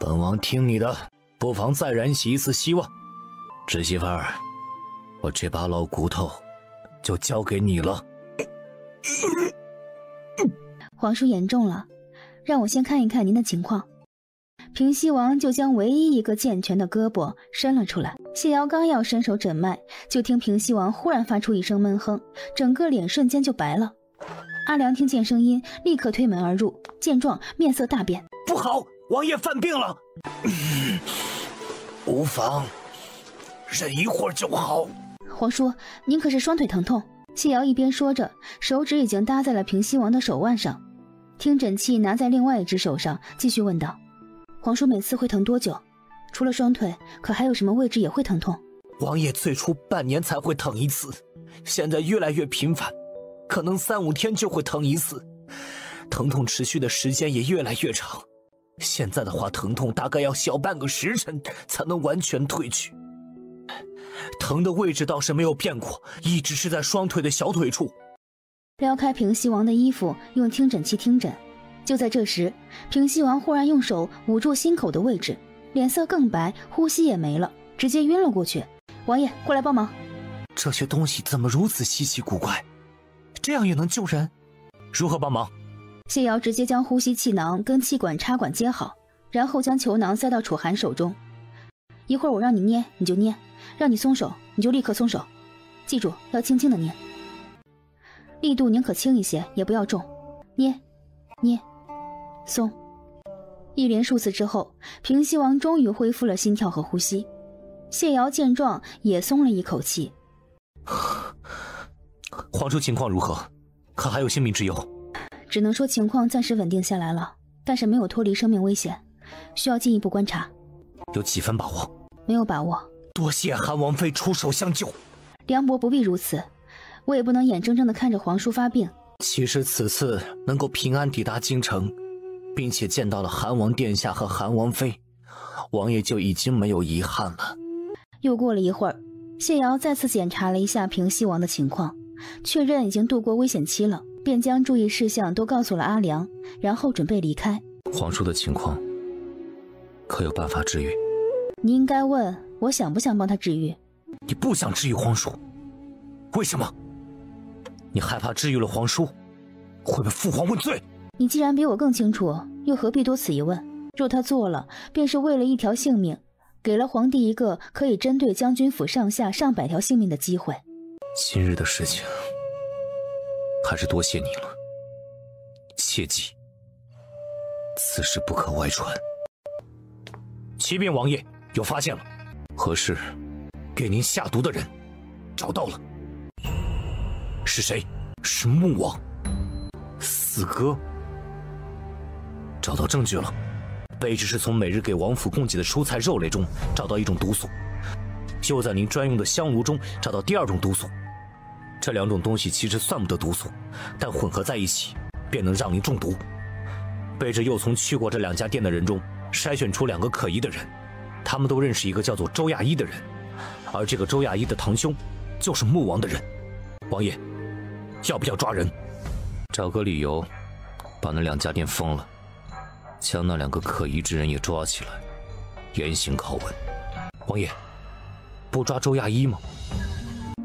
本王听你的，不妨再燃起一次希望。侄媳妇儿，我这把老骨头就交给你了。皇叔言重了。让我先看一看您的情况。平西王就将唯一一个健全的胳膊伸了出来。谢瑶刚要伸手诊脉，就听平西王忽然发出一声闷哼，整个脸瞬间就白了。阿良听见声音，立刻推门而入，见状面色大变：“不好，王爷犯病了！”“无妨，忍一会儿就好。”“皇叔，您可是双腿疼痛？”谢瑶一边说着，手指已经搭在了平西王的手腕上。听诊器拿在另外一只手上，继续问道：“皇叔每次会疼多久？除了双腿，可还有什么位置也会疼痛？”王爷最初半年才会疼一次，现在越来越频繁，可能三五天就会疼一次，疼痛持续的时间也越来越长。现在的话，疼痛大概要小半个时辰才能完全退去。疼的位置倒是没有变过，一直是在双腿的小腿处。撩开平西王的衣服，用听诊器听诊。就在这时，平西王忽然用手捂住心口的位置，脸色更白，呼吸也没了，直接晕了过去。王爷，过来帮忙。这些东西怎么如此稀奇古怪？这样也能救人？如何帮忙？谢瑶直接将呼吸气囊跟气管插管接好，然后将球囊塞到楚寒手中。一会儿我让你捏，你就捏；让你松手，你就立刻松手。记住，要轻轻的捏，力度宁可轻一些，也不要重。捏，捏，松。一连数次之后，平西王终于恢复了心跳和呼吸。谢瑶见状，也松了一口气。皇叔情况如何？可还有性命之忧？只能说情况暂时稳定下来了，但是没有脱离生命危险，需要进一步观察。有几分把握？没有把握。多谢韩王妃出手相救。梁伯不必如此，我也不能眼睁睁的看着皇叔发病。其实此次能够平安抵达京城，并且见到了韩王殿下和韩王妃，王爷就已经没有遗憾了。又过了一会儿，谢瑶再次检查了一下平西王的情况，确认已经度过危险期了。便将注意事项都告诉了阿良，然后准备离开。皇叔的情况可有办法治愈？你应该问我想不想帮他治愈。你不想治愈皇叔，为什么？你害怕治愈了皇叔会被父皇问罪？你既然比我更清楚，又何必多此一问？若他做了，便是为了一条性命，给了皇帝一个可以针对将军府上下上百条性命的机会。今日的事情。还是多谢你了，切记，此事不可外传。启禀王爷，有发现了，何事？给您下毒的人找到了，是谁？是穆王，四哥。找到证据了，卑职是从每日给王府供给的蔬菜肉类中找到一种毒素，又在您专用的香炉中找到第二种毒素。这两种东西其实算不得毒素，但混合在一起便能让您中毒。卑职又从去过这两家店的人中筛选出两个可疑的人，他们都认识一个叫做周亚一的人，而这个周亚一的堂兄就是穆王的人。王爷，要不要抓人？找个理由，把那两家店封了，将那两个可疑之人也抓起来，严刑拷问。王爷，不抓周亚一吗？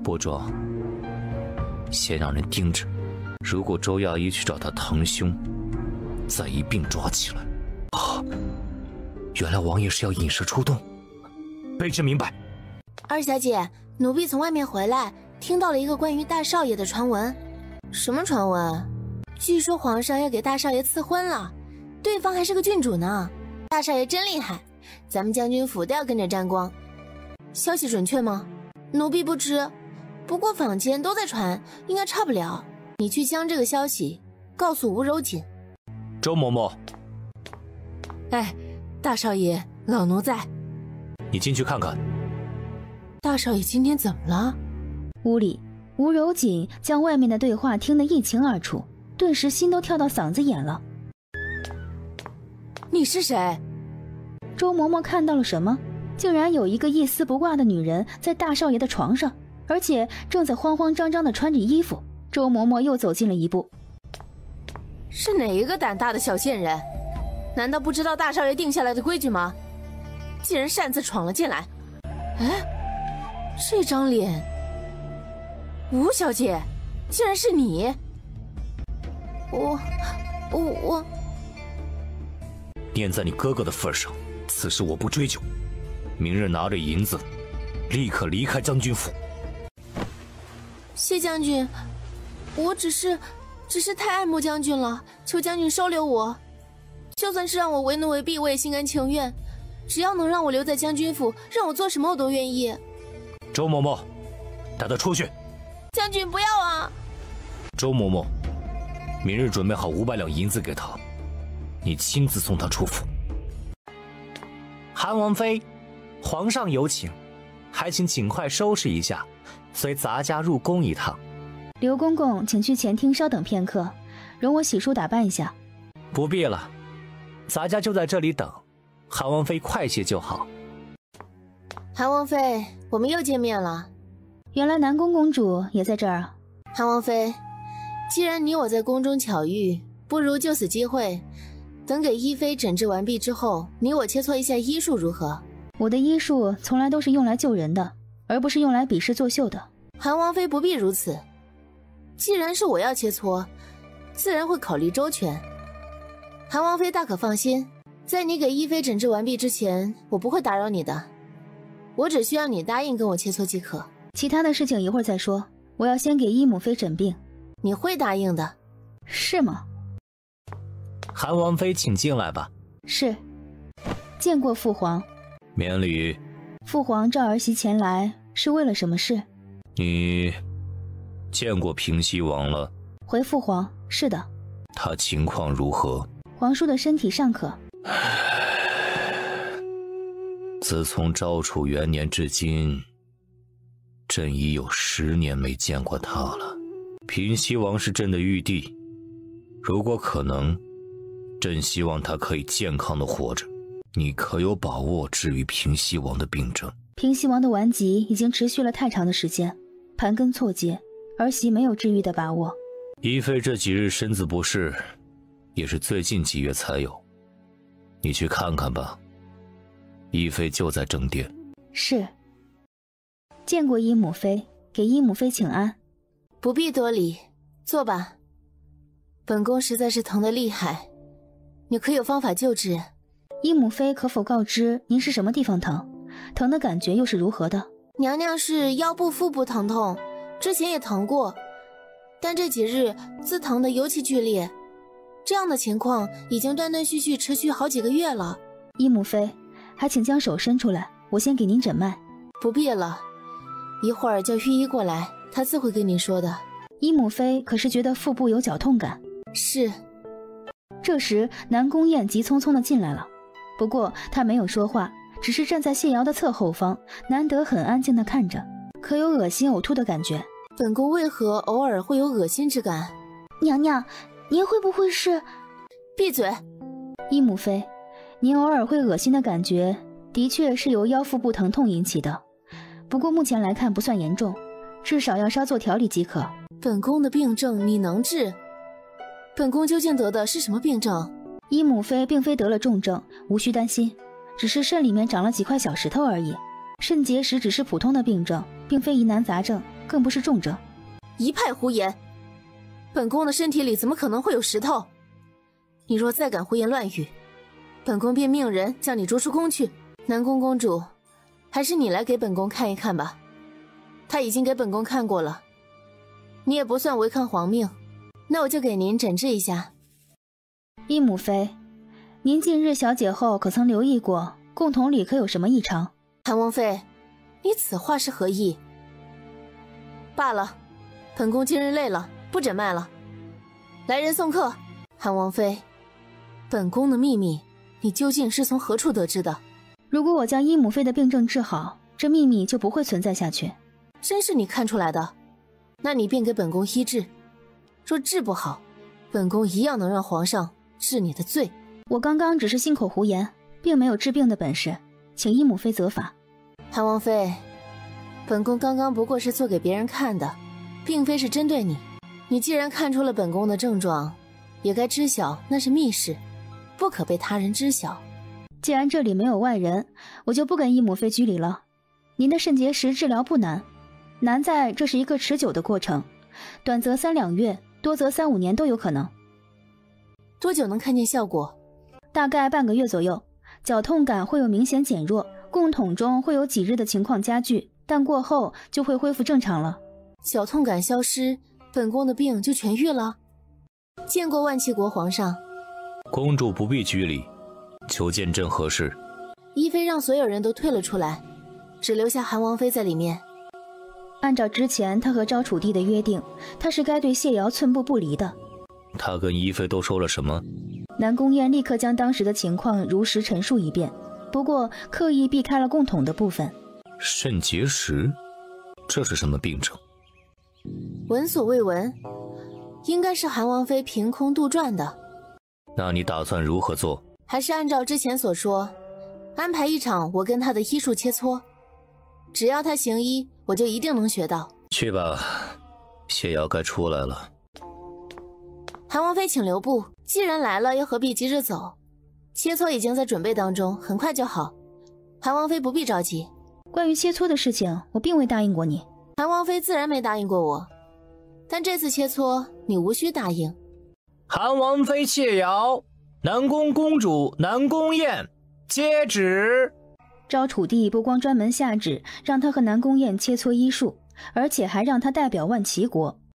不抓。先让人盯着，如果周亚一去找他堂兄，再一并抓起来。啊，原来王爷是要引蛇出洞。卑职明白。二小姐，奴婢从外面回来，听到了一个关于大少爷的传闻。什么传闻？据说皇上要给大少爷赐婚了，对方还是个郡主呢。大少爷真厉害，咱们将军府都要跟着沾光。消息准确吗？奴婢不知。不过坊间都在传，应该差不了。你去将这个消息告诉吴柔锦。周嬷嬷。哎，大少爷，老奴在。你进去看看。大少爷今天怎么了？屋里，吴柔锦将外面的对话听得一清二楚，顿时心都跳到嗓子眼了。你是谁？周嬷嬷看到了什么？竟然有一个一丝不挂的女人在大少爷的床上。而且正在慌慌张张的穿着衣服，周嬷嬷又走近了一步。是哪一个胆大的小贱人？难道不知道大少爷定下来的规矩吗？竟然擅自闯了进来！哎，这张脸，吴小姐，竟然是你！我，我，我……念在你哥哥的份上，此事我不追究。明日拿着银子，立刻离开将军府。谢将军，我只是，只是太爱慕将军了，求将军收留我。就算是让我为奴为婢，我也心甘情愿。只要能让我留在将军府，让我做什么我都愿意。周嬷嬷，带他出去。将军不要啊！周嬷嬷，明日准备好五百两银子给他，你亲自送他出府。韩王妃，皇上有请，还请尽快收拾一下。随咱家入宫一趟，刘公公，请去前厅稍等片刻，容我洗漱打扮一下。不必了，咱家就在这里等，韩王妃快些就好。韩王妃，我们又见面了。原来南宫公主也在这儿啊。韩王妃，既然你我在宫中巧遇，不如就此机会，等给一菲诊治完毕之后，你我切磋一下医术如何？我的医术从来都是用来救人的，而不是用来比试作秀的。韩王妃不必如此。既然是我要切磋，自然会考虑周全。韩王妃大可放心，在你给一妃诊治完毕之前，我不会打扰你的。我只需要你答应跟我切磋即可，其他的事情一会儿再说。我要先给一母妃诊病，你会答应的，是吗？韩王妃，请进来吧。是，见过父皇。免礼。父皇召儿媳前来是为了什么事？你见过平西王了？回父皇，是的。他情况如何？皇叔的身体尚可。自从昭楚元年至今。朕已有十年没见过他了。平西王是朕的玉帝，如果可能，朕希望他可以健康的活着。你可有把握治愈平西王的病症？平西王的顽疾已经持续了太长的时间，盘根错节，儿媳没有治愈的把握。一妃这几日身子不适，也是最近几月才有。你去看看吧。一妃就在正殿。是。见过姨母妃，给姨母妃请安。不必多礼，坐吧。本宫实在是疼得厉害，你可有方法救治？伊母妃可否告知您是什么地方疼？疼的感觉又是如何的？娘娘是腰部、腹部疼痛，之前也疼过，但这几日自疼的尤其剧烈。这样的情况已经断断续续持续好几个月了。伊母妃，还请将手伸出来，我先给您诊脉。不必了。一会儿叫御医过来，他自会跟您说的。伊母妃可是觉得腹部有绞痛感？是。这时南宫燕急匆匆的进来了，不过她没有说话，只是站在谢瑶的侧后方，难得很安静的看着，可有恶心呕吐的感觉。本宫为何偶尔会有恶心之感？娘娘，您会不会是？闭嘴！易母妃，您偶尔会恶心的感觉，的确是由腰腹部疼痛引起的。不过目前来看不算严重，至少要稍作调理即可。本宫的病症你能治？本宫究竟得的是什么病症？伊母妃并非得了重症，无需担心，只是肾里面长了几块小石头而已。肾结石只是普通的病症，并非疑难杂症，更不是重症。一派胡言！本宫的身体里怎么可能会有石头？你若再敢胡言乱语，本宫便命人将你逐出宫去。南宫公主。还是你来给本宫看一看吧，他已经给本宫看过了，你也不算违抗皇命，那我就给您诊治一下。伊母妃，您近日小姐后可曾留意过共同里可有什么异常？韩王妃，你此话是何意？罢了，本宫今日累了，不诊脉了。来人送客。韩王妃，本宫的秘密，你究竟是从何处得知的？如果我将伊母妃的病症治好，这秘密就不会存在下去。真是你看出来的，那你便给本宫医治。若治不好，本宫一样能让皇上治你的罪。我刚刚只是信口胡言，并没有治病的本事，请依母妃责罚。韩王妃，本宫刚刚不过是做给别人看的，并非是针对你。你既然看出了本宫的症状，也该知晓那是密事，不可被他人知晓。既然这里没有外人，我就不跟伊母妃拘礼了。您的肾结石治疗不难，难在这是一个持久的过程，短则三两月，多则三五年都有可能。多久能看见效果？大概半个月左右，绞痛感会有明显减弱，供桶中会有几日的情况加剧，但过后就会恢复正常了。绞痛感消失，本宫的病就痊愈了。见过万齐国皇上，公主不必拘礼。求见朕何事？宜妃让所有人都退了出来，只留下韩王妃在里面。按照之前他和昭楚帝的约定，他是该对谢瑶寸步不离的。他跟一妃都说了什么？南宫燕立刻将当时的情况如实陈述一遍，不过刻意避开了共统的部分。肾结石，这是什么病症？闻所未闻，应该是韩王妃凭空杜撰的。那你打算如何做？还是按照之前所说，安排一场我跟他的医术切磋。只要他行医，我就一定能学到。去吧，谢瑶该出来了。韩王妃，请留步。既然来了，又何必急着走？切磋已经在准备当中，很快就好。韩王妃不必着急。关于切磋的事情，我并未答应过你。韩王妃自然没答应过我，但这次切磋你无需答应。韩王妃谢瑶，南宫公主南宫燕接旨。昭楚帝不光专门下旨让他和南宫燕切磋医术，而且还让他代表万齐国。